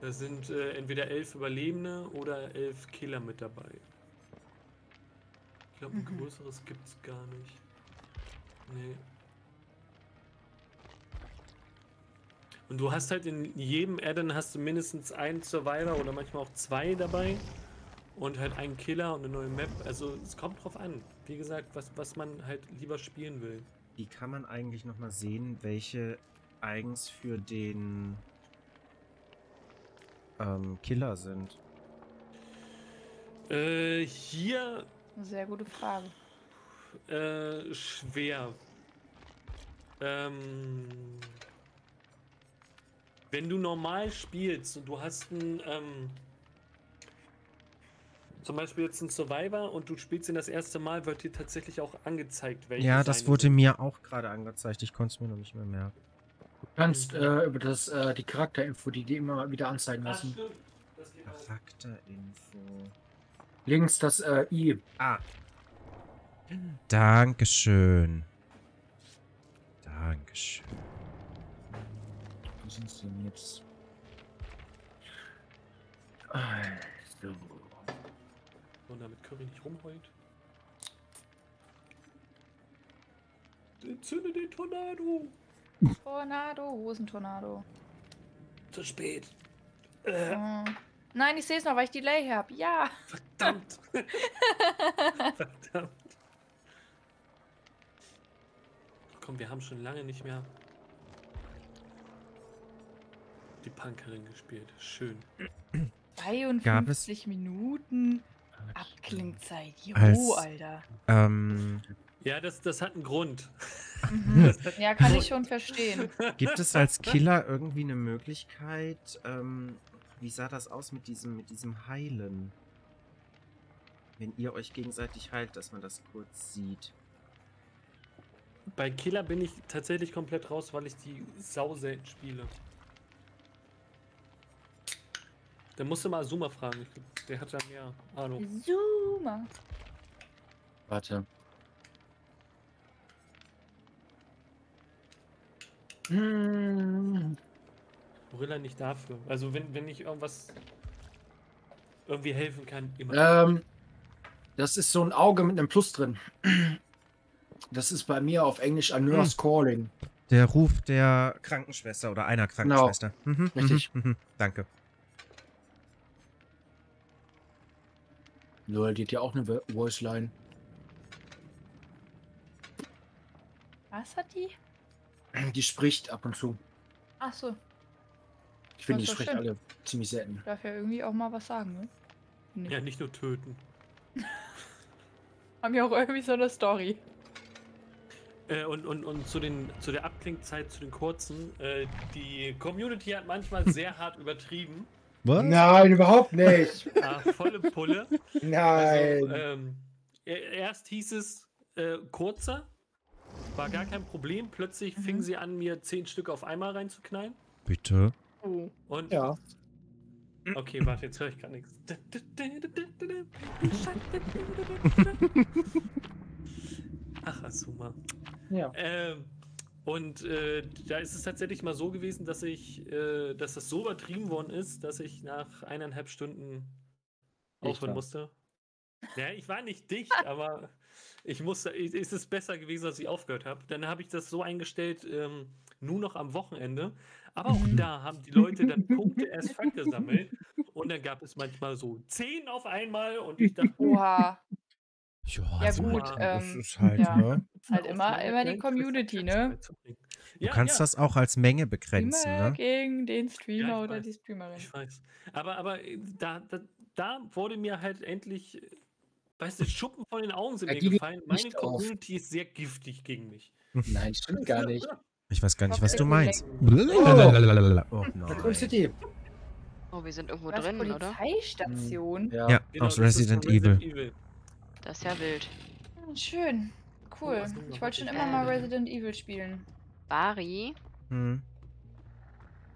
Da sind äh, entweder elf Überlebende oder elf Killer mit dabei. Ich glaube, ein Mhm. größeres gibt's gar nicht. Nee. Und du hast halt in jedem Add-on hast du mindestens einen Survivor oder manchmal auch zwei dabei. Und halt einen Killer und eine neue Map. Also es kommt drauf an. Wie gesagt, was, was man halt lieber spielen will. Wie kann man eigentlich nochmal sehen, welche eigens für den ähm, Killer sind? Äh, hier sehr gute Frage. äh, schwer. Ähm, wenn du normal spielst und du hast einen, ähm, zum Beispiel jetzt einen Survivor und du spielst ihn das erste Mal, wird dir tatsächlich auch angezeigt, welche ja, das wurde sind. mir auch gerade angezeigt. Ich konnte es mir noch nicht mehr merken. kannst äh, über das, äh, die Charakterinfo, die die immer wieder anzeigen lassen. Charakterinfo. Links das äh, I. Ah. Dankeschön. Dankeschön. Wo sind sie denn jetzt? Also. Und damit Curry nicht rumheult. Entzünde den Tornado! Tornado, Hosentornado. Zu spät. Äh, Oh. Nein, ich sehe es noch, weil ich Delay habe. Ja. verdammt! verdammt! Komm, wir haben schon lange nicht mehr die Punkerin gespielt. Schön. 53 Minuten. Abklingzeit. Jo, Als- Alter. Ähm, Ja, das, das hat einen Grund. Mhm. Hat Ja, kann ich schon verstehen. gibt es als Killer irgendwie eine Möglichkeit, ähm, wie sah das aus mit diesem, mit diesem Heilen? Wenn ihr euch gegenseitig heilt, dass man das kurz sieht. Bei Killer bin ich tatsächlich komplett raus, weil ich die sau selten spiele. Da musst du mal Zuma fragen. Ich glaub, der hat da mehr Ahnung. Zuma. Warte. Hm. Gorilla nicht dafür. Also wenn, wenn ich irgendwas irgendwie helfen kann, immer. Ähm, das ist so ein Auge mit einem Plus drin. Das ist bei mir auf Englisch ein Nurse Calling. Der Ruf der Krankenschwester oder einer Krankenschwester. Mhm, Richtig. Mhm, mhm, danke. Lol, die hat ja auch eine Vo- Voice-Line. Was hat die? Die spricht ab und zu. Ach so. Ich finde, die schön. alle ziemlich selten. Darf ja irgendwie auch mal was sagen, ne? Nee. ja, nicht nur töten. Haben ja auch irgendwie so eine Story. Äh, und, und, und zu, den, zu der Abklingzeit, zu den kurzen, äh, die Community hat manchmal sehr hart übertrieben. Was? Nein, überhaupt nicht. Ah, volle Pulle. Nein. Also, ähm, e- erst hieß es äh, kurzer, war gar kein Problem. Plötzlich Mhm. fingen sie an, mir zehn Stück auf einmal reinzuknallen. Bitte. Und ja. Okay, warte, jetzt höre ich gar nichts. Ach, Asuma. ja. Ähm, und äh, da ist es tatsächlich mal so gewesen, dass ich, äh, dass das so übertrieben worden ist, dass ich nach eineinhalb Stunden aufhören musste. Ja, ich war nicht dicht, aber ich musste, es ist es besser gewesen, als ich aufgehört habe. Dann habe ich das so eingestellt, ähm, nur noch am Wochenende. Aber auch Mhm. da haben die Leute dann Punkte as fuck gesammelt. Und dann gab es manchmal so zehn auf einmal und ich dachte, Oha. Ja, Ja, also, gut, das ähm, ist halt, ja. ne? Ist halt immer, immer die Community, ne? Du Ja, kannst ja. das auch als Menge begrenzen, Immer ne? gegen den Streamer Ja, oder weiß. die Streamerin. Ich weiß. Aber, aber äh, da, da, da wurde mir halt endlich, weißt du, Schuppen von den Augen sind Ja, mir gefallen. Meine nicht auf. Community ist sehr giftig gegen mich. Nein, stimmt gar nicht. Ich weiß gar nicht, was du meinst. Oh, Raccoon nein. City. Oh, wir sind irgendwo drin, oder? Polizeistation? Ja. Ja, Genau, aus ist Resident von Evil. Das ist ja wild. Hm, Schön. Cool. wir Ich wollte schon immer mal. Resident Evil spielen. Bari, Hm.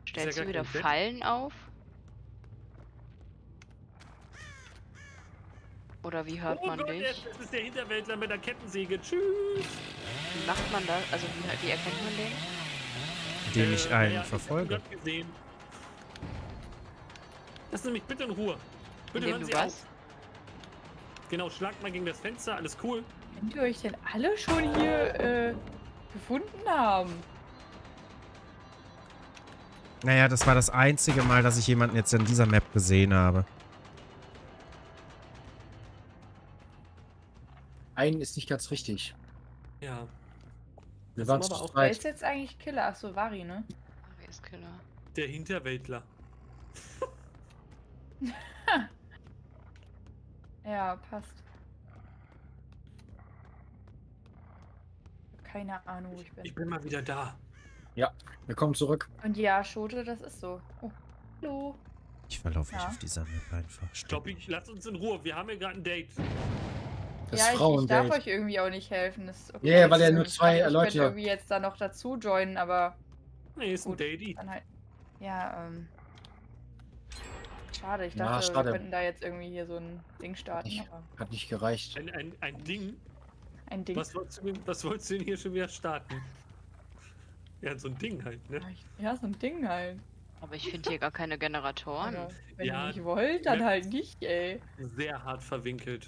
stellst du wieder. Fallen auf? Oder wie hört Oh man Gott, dich? das ist der Hinterwäldler mit der Kettensäge. Tschüss. Wie macht man das? Also wie, wie erkennt man den? Indem ich Äh, einen Ich verfolge. gesehen. Lassen Sie mich bitte in Ruhe. Bitte Indem hören Sie was? auf. Genau, schlagt mal gegen das Fenster, alles cool. Könnt ihr euch denn alle schon hier äh, gefunden haben? Naja, das war das einzige Mal, dass ich jemanden jetzt in dieser Map gesehen habe. Einen ist nicht ganz richtig. Ja. Wir waren zu Wer ist jetzt eigentlich Killer? Achso, Vari, ne? Bari ist Killer. Der Hinterwäldler. Ja, passt. Keine Ahnung, wo ich bin. Ich bin mal wieder da. Wir kommen zurück. Und ja, Schote, das ist so. Oh. Hallo. Ich verlaufe mich Ja. auf dieser Map einfach. Stopp, ich, lass uns in Ruhe. Wir haben hier gerade ein Date. Das ja, ich, ich darf euch irgendwie auch nicht helfen. Das ist Ja, ja, weil ja nur zwei Ich Leute- könnte irgendwie jetzt da noch dazu joinen, aber Nee, ist ein Gut. Daily. Dann halt. Ja, ähm. Schade, ich dachte, schade. wir könnten da jetzt irgendwie hier so ein Ding starten. Nicht. Aber Hat nicht gereicht. Ein, ein, ein Ding. ein Ding. Was wolltest, du, denn- was wolltest du denn hier schon wieder starten? Ja, so ein Ding halt, ne? Ja, so ein Ding halt. Aber ich finde hier gar keine Generatoren. Aber wenn Ja, ihr nicht wollt, dann ne- halt nicht, ey. Sehr hart verwinkelt.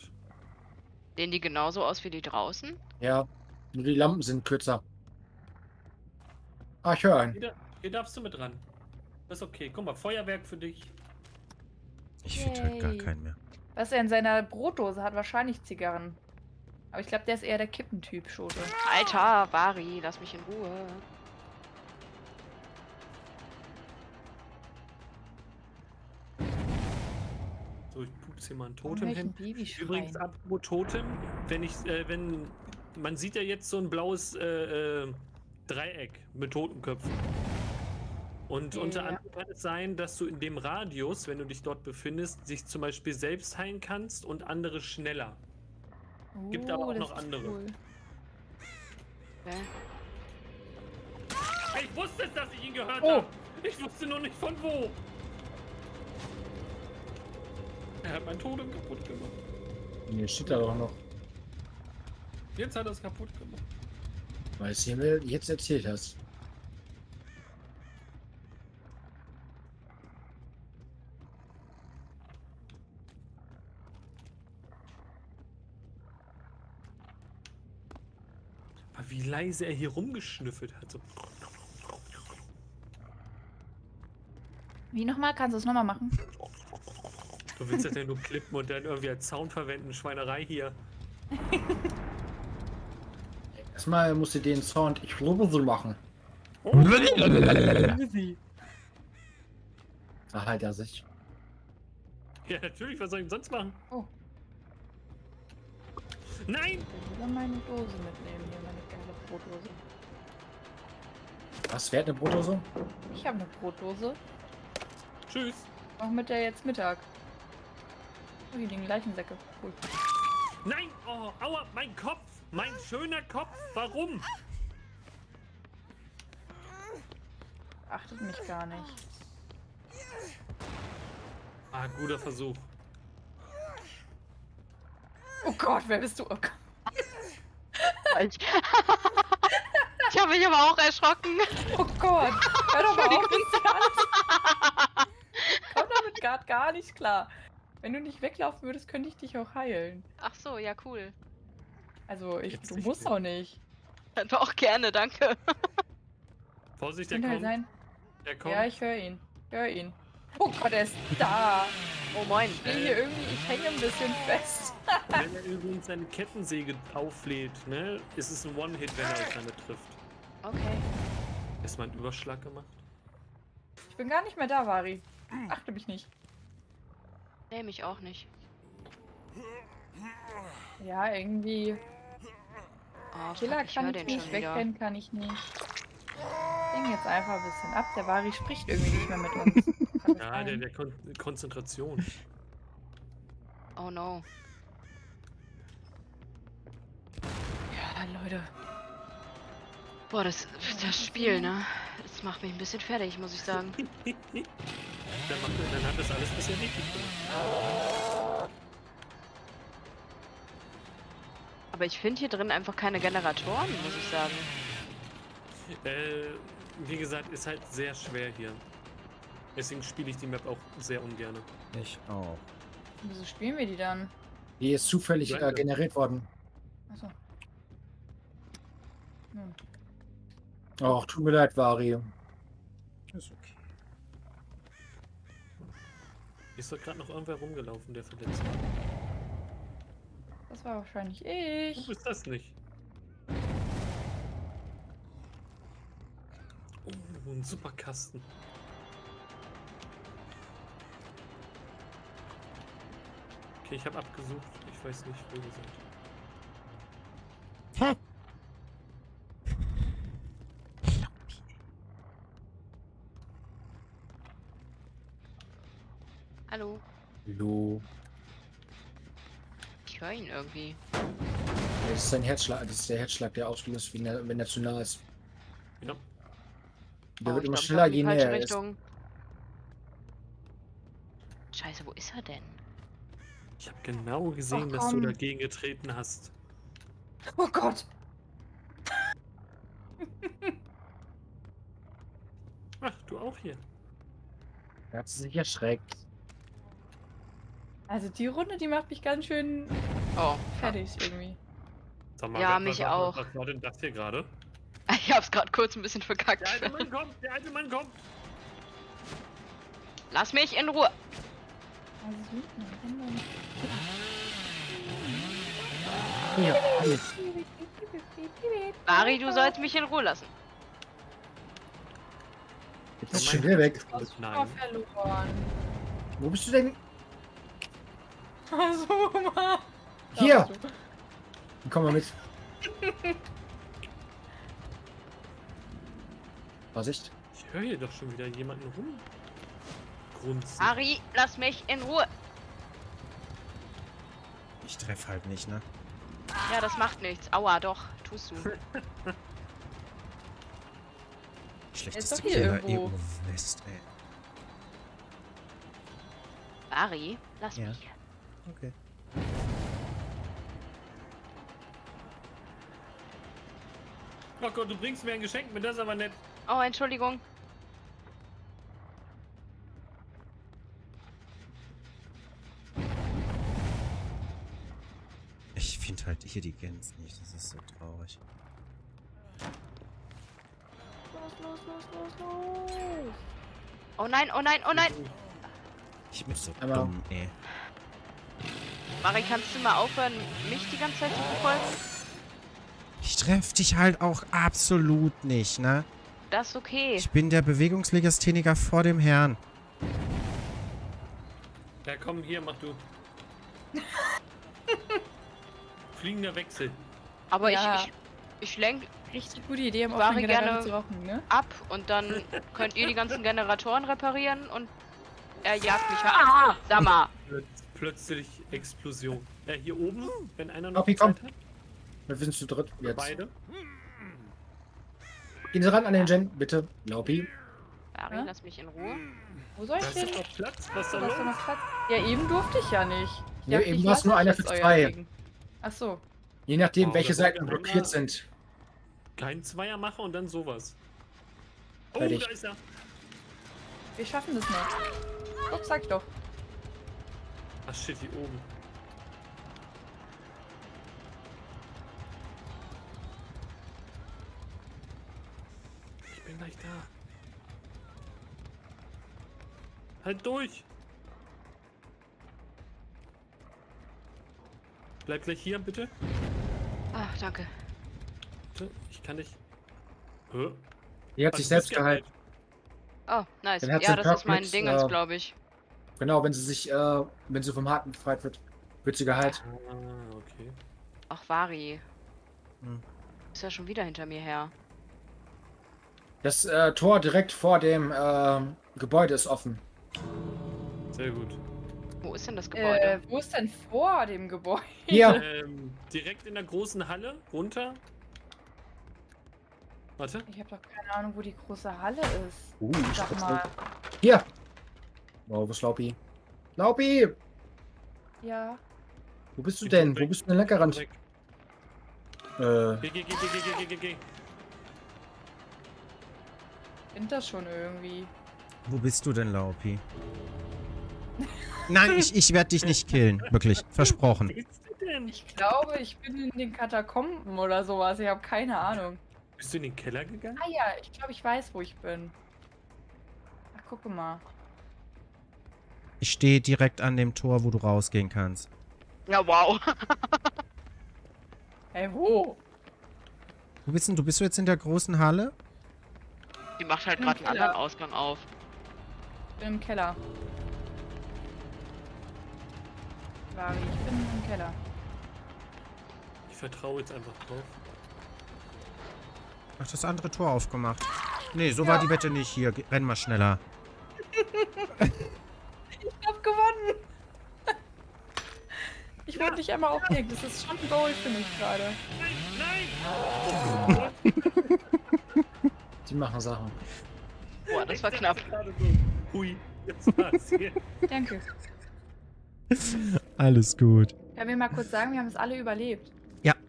Sehen die genauso aus wie die draußen? Ja, nur die Lampen sind kürzer. Ah, ich höre einen. Hier, hier darfst du mit ran. Das ist okay. Guck mal, Feuerwerk für dich. Ich finde halt gar keinen mehr. Was er in seiner Brotdose hat, wahrscheinlich Zigarren. Aber ich glaube, der ist eher der Kippentyp, Schote. Alter, Bari, lass mich in Ruhe. So, ich pups hier mal ein Totem hin. Übrigens, apropos Totem, wenn ich, äh, wenn, man sieht ja jetzt so ein blaues äh, äh, Dreieck mit Totenköpfen. Und Ja. unter anderem kann es sein, dass du in dem Radius, wenn du dich dort befindest, sich zum Beispiel selbst heilen kannst und andere schneller. Gibt aber auch Oh, das noch ist andere. cool. Ich wusste es, dass ich ihn gehört Oh. habe. Ich wusste nur nicht von wo. Er hat mein Totem kaputt gemacht. Hier steht da doch noch. Jetzt hat er es kaputt gemacht. Weil es hier mir jetzt erzählt hast. Aber wie leise er hier rumgeschnüffelt hat. So. Wie nochmal? Kannst du es nochmal machen? Du willst das ja nur klippen und dann irgendwie als Sound verwenden. Schweinerei hier. Erstmal musst du den Sound, ich glaube, so machen. Ach, halt er sich. Ja, natürlich. Was soll ich denn sonst machen? Oh. Nein! Ich will meine Dose mitnehmen, hier meine geile Brotdose. Was, wer hat eine Brotdose? Ich habe eine Brotdose. Tschüss. Auch mit der jetzt Mittag. Oh, hier liegen Leichensäcke. Cool. Nein! Oh, aua, mein Kopf! Mein schöner Kopf! Warum? Achtet mich gar nicht. Ah, guter Versuch. Oh Gott, wer bist du? Oh Gott. Ich, ich habe mich aber auch erschrocken. Oh Gott. Hör doch mal auf, alles. Komm damit gar, gar nicht klar. Wenn du nicht weglaufen würdest, könnte ich dich auch heilen. Ach so, ja cool. Also, ich, Jetzt du nicht musst mehr. auch nicht. Doch, gerne, danke. Vorsicht, der halt kommt. sein. Der kommt. Ja, ich höre ihn. Hör ihn. Oh Gott, er ist da. Oh moin. Ich bin hier irgendwie, ich hänge ein bisschen fest. Wenn er übrigens seine Kettensäge auflädt, ne, ist es ein One-Hit, wenn er euch damit trifft. Okay. Ist mal ein Überschlag gemacht? Ich bin gar nicht mehr da, Vari. Achte mich nicht. Nee, mich auch nicht. Ja, irgendwie. Oh, Killer fuck, ich kann ich den nicht, wieder. wegrennen kann ich nicht. Ich hänge jetzt einfach ein bisschen ab. Der Vari spricht irgendwie nicht mehr mit uns. Ja, der, der Kon Konzentration. Oh no. Ja, Leute. Boah, das, das Spiel, ne? Das macht mich ein bisschen fertig, muss ich sagen. dann, macht dann hat das alles bisher richtig gemacht. Aber ich finde hier drin einfach keine Generatoren, muss ich sagen. Äh, wie gesagt, ist halt sehr schwer hier. Deswegen spiele ich die Map auch sehr ungern. Ich auch. Wieso spielen wir die dann? Die ist zufällig äh, generiert worden. Achso. Hm. Ach, tut mir leid, Vari. Ist okay. Ist doch gerade noch irgendwer rumgelaufen, der verletzt war. Das war wahrscheinlich Du ich. bist das nicht. Oh, ein super Kasten. Okay, ich habe abgesucht. Ich weiß nicht, wo ihr seid. Hallo. Hallo. Ihn irgendwie. Das ist sein Herzschlag, das ist der Herzschlag, der ausgelöst wird, wenn er, wenn er zu nah ist. Ja. Der Oh, wird ich immer schneller, lauf in die je näher er ist. Richtung. Scheiße, wo ist er denn? Ich habe genau gesehen, Ach, dass du dagegen getreten hast. Oh Gott. Ach, du auch hier. Er hat sich erschreckt. Also die Runde, die macht mich ganz schön Oh, fertig irgendwie. Sag mal, Ja, was- mich was, auch. Was, war denn das hier gerade? ich hab's gerade kurz ein bisschen verkackt. Der alte Mann kommt, der alte Mann kommt. Lass mich in Ruhe. Also Hier, hier. Mari, du sollst mich in Ruhe lassen. Jetzt ist schon wieder weg. Nein. Verloren. Wo bist du denn? Also, mal. Hier. Komm mal mit. Vorsicht. Ich höre hier doch schon wieder jemanden rum. Grunzen. Mari, lass mich in Ruhe. Ich treffe halt nicht, ne? Ja, das macht nichts. Aua, doch, tust du. Schlechteste Killer irgendwo. EU West, ey. Mari, lass Ja. mich. Okay. Oh Gott, du bringst mir ein Geschenk mit, das ist aber nett. Oh, Entschuldigung. Ich finde halt hier die Gens nicht. Das ist so traurig. Los, los, los, los, los. Oh nein, oh nein, oh nein. Ich bin so Aber- dumm, ey. Mari, kannst du mal aufhören, mich die ganze Zeit zu verfolgen? Ich treffe dich halt auch absolut nicht, ne? Das ist okay. Ich bin der Bewegungslegastheniker vor dem Herrn. Ja, komm, hier, mach du. Fliegender Wechsel. Aber Ja. ich, ich, ich lenk Richtig gute Idee, um Ware gerne- zu rauchen, ne? ab und dann könnt ihr die ganzen Generatoren reparieren und er jagt mich. Ah, sag mal. Plötz plötzlich Explosion. Ja, hier oben, wenn einer noch komm. Zeit hat. Wir sind zu dritt jetzt. Beide. Gehen Sie ran an den Gen, bitte. Laupi. Mari, Ja? lass mich in Ruhe. Wo soll ich doch noch Platz. Was soll Da los? noch Platz. Ja, eben durfte ich ja nicht. Ich Ja, eben ich war's nur einer für zwei. Ach so. Je nachdem, Oh, welche Seiten blockiert sind. Kein Zweier mache und dann sowas. Oh, Fertig. da ist er. Wir schaffen das noch. Guck, sag ich doch. Ach shit, hier oben. Bin gleich da. Halt durch! Bleib gleich hier, bitte. Ah, danke. Ich kann nicht. Hä? Die hat Ach, sich selbst gehalten. Oh, nice. Ja, das ist mein Dingens, äh, glaube ich. Genau, wenn sie sich, äh, wenn sie vom Harten befreit wird, wird sie geheilt. Ah, okay. Ach, Vari. Hm. Ist ja schon wieder hinter mir her. Das äh, Tor direkt vor dem äh, Gebäude ist offen. Sehr gut. Wo ist denn das Gebäude? Äh, wo ist denn vor dem Gebäude? Hier, Ähm, direkt in der großen Halle, runter. Warte. Ich habe doch keine Ahnung, wo die große Halle ist. Uh, ich Sag mal. hier. Wow, wo ist Laupi? Laupi! Ja. Wo bist du denn? Wo bist du denn lang gerannt? Weg. Äh, Geh, geh, geh, geh, geh, geh, geh, geh. Find das schon irgendwie. Wo bist du denn, Laupi? Nein, ich, ich werde dich nicht killen. Wirklich. Versprochen. Wo bist du denn? Ich glaube, ich bin in den Katakomben oder sowas. Ich habe keine Ahnung. Bist du in den Keller gegangen? Ah ja, ich glaube, ich weiß, wo ich bin. Ach, gucke mal. Ich stehe direkt an dem Tor, wo du rausgehen kannst. Ja, wow. Hey, wo? Wo bist denn du? Bist du jetzt in der großen Halle? Die macht halt gerade einen anderen Ausgang auf. Ich bin im Keller. Vari, ich bin im Keller. Ich vertraue jetzt einfach drauf. Ach, das andere Tor aufgemacht. Nee, so war die Wette nicht. Hier, renn mal schneller. Ich hab gewonnen! Ich wollte dich einmal auflegen. Das ist schon ein Goal für mich gerade. Nein, nein! Die machen Sachen. Boah, das war knapp. Hui, jetzt war's hier. Danke. Alles gut. Können wir mal kurz sagen, wir haben es alle überlebt,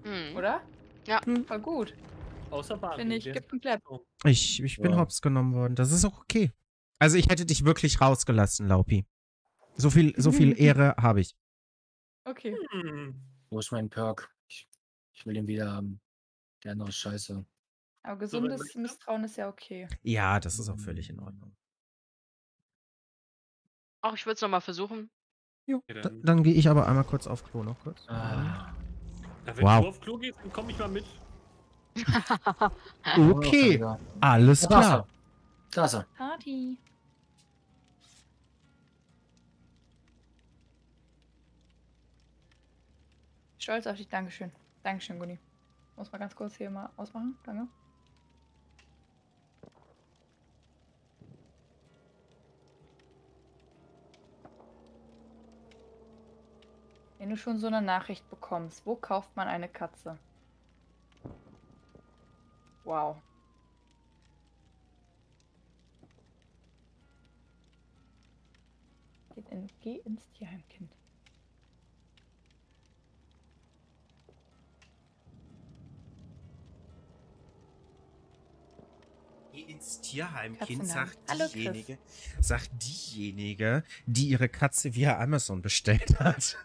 Hm. oder? Ja. Voll gut. Außer Barbie. Finde ich, gibt einen Clap. Ich, ich bin Ja. hops genommen worden. Das ist auch okay. Also ich hätte dich wirklich rausgelassen, Laupi. So viel, so viel Ehre habe ich. Okay. Hm. Wo ist mein Perk? Ich, ich will ihn wieder haben. Der andere ist scheiße. Aber gesundes du? Misstrauen ist ja okay. Ja, das ist auch völlig in Ordnung. Auch ich würde es nochmal versuchen. Jo, Ja, da, dann- dann gehe ich aber einmal kurz auf Klo noch kurz. Ah. Na, wenn Wow. du auf Klo gehst, dann komm ich mal mit. Okay, alles ist klar. Da ist er. Party. Stolz auf dich, Dankeschön. Dankeschön, Gunni. Muss mal ganz kurz hier mal ausmachen. Danke. Wenn du schon so eine Nachricht bekommst, wo kauft man eine Katze? Wow. In, geh ins Tierheim, Kind. Geh ins Tierheim, Katzennamen. Kind, sagt Hallo, diejenige, sagt diejenige, die ihre Katze via Amazon bestellt hat.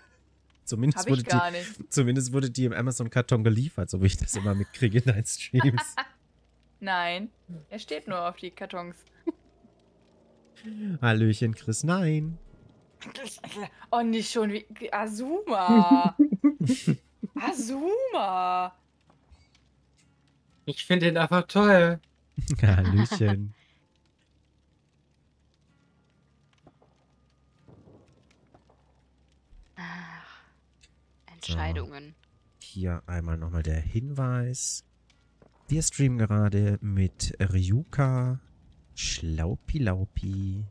Zumindest wurde, die, zumindest wurde die im Amazon-Karton geliefert, so wie ich das immer mitkriege in deinen Streams. Nein, er steht nur auf die Kartons. Hallöchen, Chris, nein. Oh, nicht schon wie. Azuma! Azuma! Ich finde ihn einfach toll. Hallöchen. Entscheidungen. Hier einmal nochmal der Hinweis. Wir streamen gerade mit Ryuka, Schlaupi Laupi,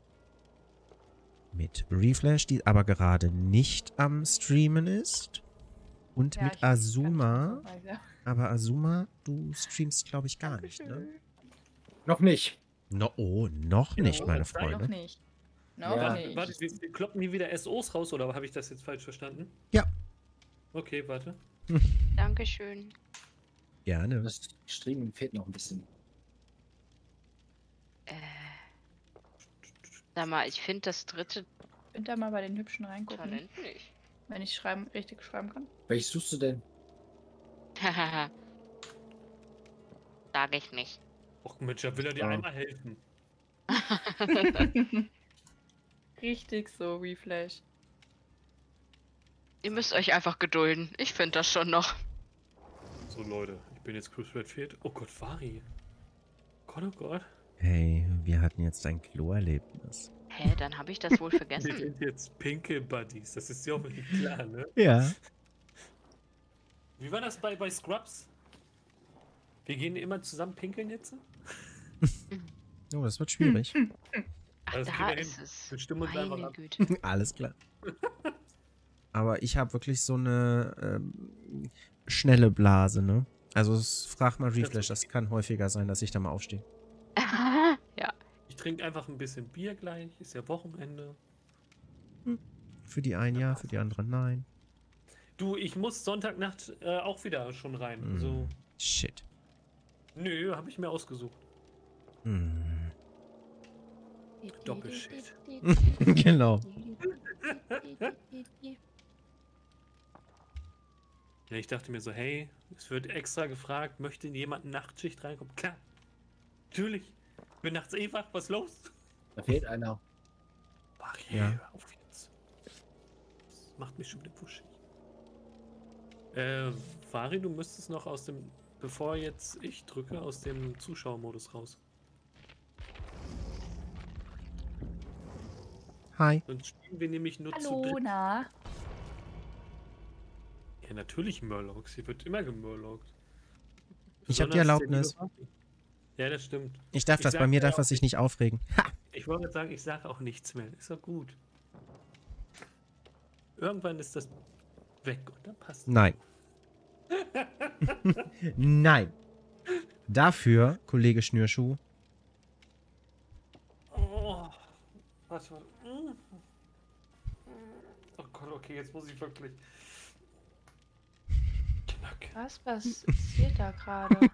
mit Reflash, die aber gerade nicht am Streamen ist. Und Ja, mit Azuma. so. Aber Azuma, du streamst, glaube ich, gar nicht, ne? Dankeschön. Noch nicht. No, oh, noch Ja, nicht, meine sei Noch Freunde. nicht. Noch Ja. nicht. Warte, wir, wir kloppen hier wieder SOs raus, oder habe ich das jetzt falsch verstanden? Ja. Okay, warte. Dankeschön. Gerne. Das Streamen fehlt noch ein bisschen. Äh. Sag mal, ich finde das dritte Könnt ihr mal bei den Hübschen reingucken, Talent nicht. wenn ich schreiben, richtig schreiben kann? Welches suchst du denn? Hahaha. Sag ich nicht. Och Mensch, da will er dir Ja. einmal helfen. richtig so, Reflash. Ihr müsst euch einfach gedulden. Ich finde das schon noch. So, Leute, ich bin jetzt Chris Redfield. Oh Gott, Vari. Gott, oh Gott. Hey, wir hatten jetzt ein Klo-Erlebnis. Hä, dann habe ich das wohl Wir vergessen. sind jetzt Pinke Buddies. Das ist ja auch wirklich klar, ne? Ja. Wie war das bei, bei Scrubs? Wir gehen immer zusammen pinkeln jetzt? Oh, das wird schwierig. Ach, Das da wir ist hin. es. Wir stimmen uns einfach ab. Güte. Alles klar. Aber ich habe wirklich so eine ähm, schnelle Blase, ne? Also es- frag mal Reflash, das kann häufiger sein, dass ich da mal aufstehe. ja. Ich trinke einfach ein bisschen Bier gleich. Ist ja Wochenende. Für die einen ja, für die anderen nein. Du, ich muss Sonntagnacht äh, auch wieder schon rein. Hm. Also, Shit. nö, habe ich mir ausgesucht. Hm. Doppelshit. genau. Ja, ich dachte mir so, hey, es wird extra gefragt, möchte jemand Nachtschicht reinkommen? Klar. Natürlich. Ich bin nachts eh wach, was ist los? Da fehlt einer. Ach, Ja. auf jetzt. Das macht mich schon wieder wuschig. Äh, Vari, du müsstest noch aus dem, bevor jetzt ich drücke, aus dem Zuschauermodus raus. Hi. Sonst spielen wir nämlich nur zu Hallo, dritt. na? Ja, natürlich Murlocs. Hier wird immer gemurlogt. Ich hab die Erlaubnis. Ja, das stimmt. Ich darf Ich das, bei mir darf er sich nicht aufregen. Ha! Ich wollte sagen, ich sage auch nichts mehr. Ist doch gut. Irgendwann ist das weg und dann passt es. Nein. Nein. Dafür, Kollege Schnürschuh, warte, warte. Mm. Oh Gott, okay, jetzt muss ich wirklich. Was passiert da gerade?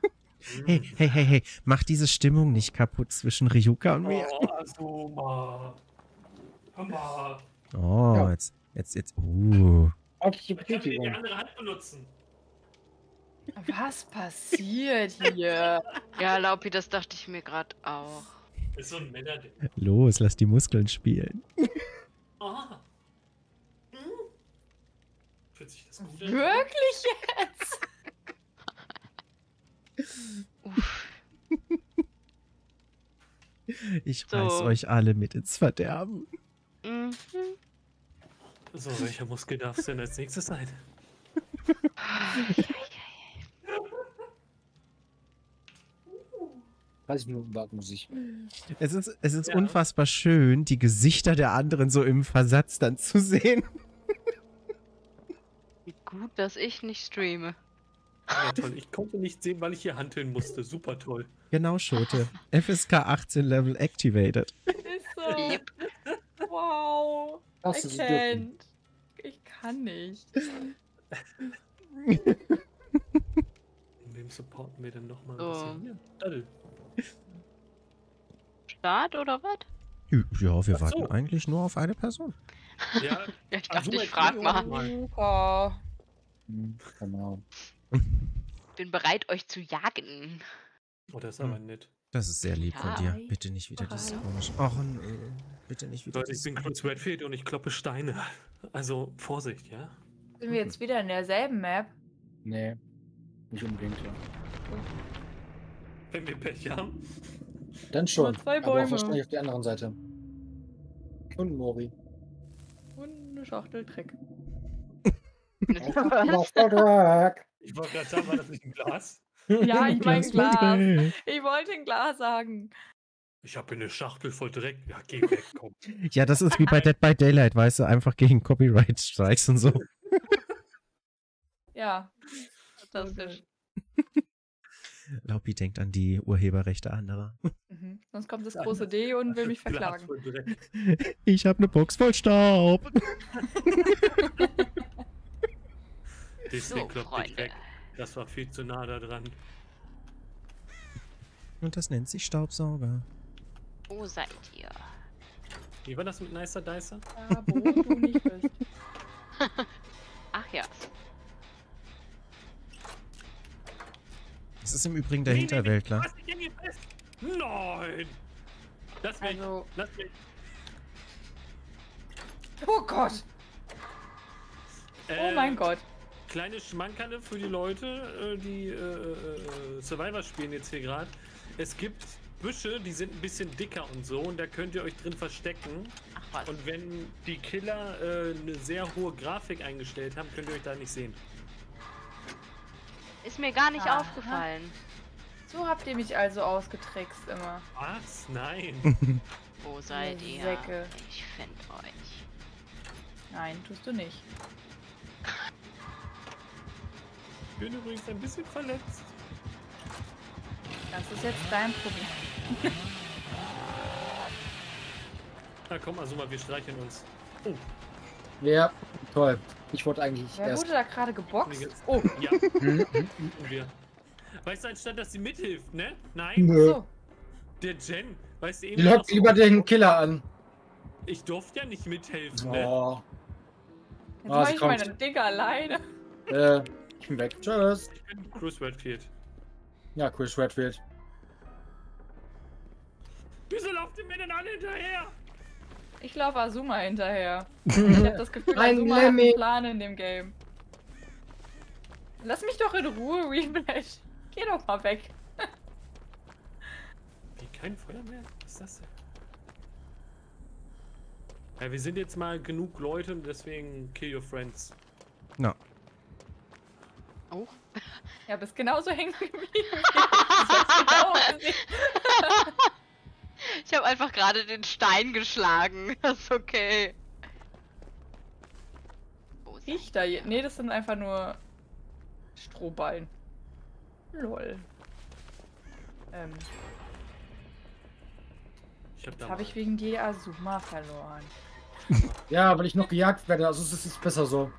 Hey, hey, hey, hey, mach diese Stimmung nicht kaputt zwischen Ryuka und mir. Oh, Asuma. Hör mal. Oh, Ja. jetzt, jetzt, jetzt, uh. Ich kann die andere Hand benutzen. Was passiert hier? ja, Laupi, das dachte ich mir gerade auch. Das ist so ein Männerding. Los, lass die Muskeln spielen. Ah. Hm. Fühlt sich das gut an? Wirklich jetzt? Ich So. reiß euch alle mit ins Verderben. Mhm. So, welcher Muskel darf es denn als nächstes sein? Weiß ich nur, warten muss ich. Es ist, es ist Ja. unfassbar schön, die Gesichter der anderen so im Versatz dann zu sehen. Wie gut, dass ich nicht streame. Toll. Ich konnte nicht sehen, weil ich hier handeln musste. Super toll. Genau, Schote. FSK 18 Level activated. Ist so. Yep. Wow. Du I can't. Ich kann nicht. In wem supporten wir denn nochmal? So. Ja, Daddel. Start oder was? Ja, wir Ach warten so. eigentlich nur auf eine Person. Ja, ich Ach dachte, so, ich frag mal. Super. Hm, Genau. Bin bereit, euch zu jagen. oh, das ist Hm. aber nett. Das ist sehr lieb von Ja. dir. Bitte nicht wieder dieses komische. Och, nee. Bitte nicht wieder Leute, ich bin Chris Redfield und ich kloppe Steine. Also, Vorsicht, ja? Sind wir jetzt wieder in derselben Map? Nee. Nicht unbedingt, ja. Wenn wir Pech haben. Dann schon. Nur zwei Aber Bäume. wahrscheinlich auf der anderen Seite. Und Mori. Und eine Schachtel Dreck. Ich wollte gerade sagen, war das nicht ein Glas? Ja, ich mein Glas Ich wollte ein Glas sagen. Ich habe eine Schachtel voll Dreck. Ja, geh weg, komm. Ja, das ist wie bei Dead by Daylight, weißt du, einfach gegen Copyright Strikes und so. Ja. Fantastisch. Laupi denkt an die Urheberrechte anderer. Mhm. Sonst kommt das große D und will mich verklagen. Ich habe eine Box voll Staub. Deswegen So, kloppt dich Freunde. weg. Das war viel zu nah da dran. Und das nennt sich Staubsauger. Wo seid ihr? Wie war das mit Nicer Dicer? Ja, wo du nicht bist. Ach ja. Es ist im Übrigen der Nee, nee, nee, Hinterwäldler. Lass dich irgendwie fest! Nein! Lass mich! Also, Lass mich! oh Gott. Oh Äh, mein Gott. Kleine Schmankerle für die Leute, äh, die äh, äh, Survivor spielen jetzt hier gerade. Es gibt Büsche, die sind ein bisschen dicker und so und da könnt ihr euch drin verstecken. Ach was. Und wenn die Killer äh, eine sehr hohe Grafik eingestellt haben, könnt ihr euch da nicht sehen. Ist mir gar nicht Aha. aufgefallen. So habt ihr mich also ausgetrickst immer. Was? Nein. Wo seid Ihr ihr? Säcke. Ich find euch. Nein, tust du nicht. Ich bin übrigens ein bisschen verletzt. Das ist jetzt dein Problem. Na komm, also mal, wir streicheln uns. Oh, Ja, toll. Ich wollte eigentlich Wer erst. wurde da gerade geboxt? Jetzt- Oh, ja. Weißt du, anstatt dass sie mithilft, ne? Nein, Nö. so. der Jen. Weißt du, eben Die läuft war's lieber den Killer an. Ich durfte ja nicht mithelfen, ne? Oh. Jetzt Ah, mach ich kommt. meine Dinge alleine. Äh, ich bin weg. Tschüss. Ich bin Chris Redfield. Ja, Chris Redfield. Wieso lauft ihr mir denn alle hinterher? Ich laufe Azuma hinterher. Ich habe das Gefühl, Ein Azuma hat einen. Plan in dem Game. Lass mich doch in Ruhe, Reflash. Geh doch mal weg. Wie, kein Feuer mehr? Was ist das denn? Ja, wir sind jetzt mal genug Leute und deswegen kill your friends. Na, Oh. Ja, bist genauso hängen geblieben. Ich. Ich habe einfach gerade den Stein geschlagen. Das ist okay. Riecht da je Nee, das sind einfach nur Strohballen. Lol. Ähm. Ich hab Jetzt habe ich wegen dir Azuma verloren. Ja, weil ich noch gejagt werde, also es ist besser so.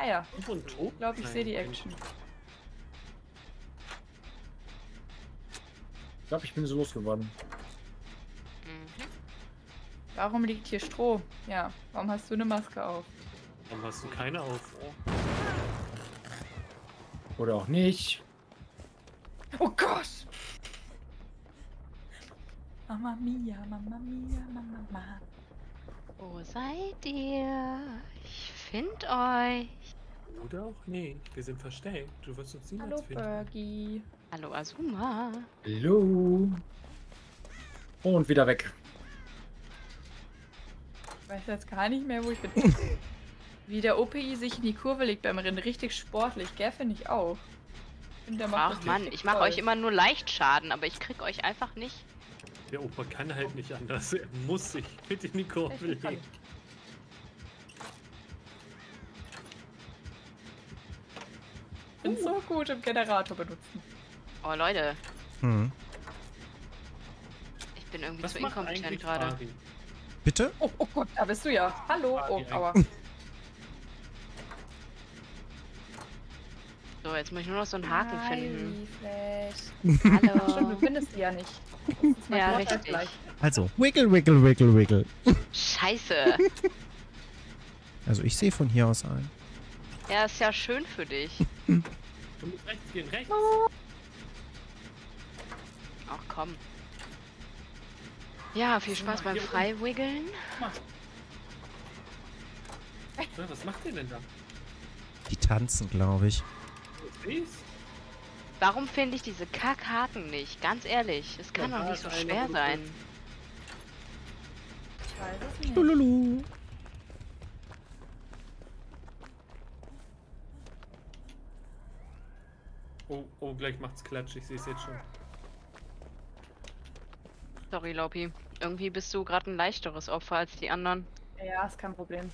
Ah ja, ich glaube, ich sehe die Action. Ich glaube, ich bin so losgeworden. Mhm. Warum liegt hier Stroh? Ja, warum hast du eine Maske auf? Warum hast du keine auf? Oder auch nicht. Oh Gott! Mama mia, Mama mia, Mama mia. Wo seid ihr? Ich find euch. Oder auch nicht. Wir sind versteckt. Du wirst uns niemals Hallo finden. Bergie. Hallo Azuma. Hallo. Und wieder weg. Ich weiß jetzt gar nicht mehr, wo ich bin. Wie der OPI sich in die Kurve legt beim Rennen. Richtig sportlich, gell? Finde ich auch. Find, Ach Mann, ich mache euch immer nur leicht Schaden, aber ich krieg euch einfach nicht. Der Opa kann halt nicht anders. Er muss sich mit in die Kurve legen. Bin so gut im Generator benutzen. Oh Leute, Hm. ich bin irgendwie Was zu inkompetent gerade. Bitte? Oh, oh Gott, da bist du ja. Hallo. Oh, Ari, aua. So, jetzt muss ich nur noch so einen Haken finden. Flash. Stimmt, du Hallo. findest die ja nicht. Ja, Vorteil richtig. vielleicht. Also, wiggle, wiggle, wiggle, wiggle. Scheiße. Also, ich sehe von hier aus ein. Ja, ist ja schön für dich. Du musst rechts gehen, rechts. Ach komm. Ja, viel Spaß beim. Freiwiggeln. Was macht ihr denn da? Die tanzen, glaube ich. Warum finde ich diese Kackhaken nicht? Ganz ehrlich, es kann Ja, doch nicht so schwer sein. Ich weiß es nicht. Lululu. Oh, oh, gleich macht's Klatsch. Ich sehe es jetzt schon. Sorry, Lopi. Irgendwie bist du gerade ein leichteres Opfer als die anderen. Ja, ist kein Problem.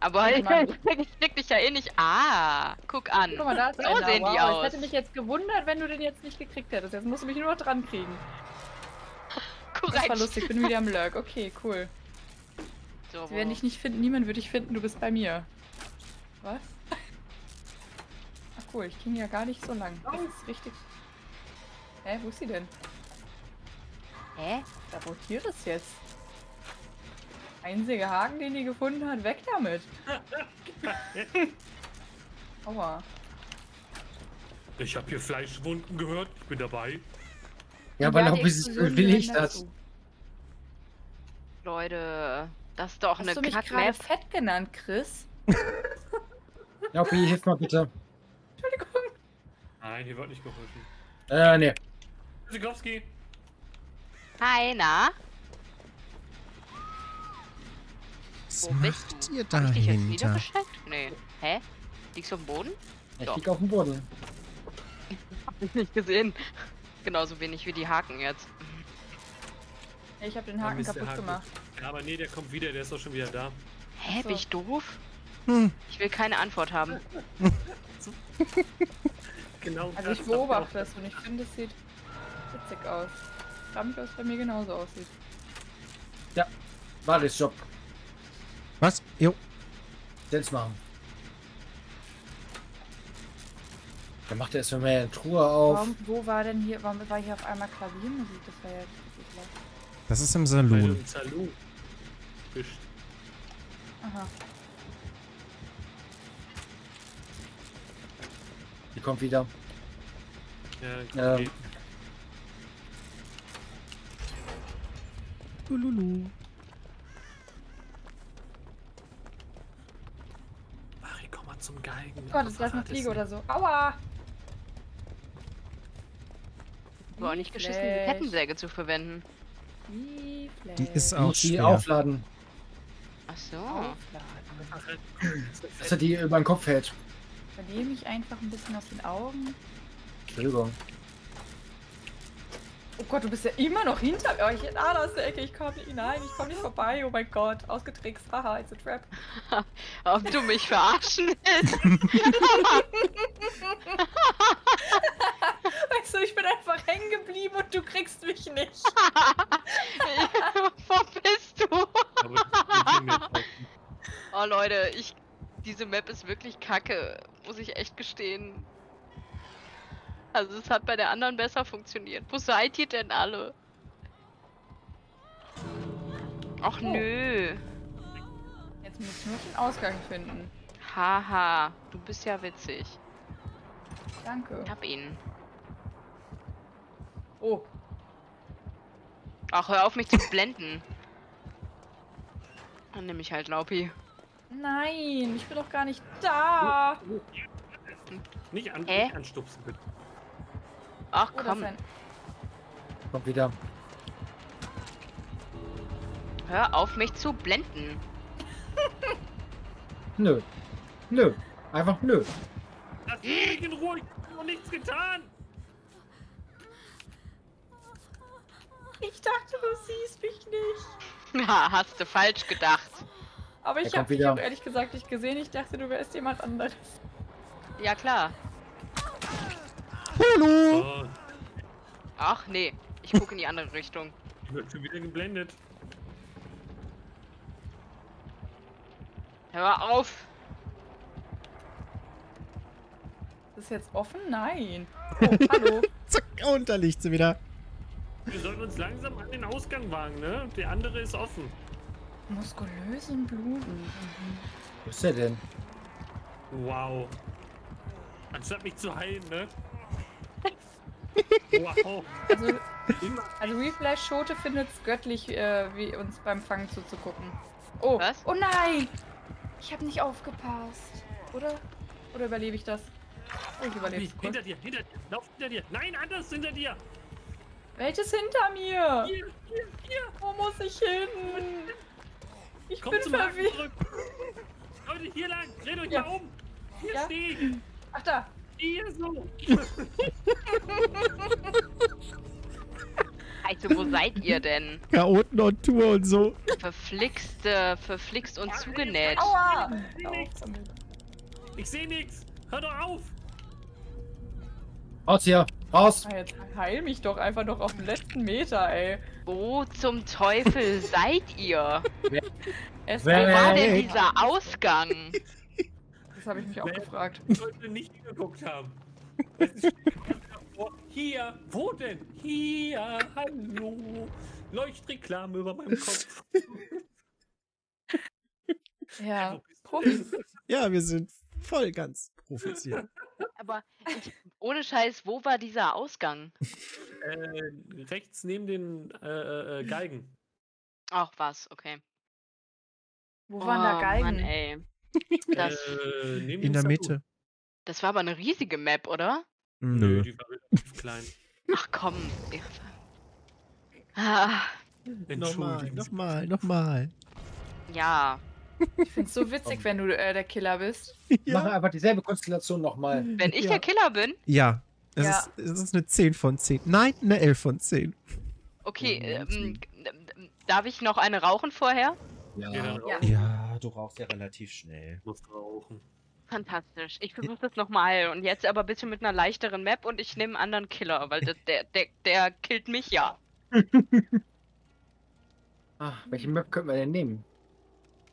Aber ich, ich krieg dich ja eh nicht. Ah, guck an. Guck mal, da ist So einer. sehen wow, die Ich aus. hätte mich jetzt gewundert, wenn du den jetzt nicht gekriegt hättest. Jetzt musst du mich nur noch dran kriegen. Das war Korrekt. lustig, ich bin wieder am Lurk. Okay, cool. So, Sie werden wo- dich nicht finden, niemand würde dich finden, du bist bei mir. Was? Cool, ich ging ja gar nicht so lang. Das ist richtig. Hä, wo ist sie denn? Hä? Sabotiert es jetzt. Einziger Haken, den die gefunden hat, weg damit. Aua. Ich habe hier Fleischwunden gehört. Ich bin dabei. Ja, die auch wie Explosion will ich das? dazu. Leute, das ist doch Hast eine du mich gerade fett genannt, Chris? Ja, okay, hilf mal bitte. Nein, hier wird nicht geholfen. Äh, nee. Sikowski. Hi, na? Was Wo bist macht du? ihr Hab ich dich jetzt wieder versteckt? Nee. Hä? Liegst du am Boden? Ich Doch. lieg auf dem Boden. Hab ich nicht gesehen. Genauso wenig wie die Haken jetzt. Ich habe den Haken kaputt Haken. gemacht. Ja, aber nee, der kommt wieder. Der ist doch schon wieder da. Hä, So. bin ich doof? Hm. Ich will keine Antwort haben. Genau. Also das ich beobachte das und ich finde, es sieht witzig aus. Ich frage mich, ob es bei mir genauso aussieht. War das Job. Was? Jo. Jetzt machen. Dann macht er erstmal mehr eine Truhe auf. Warum, wo war denn hier, warum war hier auf einmal Klaviermusik? Das war ja. Das ist im Saloon. im Saloon. Aha. Die kommt wieder. Ja, Ähm. okay. Lululu. Ari, komm mal zum Geigen. Oh Gott, ist das eine Verrat es Fliege oder so? Aua! War auch nicht geschissen, die. Kettensäge zu verwenden. Wie Die ist auch die schwer. aufladen, Ach so. Aufladen. dass er die über den Kopf hält. Verliere mich einfach ein bisschen aus den Augen. Entschuldigung. Oh Gott, du bist ja immer noch hinter mir. Oh, ich, ah, da ist der Ecke. Ich komme nicht hinein. Ich komme nicht vorbei. Oh mein Gott. Ausgetrickst. Haha, it's a trap. Ob du mich verarschen willst? Weißt du, ich bin einfach hängen geblieben und du kriegst mich nicht. Wo bist du? Oh Leute, ich. Diese Map ist wirklich kacke, muss ich echt gestehen. Also es hat bei der anderen besser funktioniert. Wo seid ihr denn alle? Ach Oh. nö. Jetzt muss ich nur den Ausgang finden. Haha, du bist ja witzig. Danke. Ich hab ihn. Oh, Ach, hör auf mich zu blenden. Dann nehme ich halt Laupi. Nein. Ich bin doch gar nicht da. Nicht, an, nicht anstupsen, bitte. Ach Oh, komm. Kommt wieder. hör auf mich zu blenden. Nö. Nö. Einfach nö. Lass mich in Ruhe, ich hab noch nichts getan! Ich dachte, du siehst mich nicht. Ha, hast du falsch gedacht. Aber ich habe dich auch ehrlich gesagt nicht gesehen. Ich dachte, du wärst jemand anderes. Ja klar. Hallo! Oh, Ach nee, ich gucke in die andere Richtung. ich werd schon wieder geblendet. Hör auf. Ist es jetzt offen? Nein. Oh, hallo. Zack, und da liegt sie wieder. Wir sollten uns langsam an den Ausgang wagen, ne? Der andere ist offen. Muskulösen Blumen. Wo ist der denn? Wow. Anstatt mich zu heilen, ne? Wow. Also, Immer. also Reflash Schote findet es göttlich, äh, wie uns beim Fangen zuzugucken. Oh, Was? oh nein! Ich habe nicht aufgepasst. Oder? Oder überlebe ich das? Oh, ich überlebe es. Hinter dir, hinter dir. Lauf hinter dir. Nein, anders hinter dir. Welches hinter mir? Hier, hier, hier. Wo muss ich hin? Ich Komm bin zum verwirrt. zurück. Leute, hier lang. Dreht euch Ja. mal um. Hier Ja. stehe ich. Ach da. Hier so. Also, wo seid ihr denn? Chaoten on Tour und so. Verflixte, verflixt und zugenäht. Aua! Ich seh. Ich sehe nichts. Hör doch auf. Raus hier. Raus. Ah, Jetzt heil mich doch einfach noch auf den letzten Meter, ey. Wo zum Teufel seid ihr? Es Wer- war denn dieser Ausgang? Das habe ich mich auch gefragt. Ich sollte nicht hingeguckt haben. Hier. Wo denn? Hier. Hallo. Leuchtreklame über meinem Kopf. Ja, Wo bist du Profi. denn? Ja, wir sind voll ganz Profis hier. Aber ich, ohne Scheiß, wo war dieser Ausgang? Äh, rechts neben den äh, äh, Geigen. Ach was, okay. Wo waren da Oh, Geigen? Mann, ey. Das, äh, neben In der. Mitte. das war aber eine riesige Map, oder? Nö. die war relativ klein. Ach komm. Ah, Nochmal, nochmal, nochmal. ja. Ich find's so witzig, wenn du äh, der Killer bist. Machen einfach dieselbe Konstellation nochmal. Wenn ich ja. der Killer bin, Ja. Es, Ja. Ist, es ist eine 10 von 10. Nein, eine 11 von 10. okay, ähm, darf ich noch eine rauchen vorher? Ja. Ja, Ja. Ja, du rauchst ja relativ schnell. muss rauchen. Fantastisch. Ich versuche das nochmal. Und jetzt aber bitte mit einer leichteren Map und ich nehme einen anderen Killer, weil der, der, der, der killt mich ja. Ah, welche Map könnten wir denn nehmen?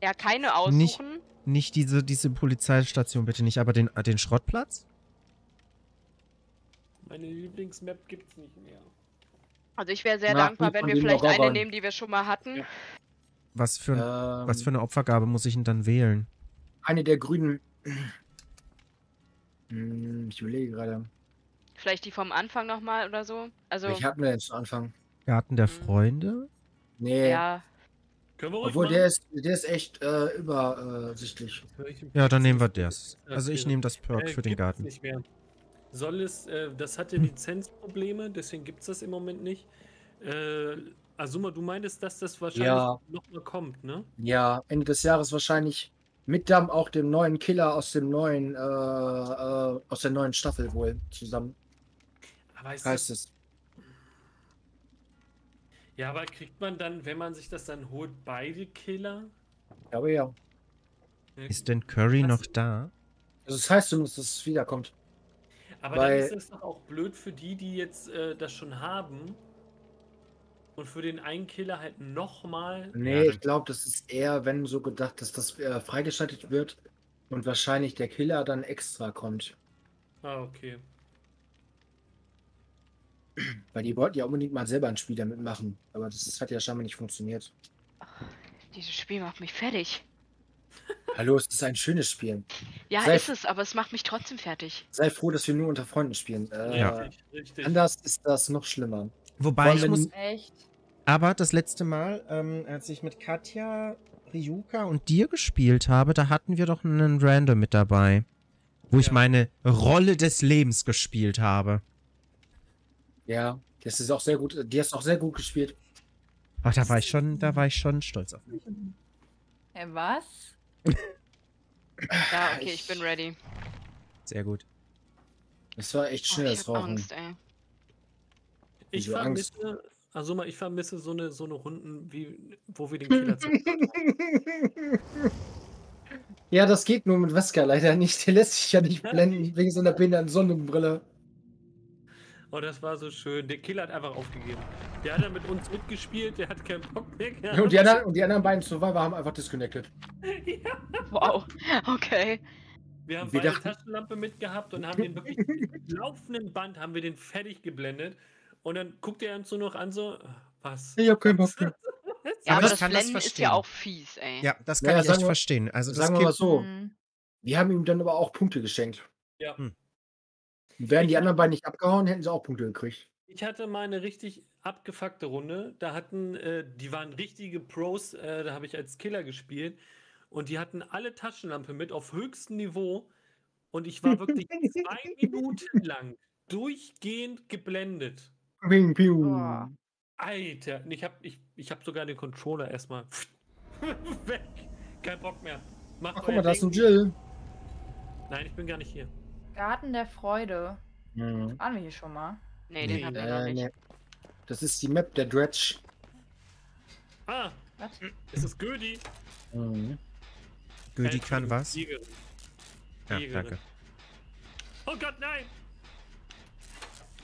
Ja, keine Nicht- aussuchen. Nicht diese, diese Polizeistation, bitte nicht, aber den, den Schrottplatz? Meine Lieblingsmap gibt's nicht mehr. Also ich wäre sehr Nach dankbar, wenn wir vielleicht eine nehmen, die wir schon mal hatten. Ja. Was für, ein- Ähm, was für eine Opfergabe muss ich denn dann wählen? Eine der grünen. Hm, Ich überlege gerade. Vielleicht die vom Anfang nochmal oder so. Also, Welche hatten wir denn zu Anfang? Garten der Mhm. Freunde? Nee. ja. Können wir ruhig Obwohl machen? der ist, der ist echt äh, übersichtlich. Ja, dann nehmen wir das. Also ich nehme das Perk Äh, für den Garten. Nicht mehr. Soll es, äh, das hatte Hm. Lizenzprobleme, deswegen gibt es das im Moment nicht. Äh, Azuma, du meintest, dass das wahrscheinlich Ja. nochmal kommt, ne? Ja, Ende des Jahres wahrscheinlich mit dann auch dem neuen Killer aus dem neuen, äh, äh, aus der neuen Staffel wohl zusammen, Aber ist heißt das, es. Ja, aber kriegt man dann, wenn man sich das dann holt, beide Killer? Aber ja. Ist denn Curry Was? noch da? Also das heißt zumindest, dass es wiederkommt. Aber Weil- dann ist es doch auch blöd für die, die jetzt äh, das schon haben. Und für den einen Killer halt nochmal. Nee, Ja, ich glaube, das ist eher, wenn so gedacht, dass das äh, freigeschaltet wird und wahrscheinlich der Killer dann extra kommt. Ah, okay. Weil die wollten ja unbedingt mal selber ein Spiel damit machen. Aber das hat ja scheinbar nicht funktioniert. Dieses Spiel macht mich fertig. Hallo, es ist ein schönes Spiel. Ja, Sei- ist es, aber es macht mich trotzdem fertig. Sei froh, dass wir nur unter Freunden spielen. Äh, Ja. Richtig, richtig. Anders ist das noch schlimmer. Wobei ich muss. Echt? Aber das letzte Mal, ähm, als ich mit Katja, Ryuka und dir gespielt habe, da hatten wir doch einen Random mit dabei. Wo ich Ja. meine Rolle des Lebens gespielt habe. Ja, das ist auch sehr gut. Die hast auch sehr gut gespielt. Ach, da war ich schon, da war ich schon stolz auf mich. Hä, was? Ja, okay, ich bin ready. Sehr gut. Es war echt Oh, schnell, das Rauchen. Angst, ey. Ich Diese Angst. vermisse, also mal, ich vermisse so eine, so eine Runden, wie, wo wir den Killer zu. Ja, das geht nur mit Wesker leider nicht. Der lässt sich ja nicht blenden wegen seiner behinderten Sonnenbrille. Oh, das war so schön. Der Killer hat einfach aufgegeben. Der hat dann mit uns mitgespielt, der hat keinen Bock mehr gehabt. Und die anderen, und die anderen beiden Survivor haben einfach disconnected. Wow. Okay. Wir haben Wir beide dachten- Taschenlampe mitgehabt und haben den wirklich mit laufenden Band haben wir den fertig geblendet. Und dann guckt er uns so noch an, so, was? Ich hab keinen Bock mehr. Ja, Aber aber ich das kann das Blenden ist verstehen. ja auch fies, ey. Ja, das Ja, kann ich sagen echt wir- verstehen. Also das Sagen wir mal so, Hm. wir haben ihm dann aber auch Punkte geschenkt. Ja. Hm. Wären die anderen beiden nicht abgehauen, hätten sie auch Punkte gekriegt. Ich hatte mal eine richtig abgefuckte Runde. Da hatten, äh, die waren richtige Pros, äh, da habe ich als Killer gespielt. Und die hatten alle Taschenlampe mit auf höchstem Niveau. Und ich war wirklich zwei Minuten lang durchgehend geblendet. Ping, piu. Boah. Alter, ich habe ich, ich hab sogar den Controller erstmal weg. Kein Bock mehr. Macht Ach, guck mal, da ist ein. Jill. Nein, ich bin gar nicht hier. Garten der Freude. Mhm. Waren wir hier schon mal? Nee, Nee. den hatten wir noch Äh, nicht. nee. Das ist die Map der Dredge. Ah, Was? ist es Gödi? Mhm. Gödi kann was? Jägerin. Ja, Jägerin. danke. Oh Gott, nein!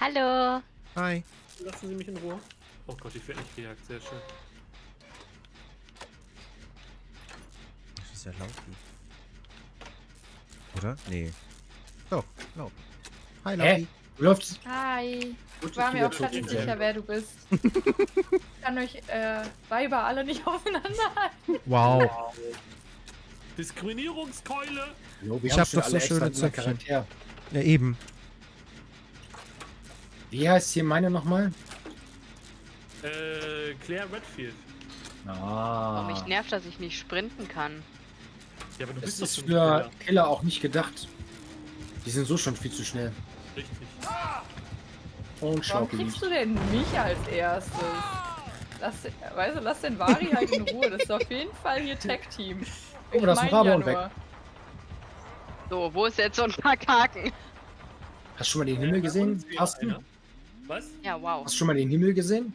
Hallo. Hi. Lassen Sie mich in Ruhe. Oh Gott, ich werde nicht gejagt. Sehr schön. Das ist ja Laufi. Oder? Nee. Doch, Laufi. Hi, Hä? Laufi. Läuft. Hi. Ich war mir auch gerade nicht sicher, wer du bist. ich kann euch äh, Weiber alle nicht auseinanderhalten. Wow. Diskriminierungskeule! Jo, Ich hab doch so schöne Zöpfchen. Ja, eben. Wie heißt hier meine nochmal? Äh, Claire Redfield. Oh, Ah. mich nervt, dass ich nicht sprinten kann. Ja, aber du Das bist ist für Killer. Killer auch nicht gedacht. Die sind so schon viel zu schnell. Richtig. Und Warum kriegst du denn mich als erstes? Lass, weißt du, lass den Vari halt in Ruhe. Das ist auf jeden Fall hier Tech-Team. Oh, da ist ein Rabon weg. So, wo ist jetzt so ein paar Haken? Hast du schon mal den Himmel gesehen? Uns wäre Hast du? Was? Ja, wow. Hast du schon mal den Himmel gesehen?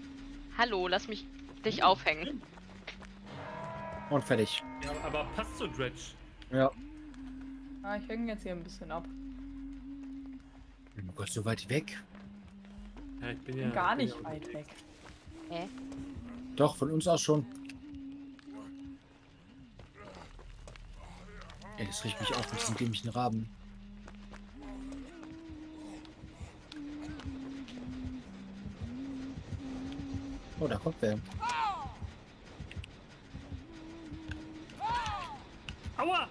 Hallo, lass mich dich aufhängen. Und fertig. Ja, aber passt zu Dredge. Ja. Ah, ich hänge jetzt hier ein bisschen ab. Oh Gott, so weit weg. Ja, ich bin ja. gar bin nicht ja weit weg. Hä? Doch, von uns aus schon. Ey, das riecht mich auf mit diesem dämlichen Raben. Oh, da kommt wer. Aua!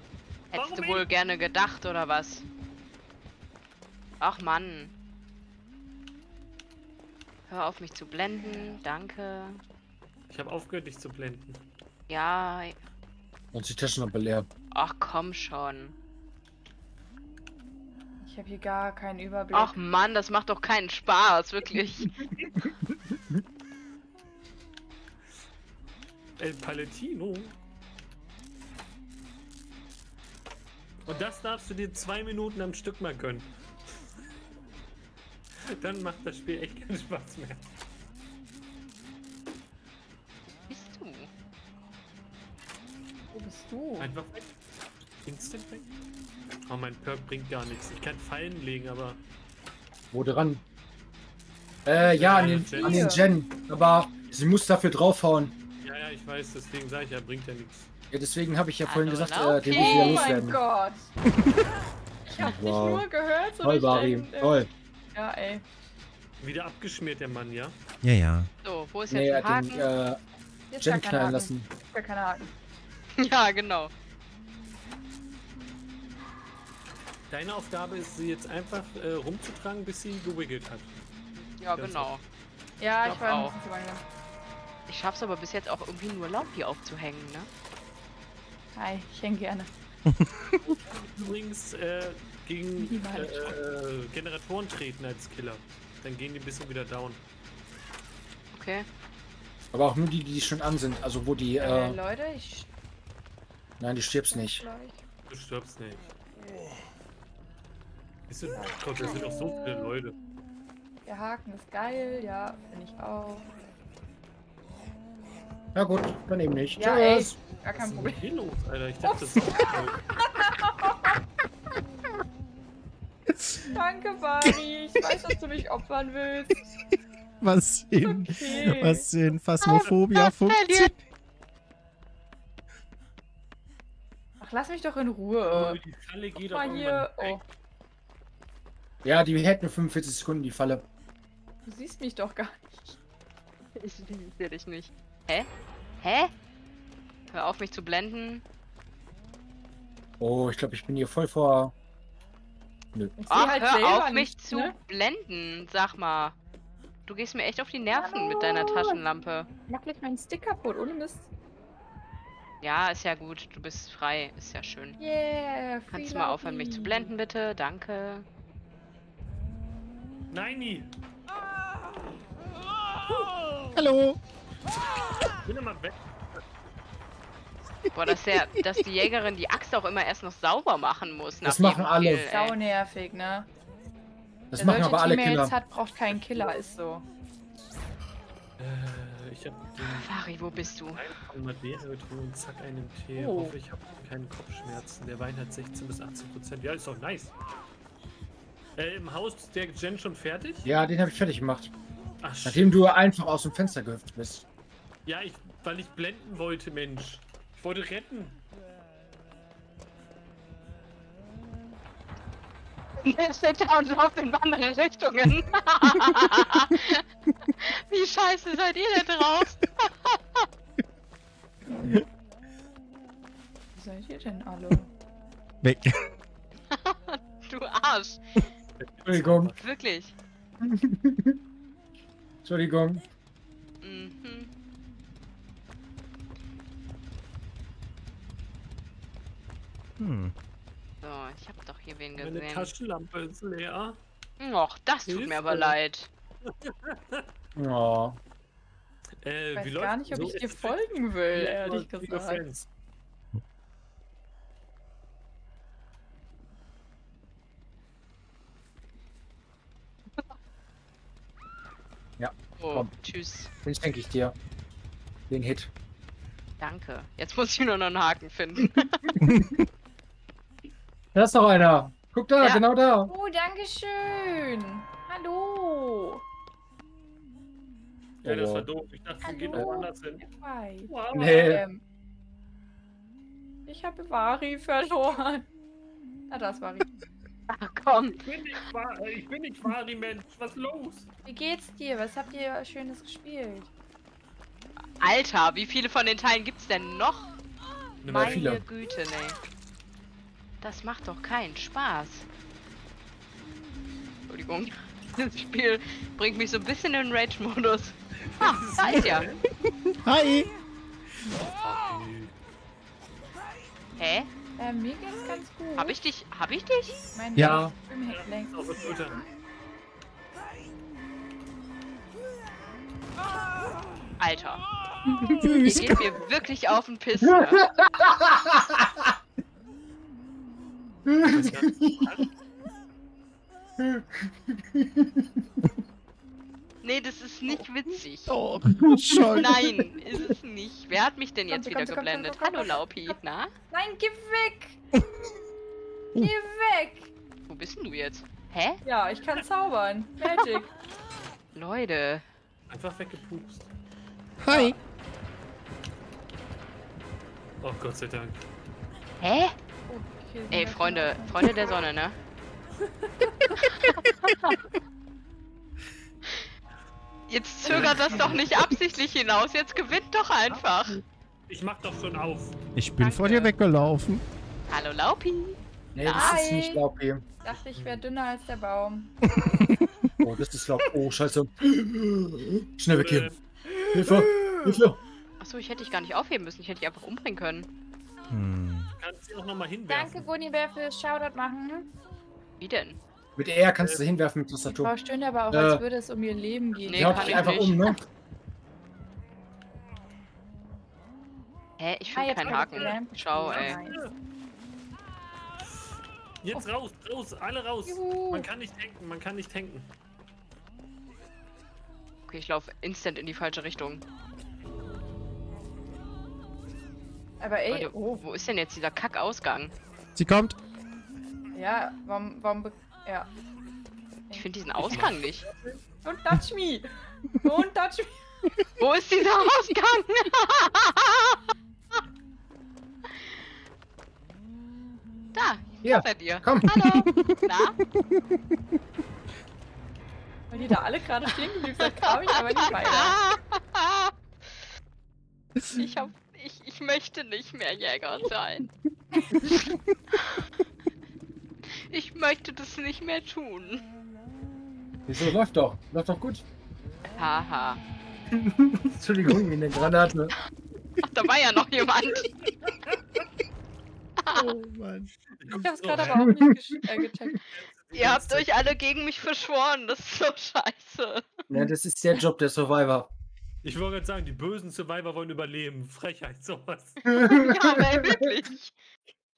Hättest du wohl gerne gedacht, oder was? Ach Mann. Hör auf mich zu blenden, danke. Ich habe aufgehört, dich zu blenden. Ja, Und die Taschenlampe leer. ach komm schon. Ich habe hier gar keinen Überblick. Ach Mann, das macht doch keinen Spaß, wirklich. El Palatino. Und das darfst du dir zwei Minuten am Stück mal gönnen. dann macht das Spiel echt keinen Spaß mehr. Bist du? Wo bist du? Einfach weg. Instant weg. Oh, mein Perk bringt gar nichts. Ich kann Fallen legen, aber. Wo dran? Äh, ja, an den, Gen. an den Gen. Aber sie muss dafür draufhauen. Ja, ja, ich weiß, deswegen sage ich ja, bringt ja nichts. Ja, deswegen habe ich ja vorhin ah, gesagt, okay. äh, den muss ich wieder loswerden. Oh mein Gott! ich hab wow. dich nur gehört, so Toll, Bari. Toll. Ja, ey. Wieder abgeschmiert, der Mann, ja? Ja, ja. So, wo ist Nee, jetzt er der hat den Haken? äh, Gen knallen Haken. lassen. Gar keine Haken. Ja, genau. Deine Aufgabe ist, sie jetzt einfach äh, rumzutragen, bis sie gewiggelt hat. Ja, Ganz genau. Ja, Ich ich war ein auch. bisschen zu langsam. Ich schaff's aber bis jetzt auch irgendwie nur Lampi aufzuhängen, ne? Hi, ich häng gerne. Übrigens äh, gegen äh, äh, Generatoren treten als Killer. Dann gehen die ein bisschen wieder down. Okay. Aber auch nur die, die schon an sind. Also wo die, Äh, äh, Leute, ich nein, die stirbst nicht. gleich. Du stirbst nicht. Ist das, Gott, das sind doch so viele Leute. Der Haken ist geil, ja, finde ich auch. Ja gut, dann eben nicht. Ja, ey. Tschüss. Gar Was kein ist denn Problem. hier los, Alter? Ich dachte, das ist. Danke, Bari. Ich weiß, dass du mich opfern willst. Was in, Okay. was in Phasmophobia verliert? funktioniert. Ach, lass mich doch in Oh, Ruhe. die Falle geht doch mal hier. Oh, Ja, die hält nur 45 Sekunden, die Falle. du siehst mich doch gar nicht. Ich sehe dich nicht. Hä? Hä? Hör auf mich zu blenden. Oh, ich glaube, ich bin hier voll vor. Ich seh Ach, halt hör auf mich nichts, zu ne? blenden, sag mal. Du gehst mir echt auf die Nerven mit deiner Hallo. Taschenlampe. Mach gleich meinen Stick kaputt, ohne Mist. Ja, ist ja gut. Du bist frei. Ist ja schön. Yeah, Kannst du mal aufhören, mich zu blenden, bitte? Danke. Nein, nie. Hallo. Bin doch mal weg. Boah, dass, der, dass die Jägerin die Axt auch immer erst noch sauber machen muss. Das nach machen alle. Kill, ey. Sau nervig, ne? Das Wer machen aber alle Killer. hat, braucht keinen Killer, ist so. Äh, ich hab den Fari, wo bist du? Von Madeira getrunken und zack einen Tee. Oh. Hoffe, ich habe keine Kopfschmerzen. Der Wein hat 16 bis 18 Prozent. Ja, ist doch nice. Äh, Im Haus ist der Gen schon fertig? Ja, den habe ich fertig gemacht. Ach, shit. Nachdem du einfach aus dem Fenster gehüpft bist. Ja, ich, weil ich blenden wollte, Mensch. Ich wollte retten. Der steht da und läuft in andere Richtungen. Wie scheiße seid ihr denn drauf? Wie seid ihr denn alle? Weg. Du Arsch. Entschuldigung. Wirklich. Entschuldigung. Mhm. Hm. So, ich hab doch hier wen Meine gesehen. Taschenlampe ist leer. Och, das tut mir aber leid. Oh. Äh, Ich weiß wie gar nicht, ob so ich dir folgen will, ehrlich gesagt. Legends? Oh, Komm. tschüss. Den schenke ich dir. Den Hit. Danke. Jetzt muss ich nur noch einen Haken finden. Da ist noch einer. Guck da, Ja. genau da. Oh, danke schön. Hallo. Ja, das war doof. Ich dachte, wir gehen Hallo. woanders hin. Hi. Wow. Nee. Ich habe Vari verloren. Ah, das Vari. Ach komm. Ich bin nicht, Wa- ich bin nicht Fari, Mensch. Was ist los? Wie geht's dir? Was habt ihr Schönes gespielt? Alter, wie viele von den Teilen gibt's denn noch? Meine. Güte, ne. Das macht doch keinen Spaß. Entschuldigung. Dieses Spiel bringt mich so ein bisschen in Rage-Modus. Ah, Alter. Hi. Hä? Äh, mir geht's ganz gut. Hab ich dich? Hab ich dich? Mein Ja. Alter. Ihr geht mir wirklich auf den Piss. Ne? Nee, das ist nicht witzig. Doch, schon. Nein, ist es nicht. Wer hat mich denn jetzt komm, wieder komm, komm, geblendet? komm, komm, Hallo. Laupi, na? Nein, geh weg! Geh weg! Wo bist denn du jetzt? Hä? Ja, ich kann zaubern. Magic. Leute. Einfach weggepupst. Hi. Oh Gott sei Dank. Hä? Ey, Freunde, Freunde der Sonne, ne? Jetzt zögert das doch nicht absichtlich hinaus. Jetzt gewinnt doch einfach. Ich mach doch schon auf. Ich bin Danke. vor dir weggelaufen. Hallo Laupi. Nee, das ist nicht. Laupi. Ich dachte, ich wäre dünner als der Baum. Oh, das ist Laub. Oh, scheiße. Schnell weg hier. Äh, Hilfe! Hilfe! Achso, ich hätte dich gar nicht aufheben müssen. Ich hätte dich einfach umbringen können. Hm. kannst sie auch nochmal hinwerfen. Danke, Gunnibär, fürs Shoutout machen. Wie denn? Mit R kannst du hinwerfen mit Tastatur. Frau stöhnt aber auch, Äh. als würde es um ihr Leben gehen. Nee, ich einfach nicht. um, ne? Hä? Ich Ah, finde keinen Haken. Schau, ey. Nice. Jetzt raus, raus, alle raus. Juhu. Man kann nicht tanken, man kann nicht tanken. Okay, ich laufe instant in die falsche Richtung. Aber ey, oh, wo ist denn jetzt dieser Kackausgang? Sie kommt. ja, warum, warum, ja. Ich finde diesen Ausgang nicht. Don't touch me! Don't touch me! Wo ist dieser Ausgang? da, Hier, seid ihr. komm. Hallo. Na? Weil die da alle gerade stehen geblieben sind, kam ich aber nicht weiter. Ich hab. Ich, ich möchte nicht mehr Jäger sein. Ich möchte das nicht mehr tun. Wieso läuft doch? Läuft doch gut. Haha. Entschuldigung, in der Granate. Ach, da war ja noch jemand. Oh Mann. Ich hab's gerade aber auch nicht äh, gecheckt. Ihr habt euch alle gegen mich verschworen. Das ist so scheiße. Ja, das ist der Job der Survivor. Ich wollte gerade sagen, die bösen Survivor wollen überleben. Frechheit, sowas. Ja, aber ey, wirklich.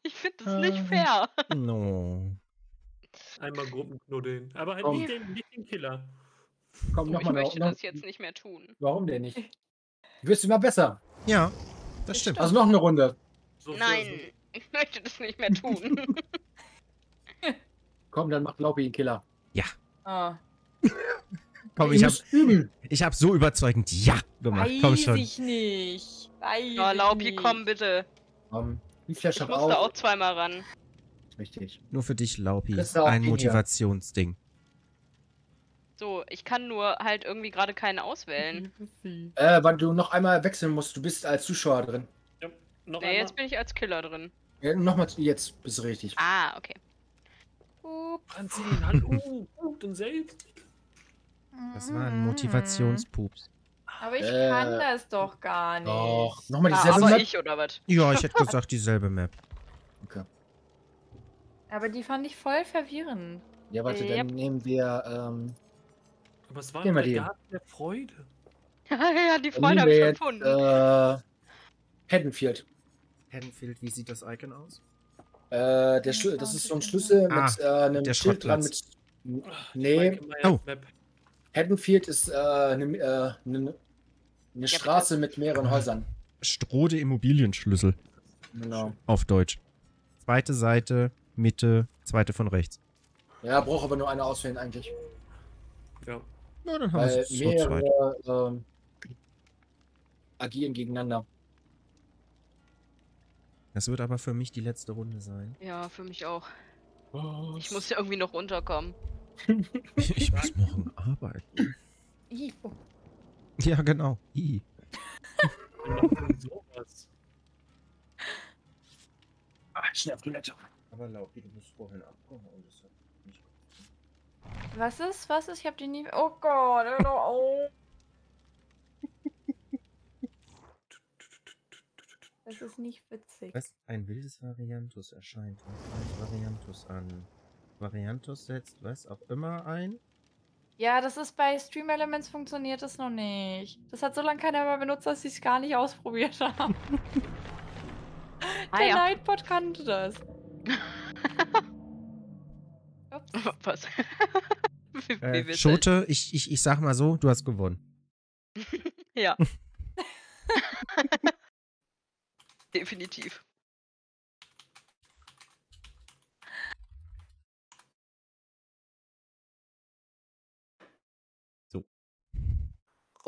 Ich finde das nicht fair. No. Einmal Gruppenknuddeln. Aber halt nicht den, nicht den Killer. Komm, Oh, ich nochmal. möchte Noch, das jetzt nicht mehr tun. warum denn nicht? Du wirst immer besser. Ja, das stimmt. Also noch eine Runde. So Nein, ich möchte das nicht mehr tun. Komm, dann macht Laupi einen Killer. Ah, Komm, ich ich hab so überzeugend Ja gemacht. Komm weiß schon. ich nicht. Weiß Oh, ich Laupi, nicht. komm bitte. Komm, die Flash Ich musste auch zweimal ran. Richtig. Nur für dich, Laupi. Ein ja. Motivationsding. So, ich kann nur halt irgendwie gerade keinen auswählen. Äh, weil du noch einmal wechseln musst. Du bist als Zuschauer drin. Ja, noch Nee, einmal. jetzt bin ich als Killer drin. Ja, Nochmal, jetzt bist du richtig. Ah, okay. Hup. Franzin, hallo. Gut und selbst. Das war ein Motivationspups. Aber ich Äh, kann das doch gar nicht. Doch. Nochmal dieselbe aber Map. ich oder was? Ja, ich hätte gesagt, dieselbe Map. Okay. Aber die fand ich voll verwirrend. Ja, warte, Yep. dann nehmen wir. Ähm, Aber es war Nehmen wir der die. Garten der Freude. ja, die nehmen habe ich jetzt. gefunden. Äh, Haddonfield. Haddonfield, wie sieht das Icon aus? Äh, der Schlü das ist so ein Schlüssel Ah, mit äh, einem der Schild dran mit. Nee, Oh. Map. Haddonfield ist äh, eine, äh, eine, eine Straße mit mehreren Häusern. Strode Immobilienschlüssel Genau. auf Deutsch. Zweite Seite, Mitte, zweite von rechts. Ja, braucht aber nur eine auswählen eigentlich. Ja. Na, dann haben wir Weil zweit. mehrere ähm, agieren gegeneinander. Das wird aber für mich die letzte Runde sein. Ja, für mich auch. Ich muss ja irgendwie noch runterkommen. Ich muss morgen arbeiten. Ih, oh. Ja, genau. I. Sowas. Ah, schnell auf Toilette. Aber Laupi, du bist vorhin abgehauen. Das hat nicht Was ist? Was ist? Ich hab die nie. Oh Gott, hör doch auf. Das ist nicht witzig. Was? Ein wildes Variantus erscheint. und greift Variantus an. Variantus setzt was auch immer ein. Ja, das ist bei Stream Elements funktioniert das noch nicht. Das hat so lange keiner mehr benutzt, dass sie es gar nicht ausprobiert haben. Ah Der ja. Nightbot kannte das. Ups. Was? Wie Äh. Schote, ich, ich, ich sag mal so, du hast gewonnen. Ja. Definitiv.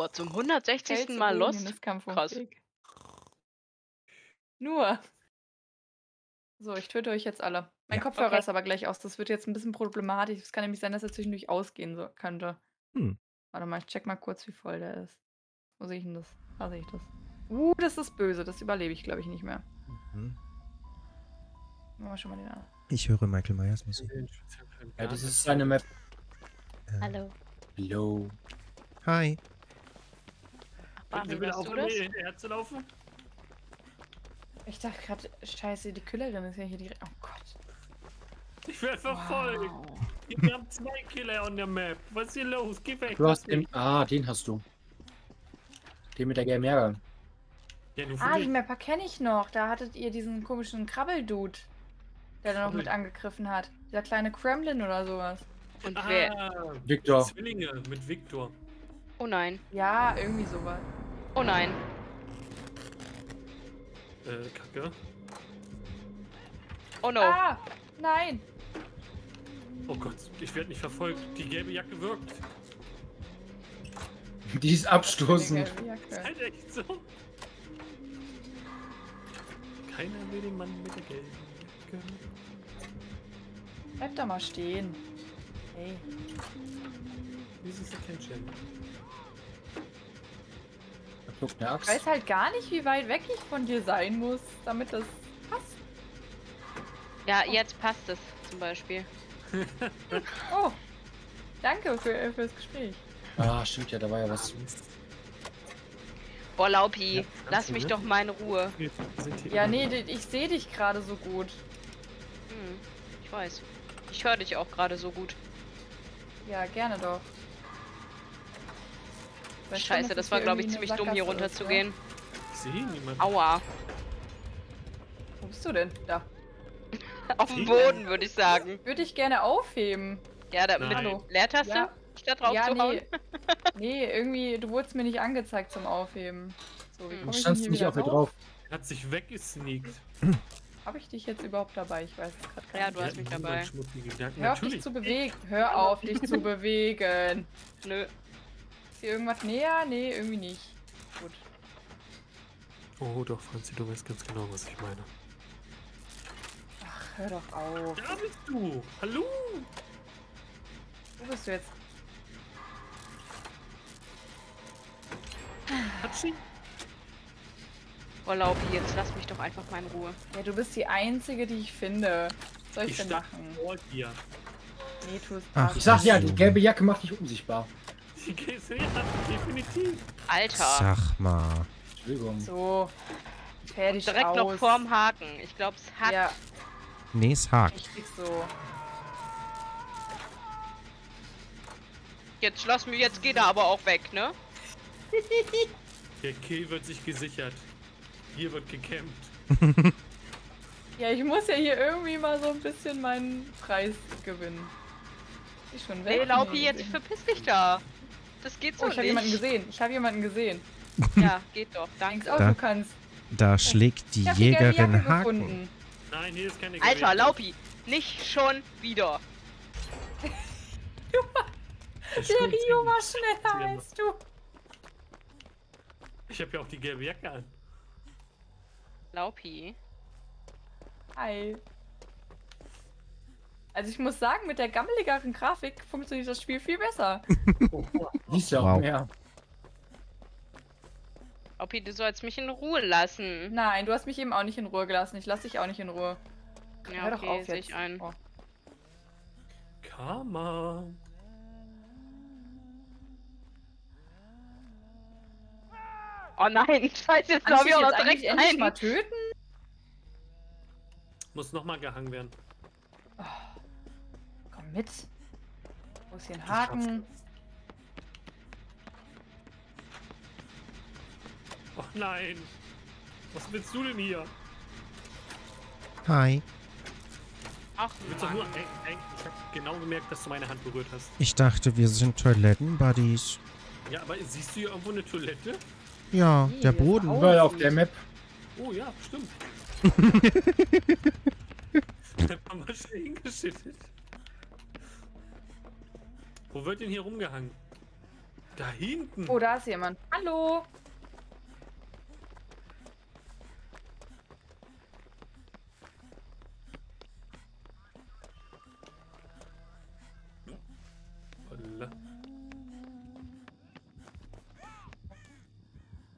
Boah, zum 160. Mal Lost. Krass. Nur. So, ich töte euch jetzt alle. Mein Ja. Kopfhörer Okay. ist aber gleich aus. Das wird jetzt ein bisschen problematisch. Es kann nämlich sein, dass er zwischendurch ausgehen so, könnte. Hm. Warte mal, ich check mal kurz, wie voll der ist. Wo sehe ich denn das? Da sehe ich das. Uh, das ist böse. Das überlebe ich, glaube ich, nicht mehr. Mhm. Machen wir schon mal den an. Ich höre Michael Myers Musik. Ja, das ist seine Map. Äh, Hallo. Hello. Hi. Barney, Ich will auch du das? hinterher zu laufen. Ich dachte gerade, scheiße, die Killerin ist ja hier direkt. Oh Gott. Ich werde verfolgt. Wow. Wir haben zwei Killer on der Map. Was ist hier los? Geh weg. Du hast den. Ah, den hast du. Den mit der gelben. Ja, du Ah, die. Mapper kenne ich noch. Da hattet ihr diesen komischen Krabbeldude, der da noch mit angegriffen hat. Dieser kleine Kremlin oder sowas. Und wer? Ah, Victor. Zwillinge mit Victor. Oh nein. Ja, irgendwie sowas. Oh nein. Äh, Kacke. Oh no. Ah, nein. Oh Gott, ich werde nicht verfolgt. Die gelbe Jacke wirkt. Die ist abstoßend. Gelbe Jacke. Halt echt so. Keiner will den Mann mit der gelben Jacke. Bleib da mal stehen. Hey. Dieses Attention. Da pluckt eine Ich weiß halt gar nicht, wie weit weg ich von dir sein muss, damit das passt. Ja, jetzt passt es zum Beispiel. Oh, danke für, fürs Gespräch. Ah, stimmt ja, da war ja was. Boah, Laupi, Ja, lass mich doch mal in Ruhe. Ja, nee, ich sehe dich gerade so gut. Hm, ich weiß. Ich höre dich auch gerade so gut. Ja, gerne doch. Schon, Scheiße, dass das war, glaube ich, ziemlich dumm, hier ist, ne? runterzugehen. Ich sehe niemanden. Aua. Wo bist du denn? Da. Auf dem Boden, würde ich sagen. Würde ich gerne aufheben. Ja, da, Nein. mit Leertaste? Ja. Statt drauf ja, zu hauen? nee. nee, irgendwie, du wurdest mir nicht angezeigt zum Aufheben. So, wie Hm. komm ich denn Standst nicht wieder auf mir drauf? Hat sich weggesneakt. Habe ich dich jetzt überhaupt dabei? Ich weiß es gerade gar Ja, nicht. du hast mich dabei. Hör auf dich zu bewegen. Hör auf dich zu bewegen. Nö. Ist hier irgendwas näher? Nee, irgendwie nicht. Gut. Oh doch, Franzi, du weißt ganz genau, was ich meine. Ach, hör doch auf. Da bist du! Hallo! Wo bist du jetzt? Hatschi! Boah, Laupi, jetzt lass mich doch einfach mal in Ruhe. Ja, du bist die Einzige, die ich finde. Was soll ich, Ich denn machen? vor dir. Nee, tu es Ach. Ich sag ja, die gelbe Jacke macht dich unsichtbar. Die Käse ja, definitiv. Alter. Sag mal. Entschuldigung. So. Fertig Direkt aus. noch vorm Haken. Ich glaube, es hat. Ja, Nee, es hakt. richtig so. Jetzt lass mich, jetzt geht er aber auch weg, ne? Der Kill wird sich gesichert. Hier wird gekämpft. Ja, ich muss ja hier irgendwie mal so ein bisschen meinen Preis gewinnen. Ich schon weg. Ey, Laupi, jetzt verpiss dich da. Das geht so Oh, ich habe jemanden gesehen. Ich habe jemanden gesehen. Ja, geht doch. Danke. auch, Da- du kannst. Da schlägt die Jägerin Haken. gefunden. Nein, hier ist keine Alter, Gelegenheit. Laupi, nicht schon wieder. Der Rio war schneller als du. Ich habe ja auch die gelbe Jacke an. Laupi. Hi. Also ich muss sagen, mit der gammeligeren Grafik funktioniert das Spiel viel besser. Oh. Siehst ja auch Wow. mehr. Laupi, du sollst mich in Ruhe lassen. Nein, du hast mich eben auch nicht in Ruhe gelassen. Ich lasse dich auch nicht in Ruhe. Ja, Hör doch okay, auf sehe jetzt. ich ein. Oh. Karma. Oh nein, scheiße, jetzt glaube ich auch noch direkt endlich mal ein. töten? Muss nochmal gehangen werden. Komm mit. Wo ist hier ein Haken? Oh nein. Was willst du denn hier? Hi. Ach, Du willst doch nur. Mann. Ey, ey, ich hab genau gemerkt, dass du meine Hand berührt hast. Ich dachte, wir sind Toiletten-Buddies. Ja, aber siehst du hier irgendwo eine Toilette? Ja, Nee, der Boden. Überall auf der Map. Oh ja, stimmt. da haben wir schnell hingeschüttet. Wo wird denn hier rumgehangen? Da hinten. Oh, da ist jemand. Hallo.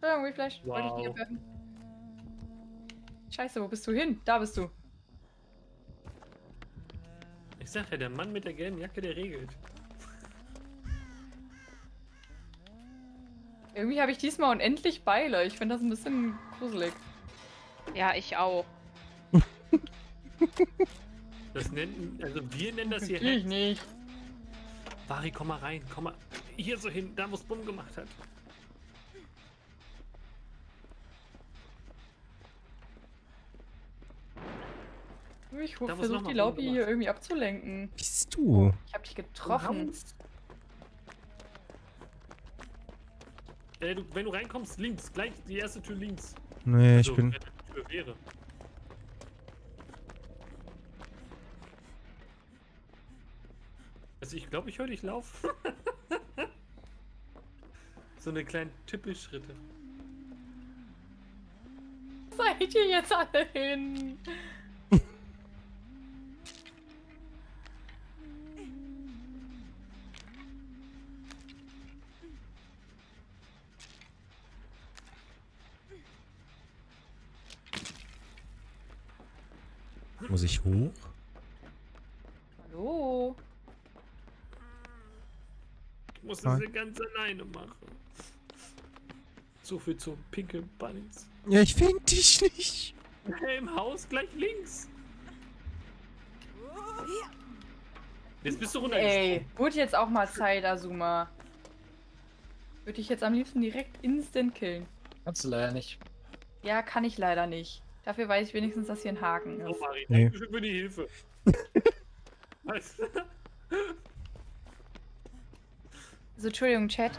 Entschuldigung, Reflash. Wollte ich Wow. nicht abwerfen. Scheiße, wo bist du hin? Da bist du. Ich sag ja, der Mann mit der gelben Jacke, der regelt. Irgendwie habe ich diesmal unendlich Beile. Ich finde das ein bisschen gruselig. Ja, ich auch. Das nennen, also wir nennen das hier Natürlich nicht. Vari, komm mal rein, komm mal hier so hin, da wo es Bumm gemacht hat. Ich noch mal die rumgemacht. hier irgendwie abzulenken. Bist du? Ich habe dich getroffen. Äh, du, wenn du reinkommst, links, gleich die erste Tür links. Nee, ich Also, bin. eine Tür wäre. Also ich glaube, ich höre dich laufen. so eine kleine Tippelschritte. Seid ihr jetzt alle hin? Hoch? Hallo? Ich muss Hi. das hier ganz alleine machen. So viel zu Pinke Bunnies. Ja, ich finde dich nicht. Hey, Im Haus gleich links. Jetzt bist du runtergesprungen. Ey, wurde jetzt auch mal Zeit, Azuma. Würde ich jetzt am liebsten direkt instant killen. Kannst du leider nicht. Ja, kann ich leider nicht. Dafür weiß ich wenigstens, dass hier ein Haken Oh, ist. Mari, Nee. danke schön für die Hilfe. Was? Also, Entschuldigung, Chat.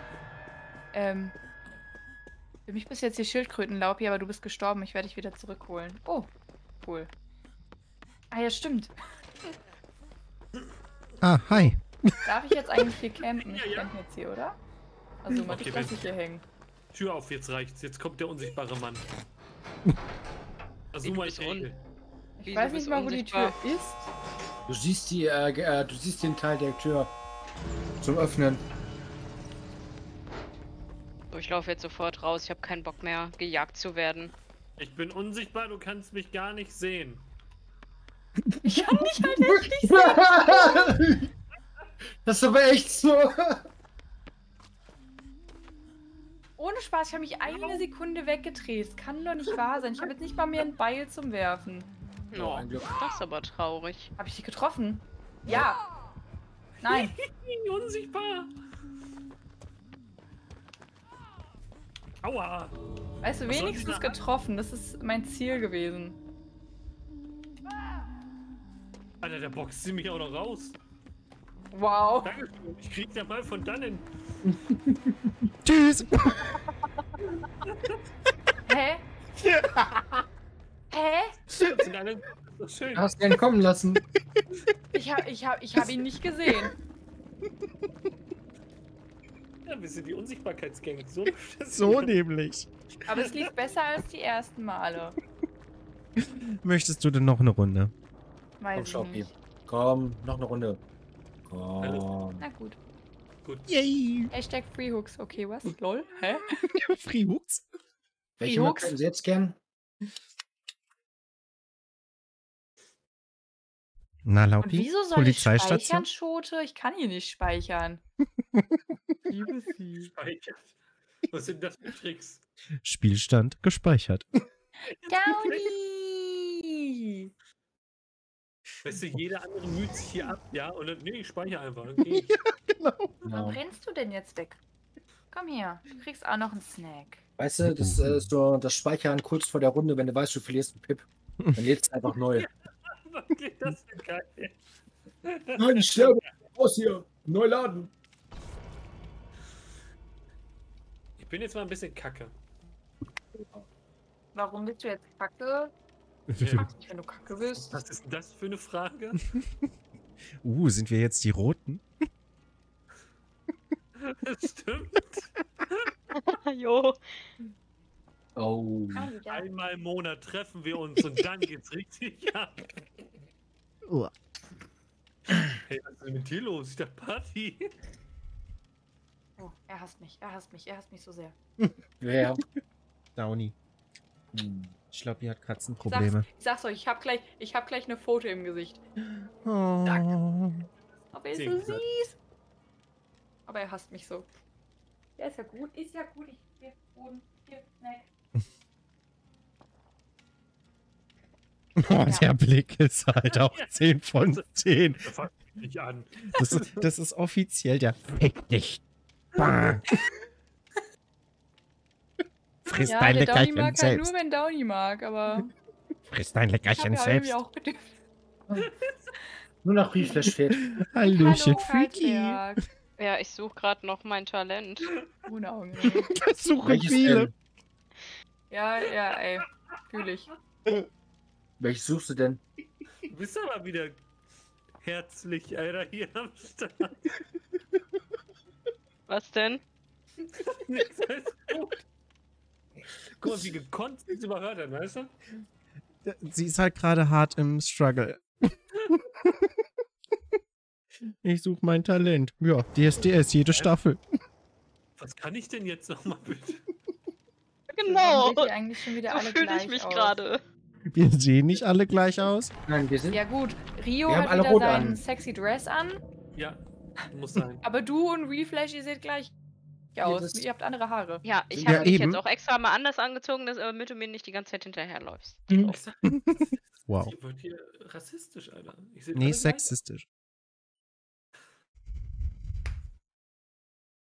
Ähm. Für mich bist du jetzt die Schildkrötenlaupi, aber du bist gestorben. Ich werde dich wieder zurückholen. Oh, cool. Ah, ja, stimmt. Ah, hi. Darf ich jetzt eigentlich hier campen? Ich Ja, ja. campe jetzt hier, oder? Also, mal Okay, dich wenn- lasse ich hier hängen. Tür auf, jetzt reicht's. Jetzt kommt der unsichtbare Mann. Azuma, du ich regel. Ich weiß nicht mal, wo die Tür ist. Du siehst die, äh, äh, du siehst den Teil der Tür zum Öffnen. So, ich laufe jetzt sofort raus. Ich habe keinen Bock mehr, gejagt zu werden. Ich bin unsichtbar, du kannst mich gar nicht sehen. Ich kann mich halt echt nicht das ist aber echt so. Ohne Spaß, ich habe mich eine Sekunde weggedreht. Das kann doch nicht wahr sein. Ich habe jetzt nicht mal mehr ein Beil zum Werfen. Ja, No, ein Glück. das ist aber traurig. Habe ich dich getroffen? Ja. Nein. Unsichtbar. Aua. Weißt du, Was wenigstens getroffen. Das ist mein Ziel gewesen. Alter, der boxt sie mich auch noch raus. Wow. Dankeschön. Ich krieg ja mal von dannen. Tschüss. Hä? Hä? Schön. Hast du ihn kommen lassen? Ich habe ich hab, ich hab ihn nicht gesehen. Ja, wir sind die Unsichtbarkeitsgang. So, So nämlich. Aber es lief besser als die ersten Male. Möchtest du denn noch eine Runde? Weiß Komm, Schaupi. Komm, noch eine Runde. Komm. Na gut. Yay. Hashtag Freehooks. Okay, was? Lol? Hä? Freehooks. Welche Hooks. Sie jetzt gern? Na, Und Laupi? wieso soll ich speichern, Schote? Ich kann hier nicht speichern. Liebe sie. Speichert. Was sind das für Tricks? Spielstand gespeichert. Downy! Weißt du, jeder andere müht sich hier ab, ja? Und dann, nee, ich speichere einfach. Dann geh ich. Warum Genau. rennst du denn jetzt weg? Komm her, du kriegst auch noch einen Snack. Weißt du, das äh, ist so das Speichern kurz vor der Runde, wenn du weißt, du verlierst einen Pip. Dann lädst du einfach neu. Okay, das wäre geil. Nein, ich sterbe. Aus hier. Neu laden. Ich bin jetzt mal ein bisschen kacke. Warum bist du jetzt kacke? Frag mich, wenn du kacke bist. Was ist denn das für eine Frage? uh, sind wir jetzt die Roten? Das stimmt. jo. Oh. Einmal im Monat treffen wir uns und dann geht's richtig ab. Oh. Hey, was ist denn mit dir los? Ich dachte Party. Oh, er hasst mich, er hasst mich, er hasst mich so sehr. Wer? Downy. Hm. Ich glaube, die hat Ich Katzenprobleme. sag's, ich sag's euch, ich hab gleich, ich hab gleich eine Foto im Gesicht. Oh. Aber er ist so süß. Aber er hasst mich so. Ja, ist ja gut, ist ja gut. Ich hier Boden, hier Snack. Oh, der Blick ist halt auch 10 von 10. Da fang ich nicht an. Das ist, das ist offiziell der Fick dich. Bang. Friss ja, dein der Downy Leckerchen mag halt selbst. nur, wenn Downy mag, aber Friss dein Leckerchen ja selbst. irgendwie auch. Nur nach Reflash fehlt. Hallöchen, Hallo, Freaky. Ja, ich suche gerade noch mein Talent. Ohne Augen. Das suchen viele. denn? Ja, ja, ey. Fühl ich. Welches suchst du denn? Du bist aber wieder herzlich, Alter, hier am Start. Was denn? Nix ist gut. Guck mal, wie gekonnt sie es überhört hat, weißt du? Sie ist halt gerade hart im Struggle. Ich suche mein Talent. Ja, DSDS, jede Staffel. Was kann ich denn jetzt nochmal bitte? Genau. Die eigentlich schon wieder So alle fühle ich mich gerade. Wir sehen nicht alle gleich aus. Nein, wir sind. Ja gut, Rio Wir hat alle wieder seinen an. sexy Dress an, Ja, muss sein. aber du und Reflash, ihr seht gleich aus. das- ihr habt andere Haare. Ja, ich Ja, habe mich eben. jetzt auch extra mal anders angezogen, dass- damit du mir nicht die ganze Zeit hinterherläufst. Hm. Wow. Ihr wird hier rassistisch, Alter. Ich Nee, sexistisch.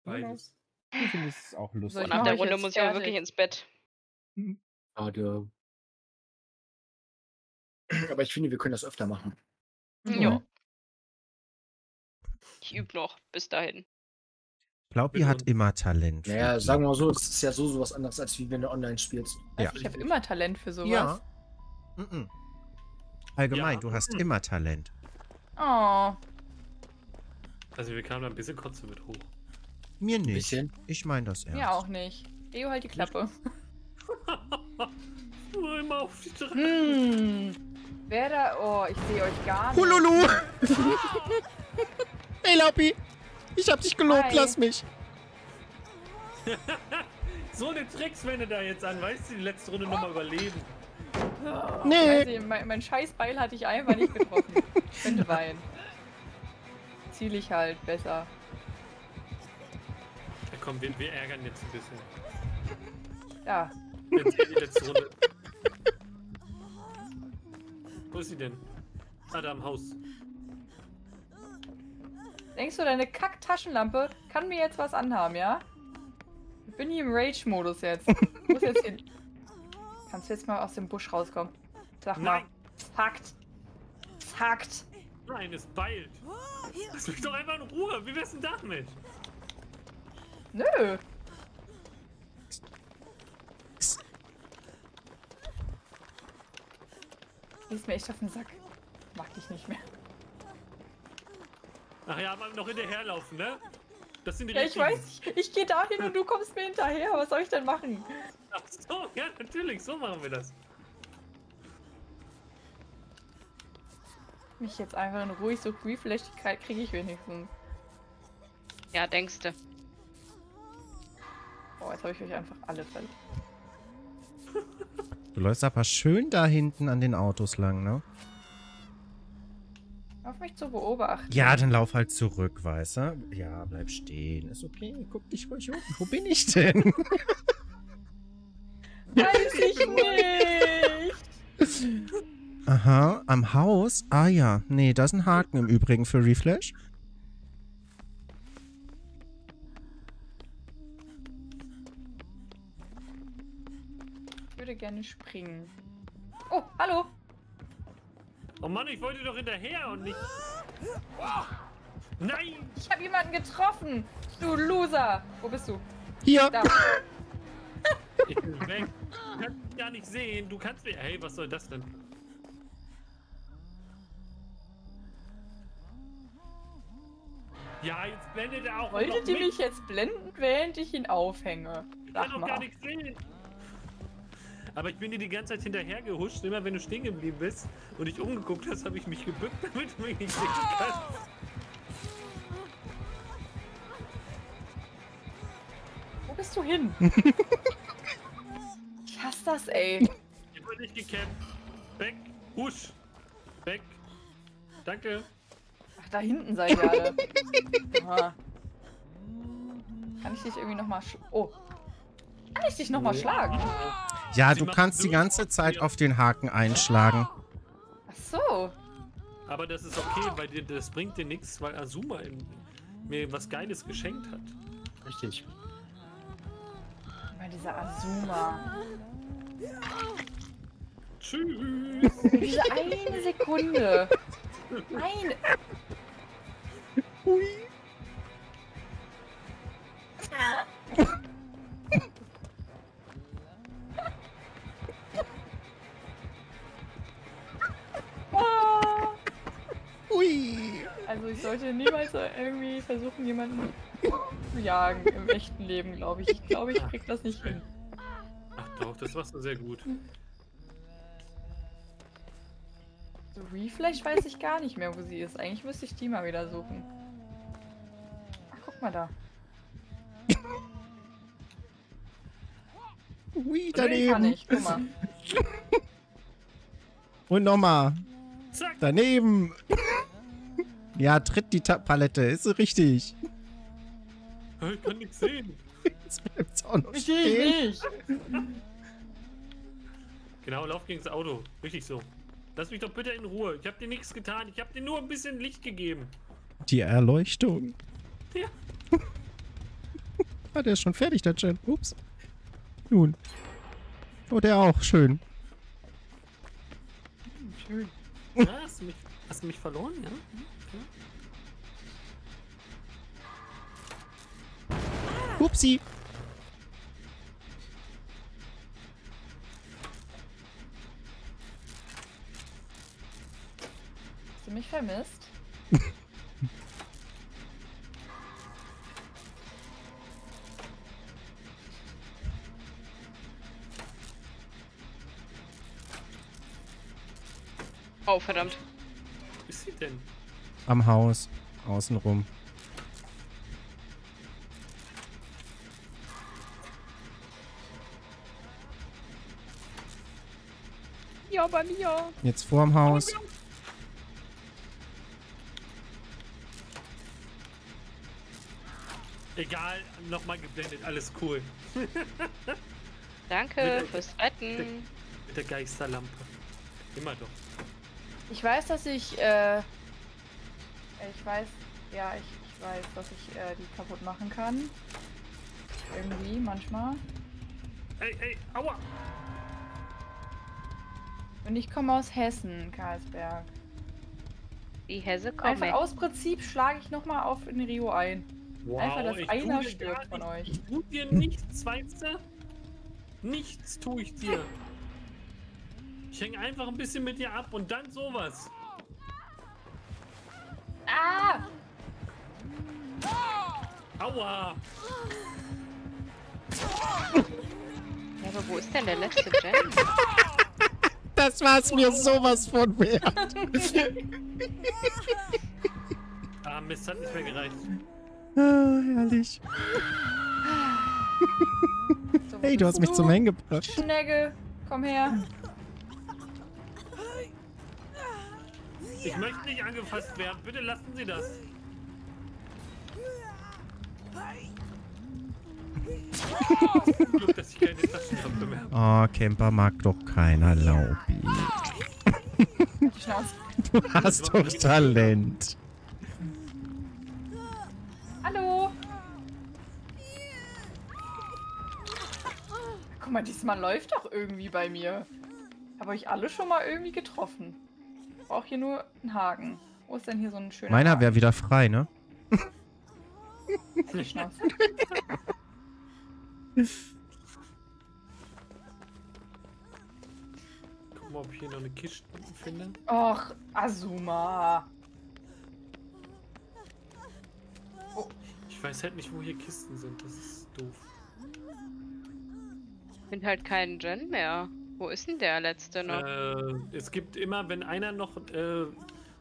Beides. Ich finde es auch lustig. ich Nach der Runde muss ich aber wirklich ins Bett. Schade. Aber ich finde, wir können das öfter machen. Mhm. Ja. Ich übe noch. Bis dahin. Glaubi hat immer Talent. Naja, sagen wir mal so, es ist ja so sowas anderes, als wie wenn du online spielst. Ja. Ich habe immer Talent für sowas. Ja. Mhm. Allgemein, Ja. du hast Mhm. immer Talent. Oh. Also wir kamen da ein bisschen Kotze mit hoch. Mir Ein nicht. bisschen. Ich meine das ernst. Mir auch nicht. Eo, halt die Klappe. Nur immer auf die Drei. Hm. Wer da. Oh, ich sehe euch gar nicht. Hululu! hey, Laupi! Ich hab dich gelobt, Hi. lass mich. So eine Trickswende da jetzt an, weißt du, die letzte Runde nochmal überleben. Nee. Scheiße, mein, mein Scheißbeil hatte ich einfach nicht getroffen. ich könnte weinen. Ziel ich halt besser. Ja, komm, wir, wir ärgern jetzt ein bisschen. Ja. Jetzt die letzte Runde. Wo ist sie denn? Ah, da am Haus. Denkst du, deine Kack-Taschenlampe kann mir jetzt was anhaben, ja? Ich bin hier im Rage-Modus jetzt. Ich muss jetzt hin. Kannst du jetzt mal aus dem Busch rauskommen? Sag mal. Nein, Fakt. Fakt. nein, es beilt. Lass mich doch einfach in Ruhe. Wie wär's denn damit? Nö. Die ist mir echt auf den Sack. Mag dich nicht mehr. Ach ja, mal noch hinterherlaufen, ne? Das sind die Ja, ich richtigen. weiß nicht. Ich gehe dahin und du kommst mir hinterher. Was soll ich denn machen? Ach so, ja, natürlich, so machen wir das. Mich jetzt einfach in Ruhe. Ich so die kriege ich wenigstens. Ja, denkste. Boah, jetzt habe ich euch einfach alle verloren. Du läufst aber schön da hinten an den Autos lang, ne? Auf mich zu beobachten. Ja, dann lauf halt zurück, weißt du? Ja, bleib stehen. Ist okay. Guck dich ruhig um. Wo bin ich denn? Weiß ich nicht. Aha, am Haus? Ah ja. Nee, da ist ein Haken im Übrigen für Reflash. Ich würde gerne springen. Oh, hallo. Oh Mann, ich wollte doch hinterher und nicht. Nein! Ich habe jemanden getroffen. Du Loser. Wo bist du? Hier! Da. Ich bin weg. Du kannst mich gar nicht sehen. Du kannst mich. Hey, was soll das denn? Ja, jetzt blendet er auch. Wolltet ihr mich jetzt blenden, während ich ihn aufhänge? Ich kann doch gar nichts sehen. Aber ich bin dir die ganze Zeit hinterher gehuscht. Immer wenn du stehen geblieben bist und dich umgeguckt hast, habe ich mich gebückt, damit du mich nicht sehen kannst. Wo bist du hin? ich hasse das, ey. Ich wurde nicht gekämpft. Weg. Husch. Weg. Danke. Ach, da hinten seid ihr alle. Kann ich dich irgendwie nochmal sch Oh. Kann ich dich nochmal schlagen? Ja, du kannst die ganze Zeit auf den Haken einschlagen. Ach so. Aber das ist okay, weil dir, das bringt dir nichts, weil Azuma in, mir was Geiles geschenkt hat. Richtig. Mal dieser Azuma. Tschüss. Diese eine Sekunde. Eine. Ah. Ui! Also ich sollte niemals irgendwie versuchen, jemanden zu jagen im echten Leben, glaube ich. Ich glaube, ich krieg das nicht hin. Ach doch, das machst du sehr gut. So Reflash weiß ich gar nicht mehr, wo sie ist. Eigentlich müsste ich die mal wieder suchen. Ach, guck mal da. Ui, Kann daneben! ich, guck mal. Und nochmal. Zack. Daneben! Ja, tritt die Ta Palette, ist so richtig. Ich kann nichts sehen. Jetzt bleibt's auch noch Ich stehen. nicht. Genau, lauf gegen das Auto. Richtig so. Lass mich doch bitte in Ruhe. Ich habe dir nichts getan. Ich habe dir nur ein bisschen Licht gegeben. Die Erleuchtung. Ja. ah, der ist schon fertig, der Chat. Ups. Nun. Oh, der auch. Schön. Schön. Ja, hast, du mich, hast du mich verloren, ja? Upsi. Hast du mich vermisst? Oh, verdammt. Wo ist sie denn? Am Haus. Außenrum. Ja, bei mir. Jetzt vorm Haus. Egal, nochmal geblendet. Alles cool. Danke Bitte. fürs Retten. Mit der Geisterlampe. Immer doch. Ich weiß, dass ich, äh, ich weiß, ja, ich, ich weiß, dass ich äh, die kaputt machen kann. Irgendwie, manchmal. Ey, ey, aua! Und ich komme aus Hessen, Karlsberg. Die Hesse Einfach kommen. aus Prinzip schlage ich nochmal auf in Rio ein. Einfach, dass ich einer stirbt von euch. Ich tu dir nichts, weißt du? Nichts tue ich dir. Ich hänge einfach ein bisschen mit dir ab und dann sowas. Ah! Aua! Ja, aber wo ist denn der letzte Gen? Das war's mir sowas von wert. Ah, Mist, hat nicht mehr gereicht. ah, herrlich. Hey, du hast mich zum Hängen gebracht. Schnegge, komm her. Ich möchte nicht angefasst werden. Bitte lassen Sie das. Glück, dass ich keine Taschenlampe mehr habe. Oh, Camper mag doch keiner Laubi. Du hast doch Talent. Hallo. Guck mal, diesmal läuft doch irgendwie bei mir. Habe euch alle schon mal irgendwie getroffen. brauche hier nur einen Haken. Wo ist denn hier so ein schöner Meiner wäre wieder frei, ne? Die Schnauze. Gucken wir, ob ich hier noch eine Kiste finde. Och, Azuma. Ich weiß halt nicht, wo hier Kisten sind. Das ist doof. Ich finde halt keinen Gen mehr. Wo ist denn der letzte noch? Äh, es gibt immer, wenn einer noch, äh,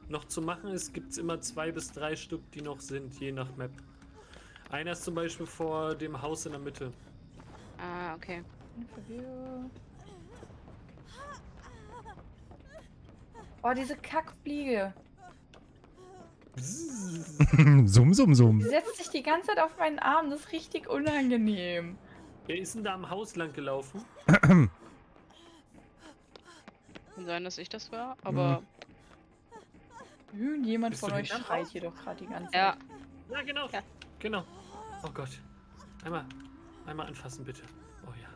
noch zu machen ist, gibt es immer zwei bis drei Stück, die noch sind, je nach Map. Einer ist zum Beispiel vor dem Haus in der Mitte. Ah, okay. Oh, diese Kackfliege. summ, summ, Die summ. setzt sich die ganze Zeit auf meinen Arm. Das ist richtig unangenehm. Wer ist denn da am Haus lang gelaufen? Kann sein, dass ich das war, aber Irgendjemand Bist von euch schreit hier doch gerade die ganze ja. Zeit. Ja, genau. Ja. Genau. Oh Gott. Einmal, einmal anfassen, bitte. Oh ja.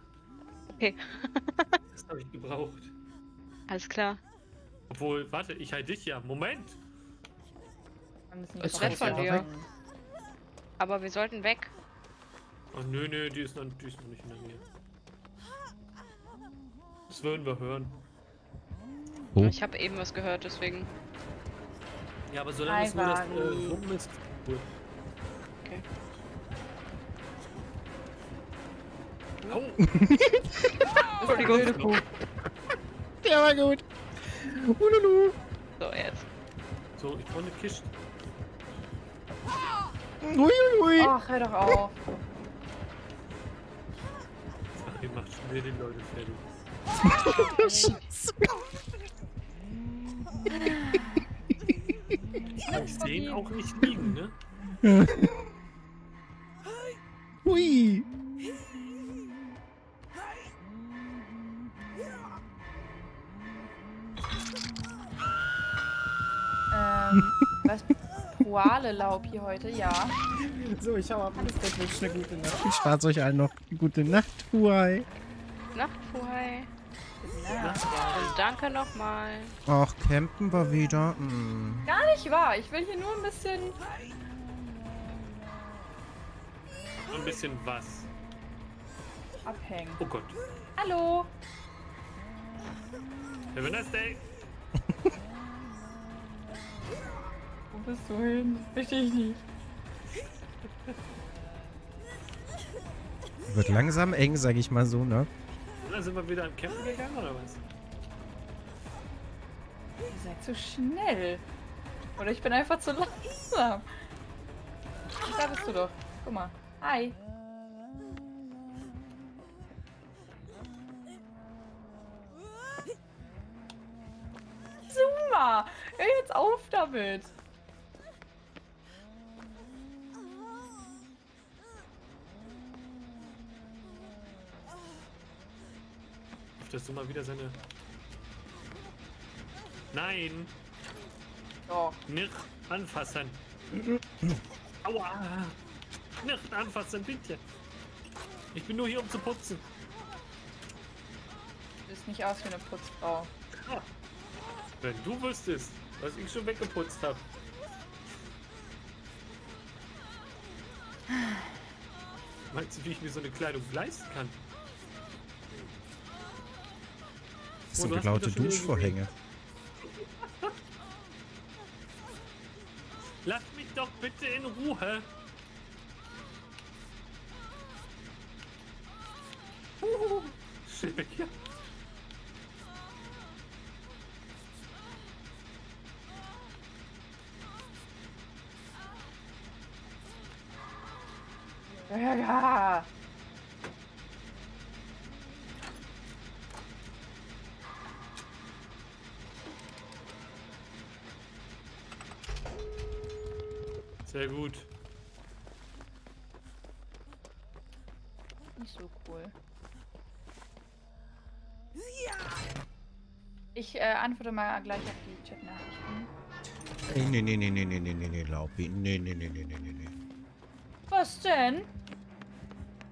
Okay. das habe ich gebraucht. Alles klar. Obwohl, warte, ich halte dich ja. Moment. Wir müssen nett auch von dir. Aber wir sollten weg. Oh nö, nö, die ist noch, die ist noch nicht in der Nähe. Das würden wir hören. Oh. Ich habe eben was gehört, deswegen. Ja, aber solange Hi, es nur das äh, Rum ist. Cool. Entschuldigung. Der war gut. Ululu. So, jetzt. So, ich brauche eine Kiste. Ui, ui, ui. Ach, hör doch auf. Ach, ihr macht schnell die Leute fertig. Ich sehe ihn auch nicht liegen, ne? Hui. Ähm, was? Poale-Laub hier heute, ja. So, ich hau ab. Das wünscht eine gute Nacht. Ich spart euch allen noch gute Nacht, Huai. Nacht, Fuhai. ja. Und danke nochmal. Ach, campen wir wieder. Hm. Gar nicht wahr. Ich will hier nur ein bisschen. So ein bisschen was. abhängen. Oh Gott. Hallo. Have a nice day. Bist du hin? Das verstehe ich nicht. Wird langsam eng, sag ich mal so, ne? Und dann sind wir wieder am Campen gegangen, oder was? Ihr seid zu schnell. Oder ich bin einfach zu langsam. Da bist du doch. Guck mal. Hi. Zuma! Hör jetzt auf damit! Dass du mal wieder seine. Nein! Doch. Nicht anfassen! Aua! Nicht anfassen, bitte! Ich bin nur hier, um zu putzen. Du siehst nicht aus wie eine Putzfrau. Ah. Wenn du wüsstest, was ich schon weggeputzt habe. Meinst du, wie ich mir so eine Kleidung leisten kann? Das sind geklaute Duschvorhänge. Lass mich doch bitte in Ruhe! Uhu, Schnell weg hier. Ja, ja. Sehr gut. Nicht so cool. Ich äh, antworte mal gleich auf die Chat-Nachrichten. Nee, nee, nee, nee, nee, nee, nee, nee, Laupi. Nee, nee, nee, nee, nee, nee, nee. Was denn?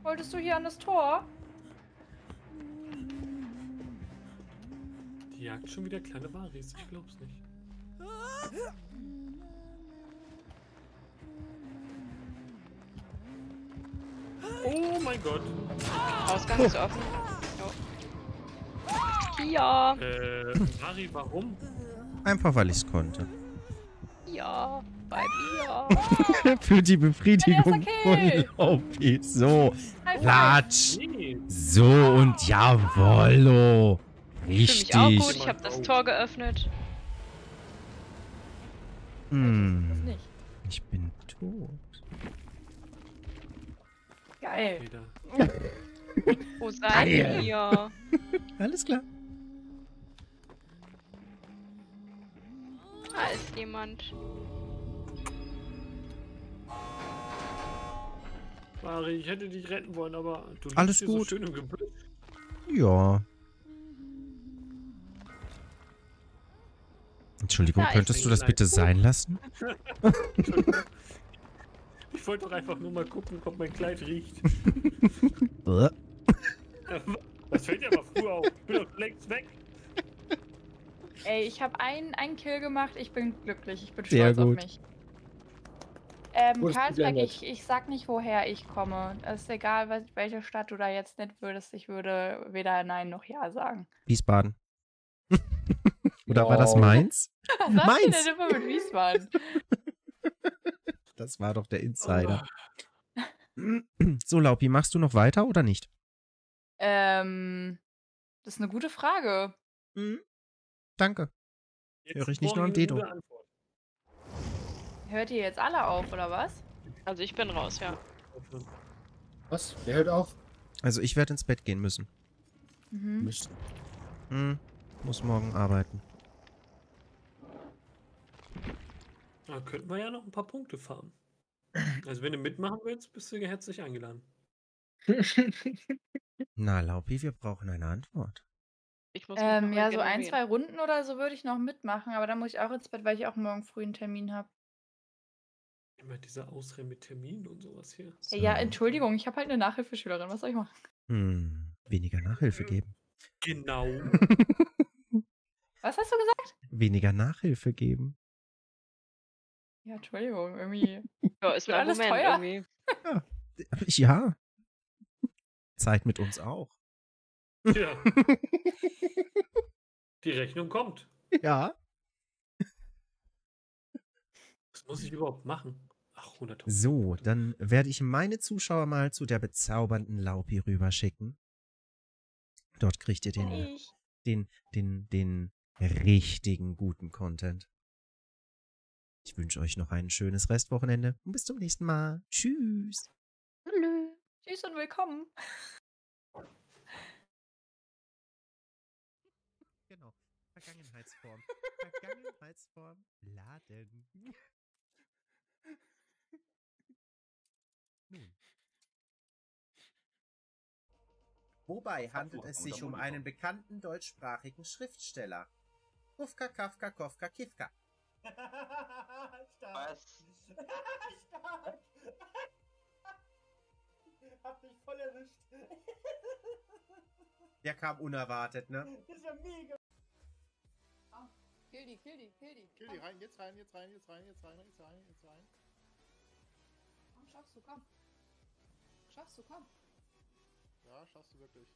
Wolltest du hier an das Tor? Die jagt schon wieder kleine Waris. Ich glaub's nicht. Mein Gott. Ausgang ist offen. Ja, Äh, Mari, warum? Einfach weil ich es konnte. ja, bei mir. Für die Befriedigung von Laupi. So. Platsch. So und jawollo. Für mich auch Richtig. gut, ich habe das Tor geöffnet. Hm, ich bin tot. Geil. Wieder. Wo seid ihr? Alles klar. Da ist jemand. Mari, ich hätte dich retten wollen, aber du Alles gut. so schön im Gebüsch. Ja. Entschuldigung, Da ist könntest du das bitte sein lassen? Ich wollte doch einfach nur mal gucken, ob mein Kleid riecht. Das fällt dir aber früh auf. Ich bin doch längst weg. Ey, ich habe einen, einen Kill gemacht. Ich bin glücklich. Ich bin Sehr stolz auf mich. Ähm, Karlsberg, ich, ich sag nicht, woher ich komme. Es ist egal, was, welche Stadt du da jetzt nennen würdest. Ich würde weder Nein noch Ja sagen. Wiesbaden. Oder war das Ja. Mainz? Was Mainz. denn immer mit Wiesbaden? Das war doch der Insider. So, Laupi, machst du noch weiter oder nicht? ähm, das ist eine gute Frage. Danke. Jetzt Höre ich nicht nur am Dedo. Hört ihr jetzt alle auf, oder was? Also ich bin raus, ja. Was? Wer hört auf? Also ich werde ins Bett gehen müssen. Mhm. Mist. Hm, muss morgen arbeiten. Da könnten wir ja noch ein paar Punkte farmen. Also wenn du mitmachen willst, bist du herzlich eingeladen. Na, Laupi, wir brauchen eine Antwort. Ich muss mich Ähm, ja, so ein, zwei Runden oder so würde ich noch mitmachen, aber dann muss ich auch ins Bett, weil ich auch morgen früh einen Termin habe. Immer diese Ausreden mit Terminen und sowas hier. So. Ja, Entschuldigung, ich habe halt eine Nachhilfeschülerin. Was soll ich machen? Hm, weniger Nachhilfe geben. Genau. Was hast du gesagt? Weniger Nachhilfe geben. Ja, Entschuldigung, irgendwie. Ja, ist Wird ein alles Argument teuer. irgendwie. Ja. Zeit mit uns auch. Ja. Die Rechnung kommt. Ja. Was muss ich überhaupt machen? Ach, 100 So, dann werde ich meine Zuschauer mal zu der bezaubernden Laupi rüberschicken. Dort kriegt ihr den, Ich. den, den, den richtigen guten Content. Ich wünsche euch noch ein schönes Restwochenende und bis zum nächsten Mal. Tschüss. Hallo. Tschüss und willkommen. Genau. Vergangenheitsform. Vergangenheitsform laden. Nun. Wobei handelt es sich um einen bekannten deutschsprachigen Schriftsteller. Kufka, Kafka, Kofka, Kifka. Was? Hab dich voll erwischt. Der kam unerwartet, ne? Das ist ja mega. Kill die, kill die, kill die. Kill die rein, jetzt rein, jetzt rein, jetzt rein, jetzt rein, jetzt rein, jetzt rein. Komm, schaffst du, komm. Schaffst du, komm. Ja, schaffst du wirklich.